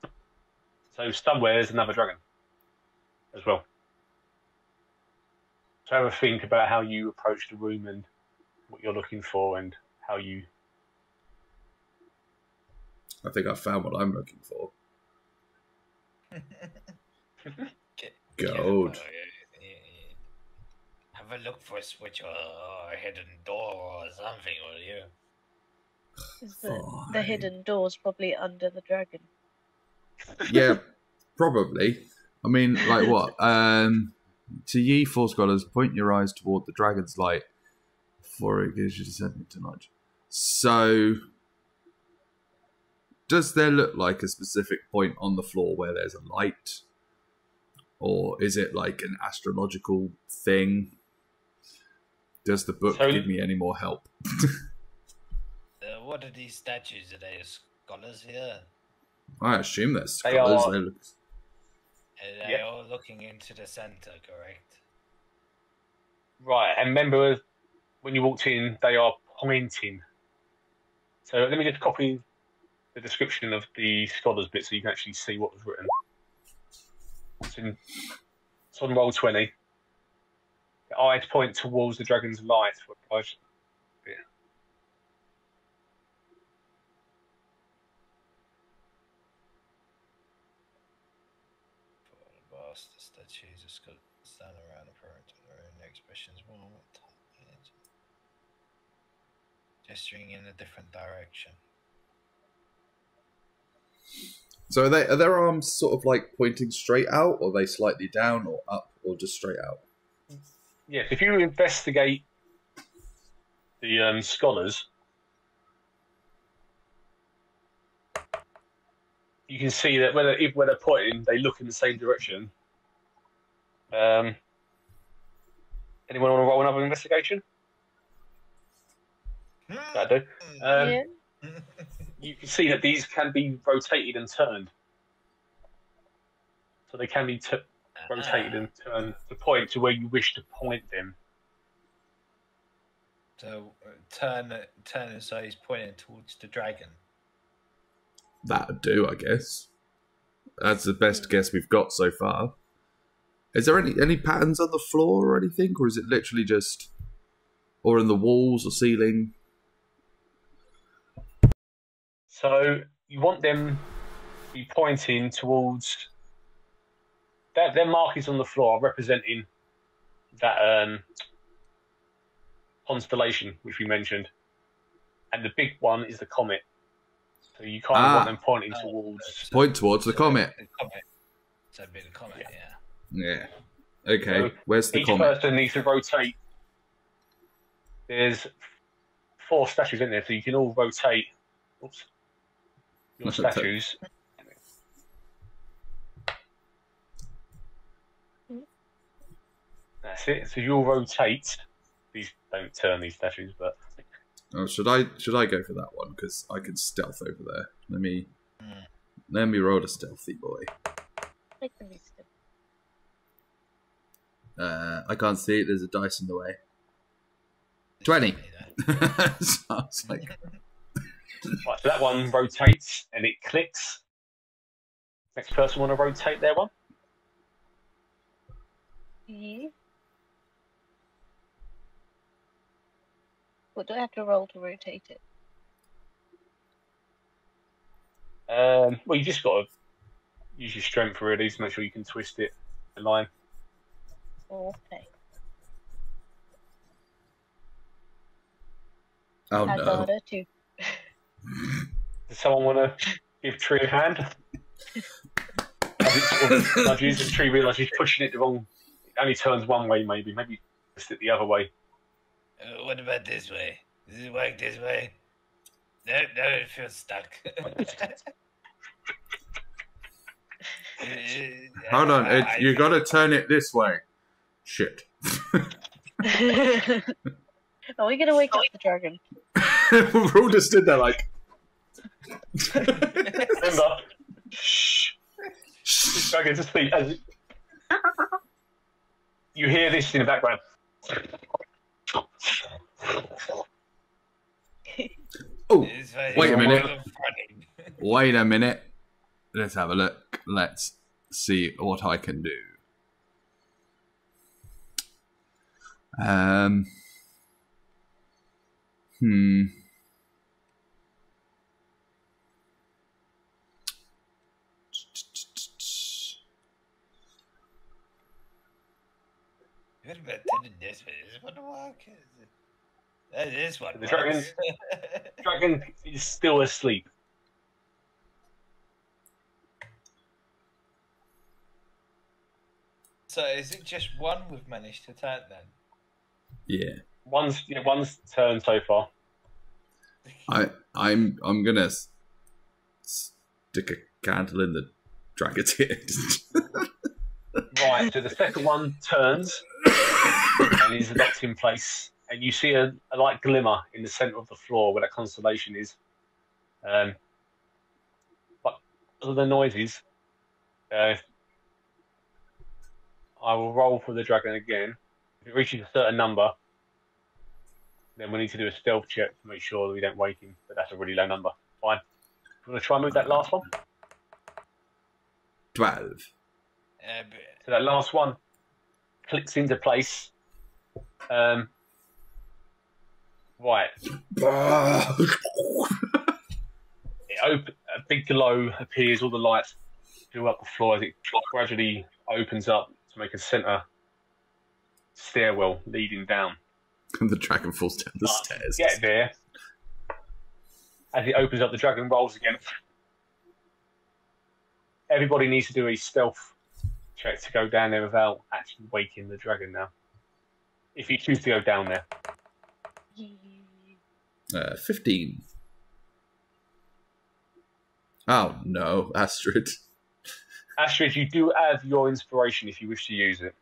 So somewhere there's another dragon as well. So have a think about how you approach the room and what you're looking for and how you. I think I found what I'm looking for. Gold. Have a look for a switch or a hidden door or something, will you? The, the Fine. hidden door's probably under the dragon. Yeah, probably. I mean, like what? Um, to ye four scholars, point your eyes toward the dragon's light, for it gives you descending to knowledge. So, does there look like a specific point on the floor where there's a light? Or is it like an astrological thing? Does the book So- give me any more help? Uh, what are these statues? Are they scholars here? I assume they're They scholars. are- They look- Are they Yeah. all looking into the center, correct? Right, and remember when you walked in, they are pointing. So let me just copy the description of the scholars bit so you can actually see what was written. It's, on roll 20. The eyes point towards the dragon's light. For guys. Yeah. Statues around their expressions. Gesturing in a different direction. So are, they, are their arms sort of like pointing straight out, or are they slightly down, or up, or just straight out? Yes, if you investigate the um, scholars, you can see that when they're, even when they're pointing, they look in the same direction. Um, anyone want to roll another investigation? I do. Um, yeah. You can see that these can be rotated and turned, so they can be t- rotated and turned to point to where you wish to point them. So uh, turn it, turn it so he's pointing towards the dragon. That would do, I guess. That's the best guess we've got so far. Is there any any patterns on the floor or anything, or is it literally just, or in the walls or ceiling? So you want them to be pointing towards their, their markings on the floor are representing that um, constellation which we mentioned, and the big one is the comet. So you kind of Ah. want them pointing Oh, towards. so- Point towards the comet. The comet. So it'd be the comet, Yeah. yeah. Yeah. Okay. So Where's the Each comet? person needs to rotate. There's four statues in there, so you can all rotate. Oops. Your statues. That's it. So you'll rotate. These don't turn these statues, but Oh, should I should I go for that one because I can stealth over there? Let me Hmm. let me roll a stealthy boy. Make the wisdom. Uh, I can't see it. There's a dice in the way. 20. so I was like, right, so that one rotates and it clicks. Next person want to rotate their one? You. What do I have to roll to rotate it? Um, well, you just got to use your strength really to make sure you can twist it in line. Okay. oh I no. got a two. Does someone want to give Tree a hand? As it sort of nudges, and Tree realises he's pushing it the wrong. It only turns one way, maybe. Maybe twist it the other way. Uh, what about this way? Does it work this way? No, no, it feels stuck. Hold on. It, you got to turn it this way. Shit. Are we gonna wake up the dragon? We're all just stood there like. Remember, shh. This dragon's asleep. As it- you hear this in the background. Oh, Wait a minute. wait a minute. Let's have a look. Let's see what I can do. Um. Hmm. What about turning this way? Does it want to work? Is it- This one. The dragon- Dragon is still asleep. so is it just one we've managed to turn then? Yeah. One's yeah, one's turn so far. I I'm I'm gonna stick a candle in the dragon's head. Right, so the second one turns and is locked in place, and you see a, a light glimmer in the centre of the floor where that constellation is. Um, but other the noises, uh, I will roll for the dragon again. If it reaches a certain number, then we need to do a stealth check to make sure that we don't wake him. But that's a really low number. Fine. You want to try and move that last one? 12. Uh, but So that last one clicks into place. Um, right. It op- a big glow appears, all the lights fill up the floor as it gradually opens up to make a centre stairwell leading down. and the dragon falls down the But stairs. Get there. As it opens up, the dragon rolls again. Everybody needs to do a stealth check to go down there without actually waking the dragon now. If you choose to go down there. Uh, 15. Oh, no. Astrid. Astrid, you do have your inspiration if you wish to use it.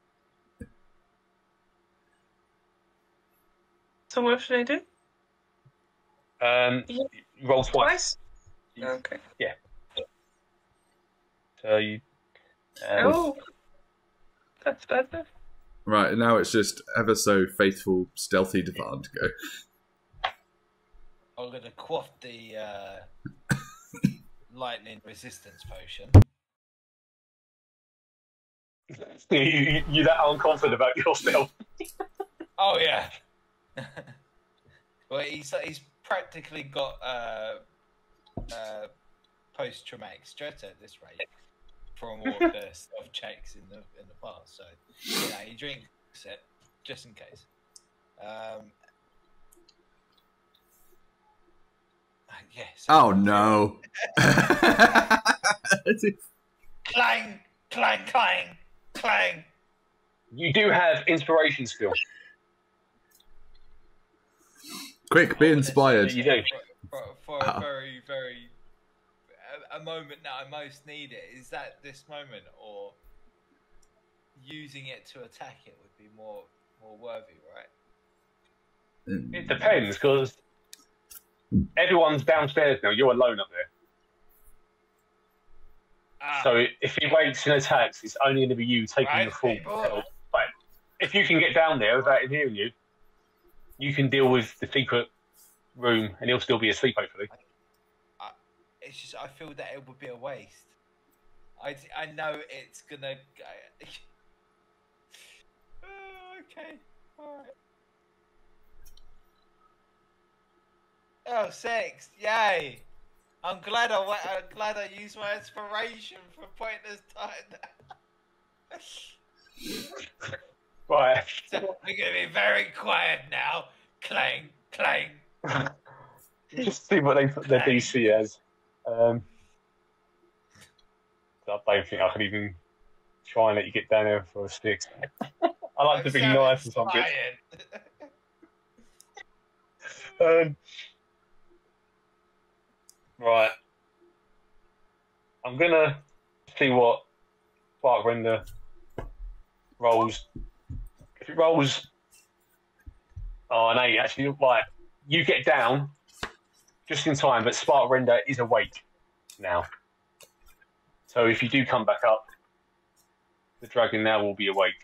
So what should I do? Um, Yeah. you roll twice. Twice? Okay. Yeah. So you. Um, Oh, that's better. Right, now it's just ever so faithful, stealthy Dewahn to go. I'm gonna quaff the uh, lightning resistance potion. you, you, you're that unconfident about yourself. Oh yeah. well, he's he's practically got uh, uh, post traumatic stress at this rate from all of the stealth checks in the in the past. So yeah, he drinks it just in case. Um, yes. Oh, no. Clang, clang, clang, clang. You do have inspiration skill. Quick, be inspired. You do. For, for, for a very, very a, a moment that I most need it. Is that this moment, or using it to attack it would be more more worthy, right? It depends because everyone's downstairs now. You're alone up there. Ah, So if he waits and attacks, it's only going to be you taking Right, the full people. help. But if you can get down there without him hearing you, you can deal with the secret room, and he'll still be asleep, hopefully. It's just I feel that it would be a waste. I I know it's gonna. go- Oh, okay, all right. Oh, six! Yay! I'm glad I I'm glad I used my inspiration for pointless time. Right. so we're gonna be very quiet now. Clang, clang. Just see what they put their DC as. Um, I don't think I could even try and let you get down there for a six. I like I'm to be so nice and something. Um, right. I'm gonna see what Sparkrender rolls. If it rolls, oh, an eight. Actually, right. You get down just in time, but Sparkrender is awake now. So if you do come back up, the dragon now will be awake.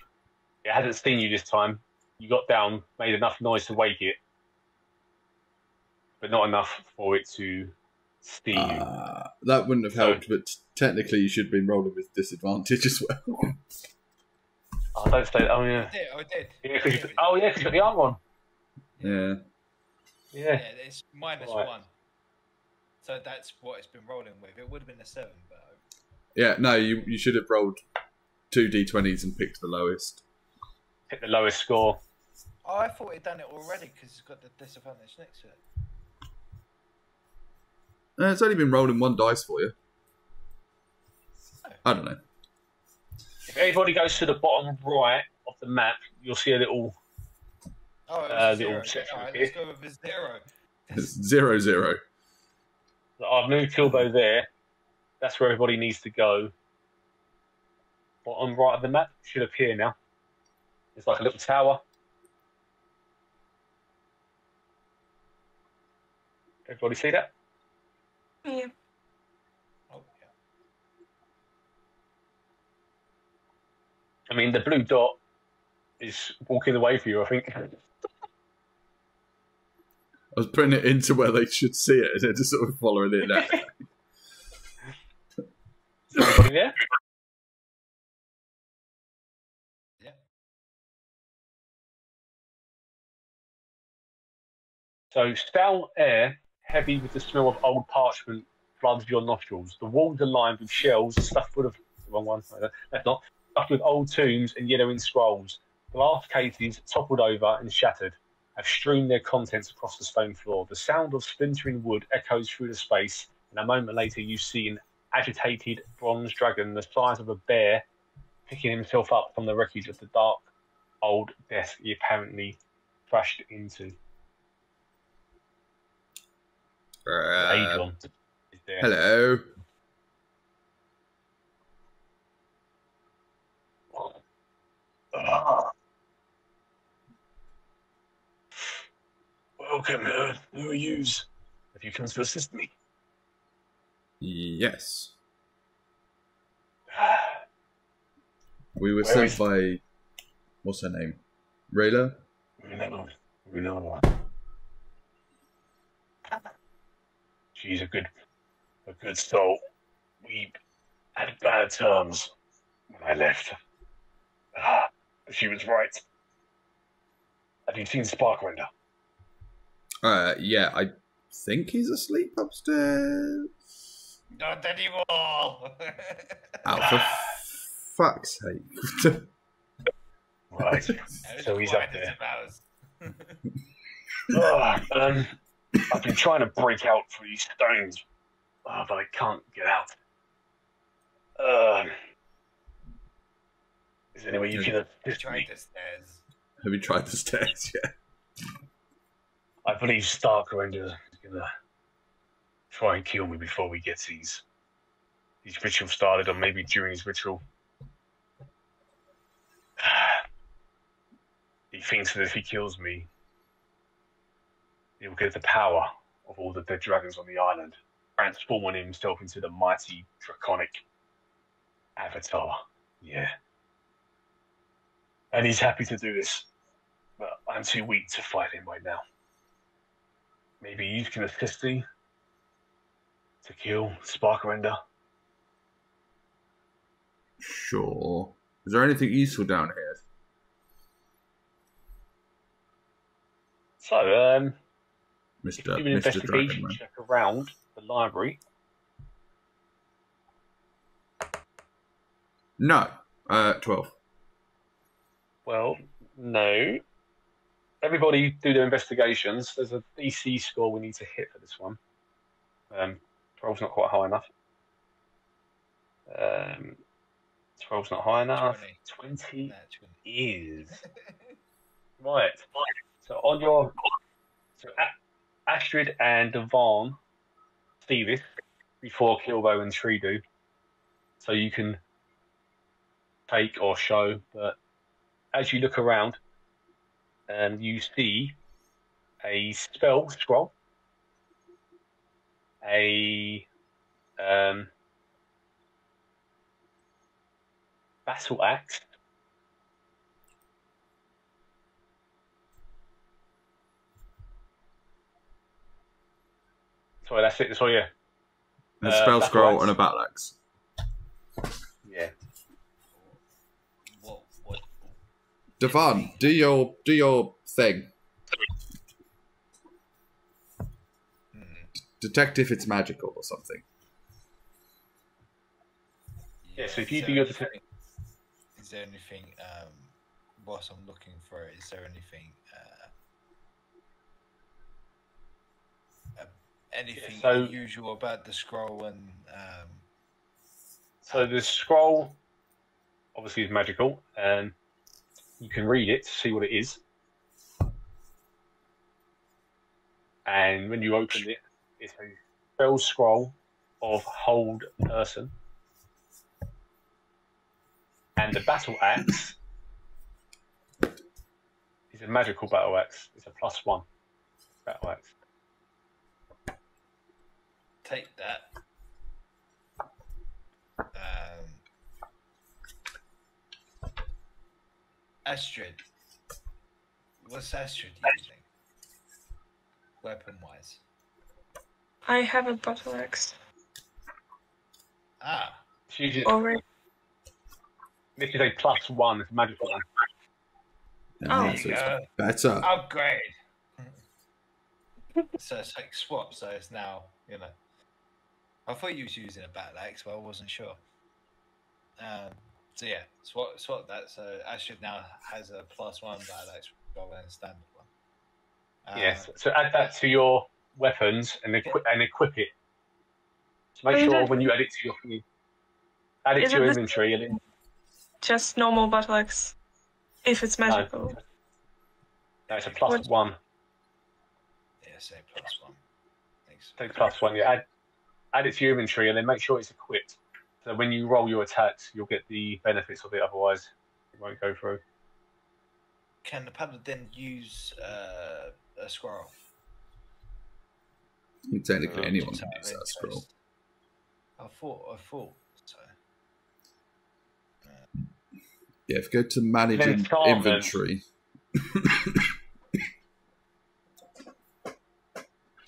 It hasn't seen you this time. You got down, made enough noise to wake it, but not enough for it to see you. Uh, that wouldn't have helped, but technically you should have been rolling with disadvantage as well. I don't say. Oh yeah. I did, I did. yeah 'cause you- oh yeah, because you got the arm on. yeah. Yeah. Yeah, it's minus Right. one. So that's what it's been rolling with. It would have been a seven, but Yeah, no, you, you should have rolled two d20s and picked the lowest. Hit the lowest score. oh, I thought he'd done it already because it's got the disadvantage next to it. Uh, it's only been rolling one dice for you. I don't know. If everybody goes to the bottom right of the map, you'll see a little. Oh, Uh, a zero. old section All right, here. let's go with a zero. It's zero zero. I've moved Kilbo there. that's where everybody needs to go. Bottom right of the map should appear now. It's like a little tower. Everybody see that? Yeah. Oh, yeah. I mean, the blue dot is walking away for you, I think. I was putting it into where they should see it, and they're just sort of following it now. There? Yeah. So, stale air, heavy with the smell of old parchment, floods your nostrils. The walls are lined with shells stuffed of the wrong one. That's not stuffed with old tombs and yellowing scrolls. Glass cases toppled over and shattered have strewn their contents across the stone floor. The sound of splintering wood echoes through the space, and a moment later, you see an agitated bronze dragon the size of a bear picking himself up from the wreckage of the dark old desk he apparently crashed into. Uh, Aidron is there. hello. Ah. Welcome, uh, who are yous? Have you come to assist me? Yes. Ah, We were Where sent is- by. What's her name? Rayla? We know. We know. She's a good, a good soul. We had bad terms when I left. Ah, she was right. Have you seen Sparkrender? Uh, yeah, I think he's asleep upstairs. Not anymore. Oh, for fuck's sake. Right. So he's up there. a mouse. Ah, um, I've been trying to break out through these stones, ah, but I can't get out. Uh, is there any way you can assist Tried me? the stairs. Have you tried the stairs yet? I believe Sparkrender is gonna try and kill me before we get these these rituals started, or maybe during his ritual. He thinks that if he kills me, he'll get the power of all the dead dragons on the island, transforming himself into the mighty draconic avatar. Yeah. And he's happy to do this, but I'm too weak to fight him right now. Maybe you can assist me to kill Sparkrender. Sure. Is there anything useful down here? So, um, Mr. do an Mr. investigation Dragon check around the library, No. Uh, 12. well, no. Everybody do their investigations. There's a DC score we need to hit for this one. Um, 12's not quite high enough. Um, 12's not high enough. 20. 20 Naturally. is. Right. So on your so A- Astrid and Dewahn see this before Kilbo and Tree do. So you can take or show, but as you look around, um, you see a spell scroll, a um, battle axe, Sorry, that's it. Sorry, yeah. A Uh, spell scroll axe. and a battle axe. Yeah. What? What? Dewahn, do your do your thing. Detect if it's magical or something. Yeah, so if you do your anything- Is there anything, um, whilst I'm looking for it, is there anything, uh, uh, anything so- unusual about the scroll and, um, So the scroll obviously is magical, and you can read it to see what it is. And when you open it, it's a spell scroll of hold person. And the battle axe is a magical battle axe. It's a plus one battle axe. Take that. Astrid. What's Astrid using? Weapon wise. I have a battle axe Ah, She's using, already. this is a plus one. It's a magical one. Oh. Yeah, so There you it's better. upgrade. so it's like swap, so it's now, you know. I thought you was using a battle axe, but I wasn't sure. Um, so yeah, swap swap that. So Astrid now has a plus one battle axe rather than a standard one. Um, Yes. So add that to your weapons and equip and equip it. So make sure when you add it to your add it Is to your this- inventory and then Just normal battle axe. If it's magical. no, it's a plus What- one. Yeah, say plus one. Thanks. Take plus one. Yeah, add add it to your inventory and then make sure it's equipped. So when you roll your attacks, you'll get the benefits of it. Otherwise, it won't go through. Can the paladin then use uh, a scroll? I technically Uh, anyone can use that scroll. I thought. I thought. So. Yeah, if you go to manage in- inventory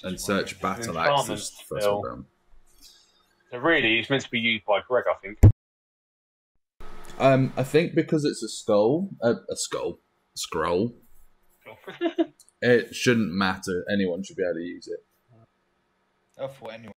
and search battle Enchantment axes, first spell. one down. So really, it's meant to be used by Greg, I think. Um, I think because it's a skull, uh, a skull, scroll, it shouldn't matter. Anyone should be able to use it. I thought anyone